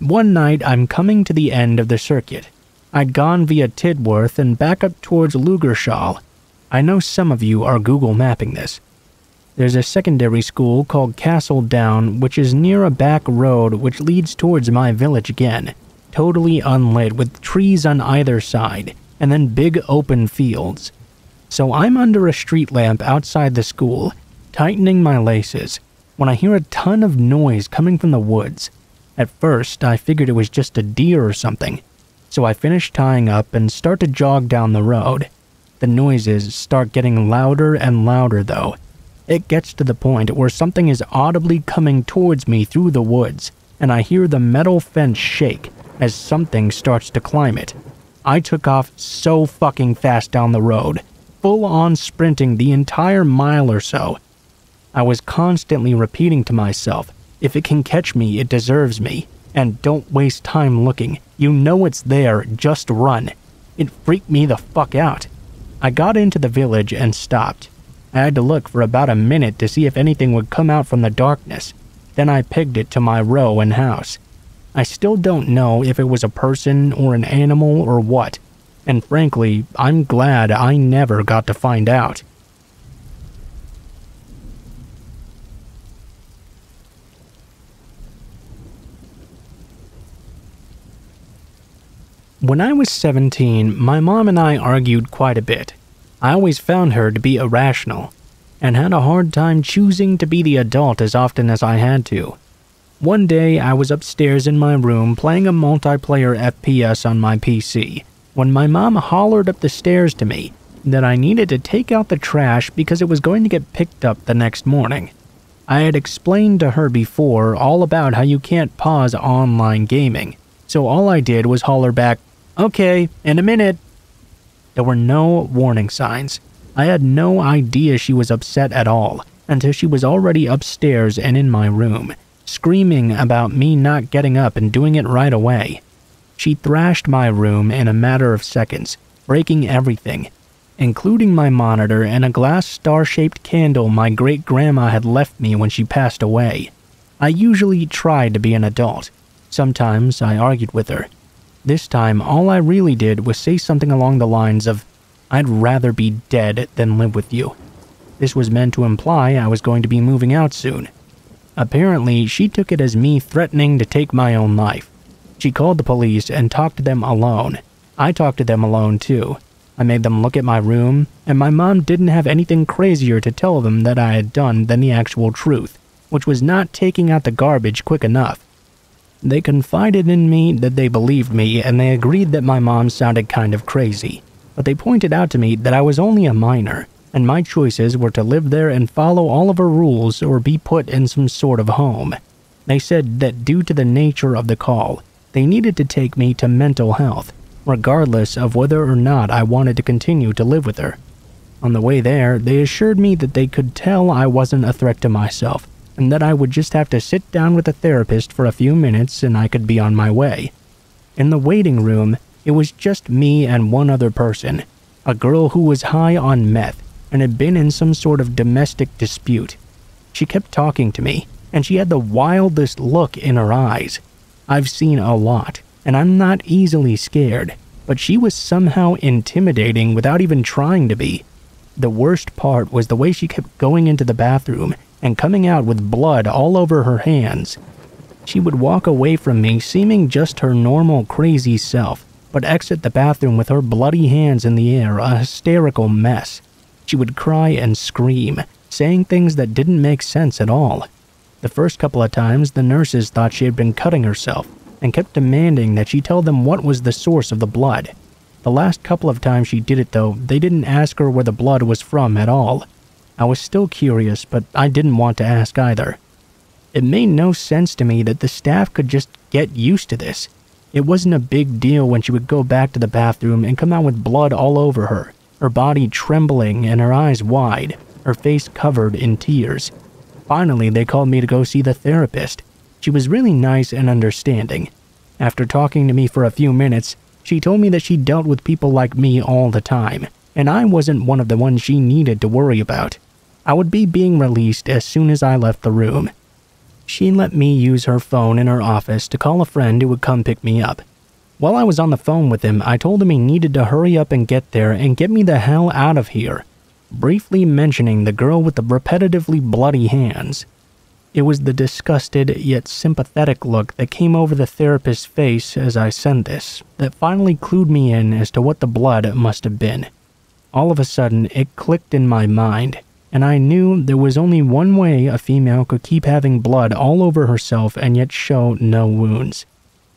One night I'm coming to the end of the circuit. I'd gone via Tidworth and back up towards Ludgershall. I know some of you are Google mapping this, there's a secondary school called Castle Down, which is near a back road which leads towards my village again, totally unlit with trees on either side, and then big open fields. So I'm under a street lamp outside the school, tightening my laces, when I hear a ton of noise coming from the woods. At first, I figured it was just a deer or something, so I finish tying up and start to jog down the road. The noises start getting louder and louder, though, it gets to the point where something is audibly coming towards me through the woods, and I hear the metal fence shake as something starts to climb it. I took off so fucking fast down the road, full on sprinting the entire mile or so. I was constantly repeating to myself, if it can catch me, it deserves me. And don't waste time looking. You know it's there, just run. It freaked me the fuck out. I got into the village and stopped. I had to look for about a minute to see if anything would come out from the darkness. Then I pegged it to my row and house. I still don't know if it was a person or an animal or what, and frankly, I'm glad I never got to find out. When I was 17, my mom and I argued quite a bit. I always found her to be irrational, and had a hard time choosing to be the adult as often as I had to. One day, I was upstairs in my room playing a multiplayer FPS on my PC when my mom hollered up the stairs to me that I needed to take out the trash because it was going to get picked up the next morning. I had explained to her before all about how you can't pause online gaming, so all I did was holler back, Okay, in a minute. There were no warning signs. I had no idea she was upset at all until she was already upstairs and in my room, screaming about me not getting up and doing it right away. She thrashed my room in a matter of seconds, breaking everything, including my monitor and a glass star shaped candle my great grandma had left me when she passed away. I usually tried to be an adult. Sometimes I argued with her. This time, all I really did was say something along the lines of, I'd rather be dead than live with you. This was meant to imply I was going to be moving out soon. Apparently, she took it as me threatening to take my own life. She called the police and talked to them alone. I talked to them alone too. I made them look at my room, and my mom didn't have anything crazier to tell them that I had done than the actual truth, which was not taking out the garbage quick enough. They confided in me that they believed me and they agreed that my mom sounded kind of crazy, but they pointed out to me that I was only a minor and my choices were to live there and follow all of her rules or be put in some sort of home. They said that due to the nature of the call, they needed to take me to mental health, regardless of whether or not I wanted to continue to live with her. On the way there, they assured me that they could tell I wasn't a threat to myself, and that I would just have to sit down with a therapist for a few minutes and I could be on my way. In the waiting room, it was just me and one other person, a girl who was high on meth and had been in some sort of domestic dispute. She kept talking to me, and she had the wildest look in her eyes. I've seen a lot, and I'm not easily scared, but she was somehow intimidating without even trying to be. The worst part was the way she kept going into the bathroom and coming out with blood all over her hands. She would walk away from me seeming just her normal crazy self, but exit the bathroom with her bloody hands in the air, a hysterical mess. She would cry and scream, saying things that didn't make sense at all. The first couple of times, the nurses thought she had been cutting herself and kept demanding that she tell them what was the source of the blood. The last couple of times she did it, though, they didn't ask her where the blood was from at all. I was still curious, but I didn't want to ask either. It made no sense to me that the staff could just get used to this. It wasn't a big deal when she would go back to the bathroom and come out with blood all over her her body trembling and her eyes wide, her face covered in tears. Finally, they called me to go see the therapist. She was really nice and understanding. After talking to me for a few minutes, she told me that she dealt with people like me all the time, and I wasn't one of the ones she needed to worry about. I would be being released as soon as I left the room. She let me use her phone in her office to call a friend who would come pick me up. While I was on the phone with him, I told him he needed to hurry up and get there and get me the hell out of here, briefly mentioning the girl with the repetitively bloody hands. It was the disgusted yet sympathetic look that came over the therapist's face as I sent this that finally clued me in as to what the blood must have been. All of a sudden, it clicked in my mind, and I knew there was only one way a female could keep having blood all over herself and yet show no wounds.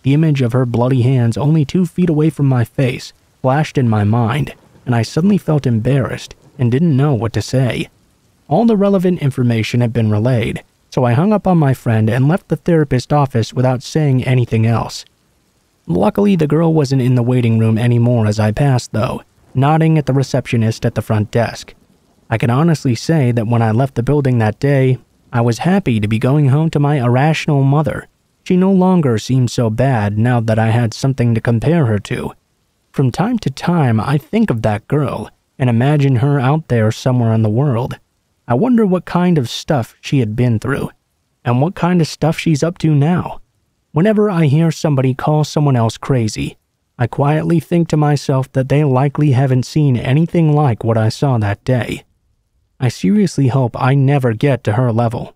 The image of her bloody hands only two feet away from my face flashed in my mind, and I suddenly felt embarrassed and didn't know what to say. All the relevant information had been relayed, so I hung up on my friend and left the therapist office without saying anything else. Luckily, the girl wasn't in the waiting room anymore as I passed, though, nodding at the receptionist at the front desk. I can honestly say that when I left the building that day, I was happy to be going home to my irrational mother she no longer seemed so bad now that I had something to compare her to. From time to time, I think of that girl and imagine her out there somewhere in the world. I wonder what kind of stuff she had been through, and what kind of stuff she's up to now. Whenever I hear somebody call someone else crazy, I quietly think to myself that they likely haven't seen anything like what I saw that day. I seriously hope I never get to her level.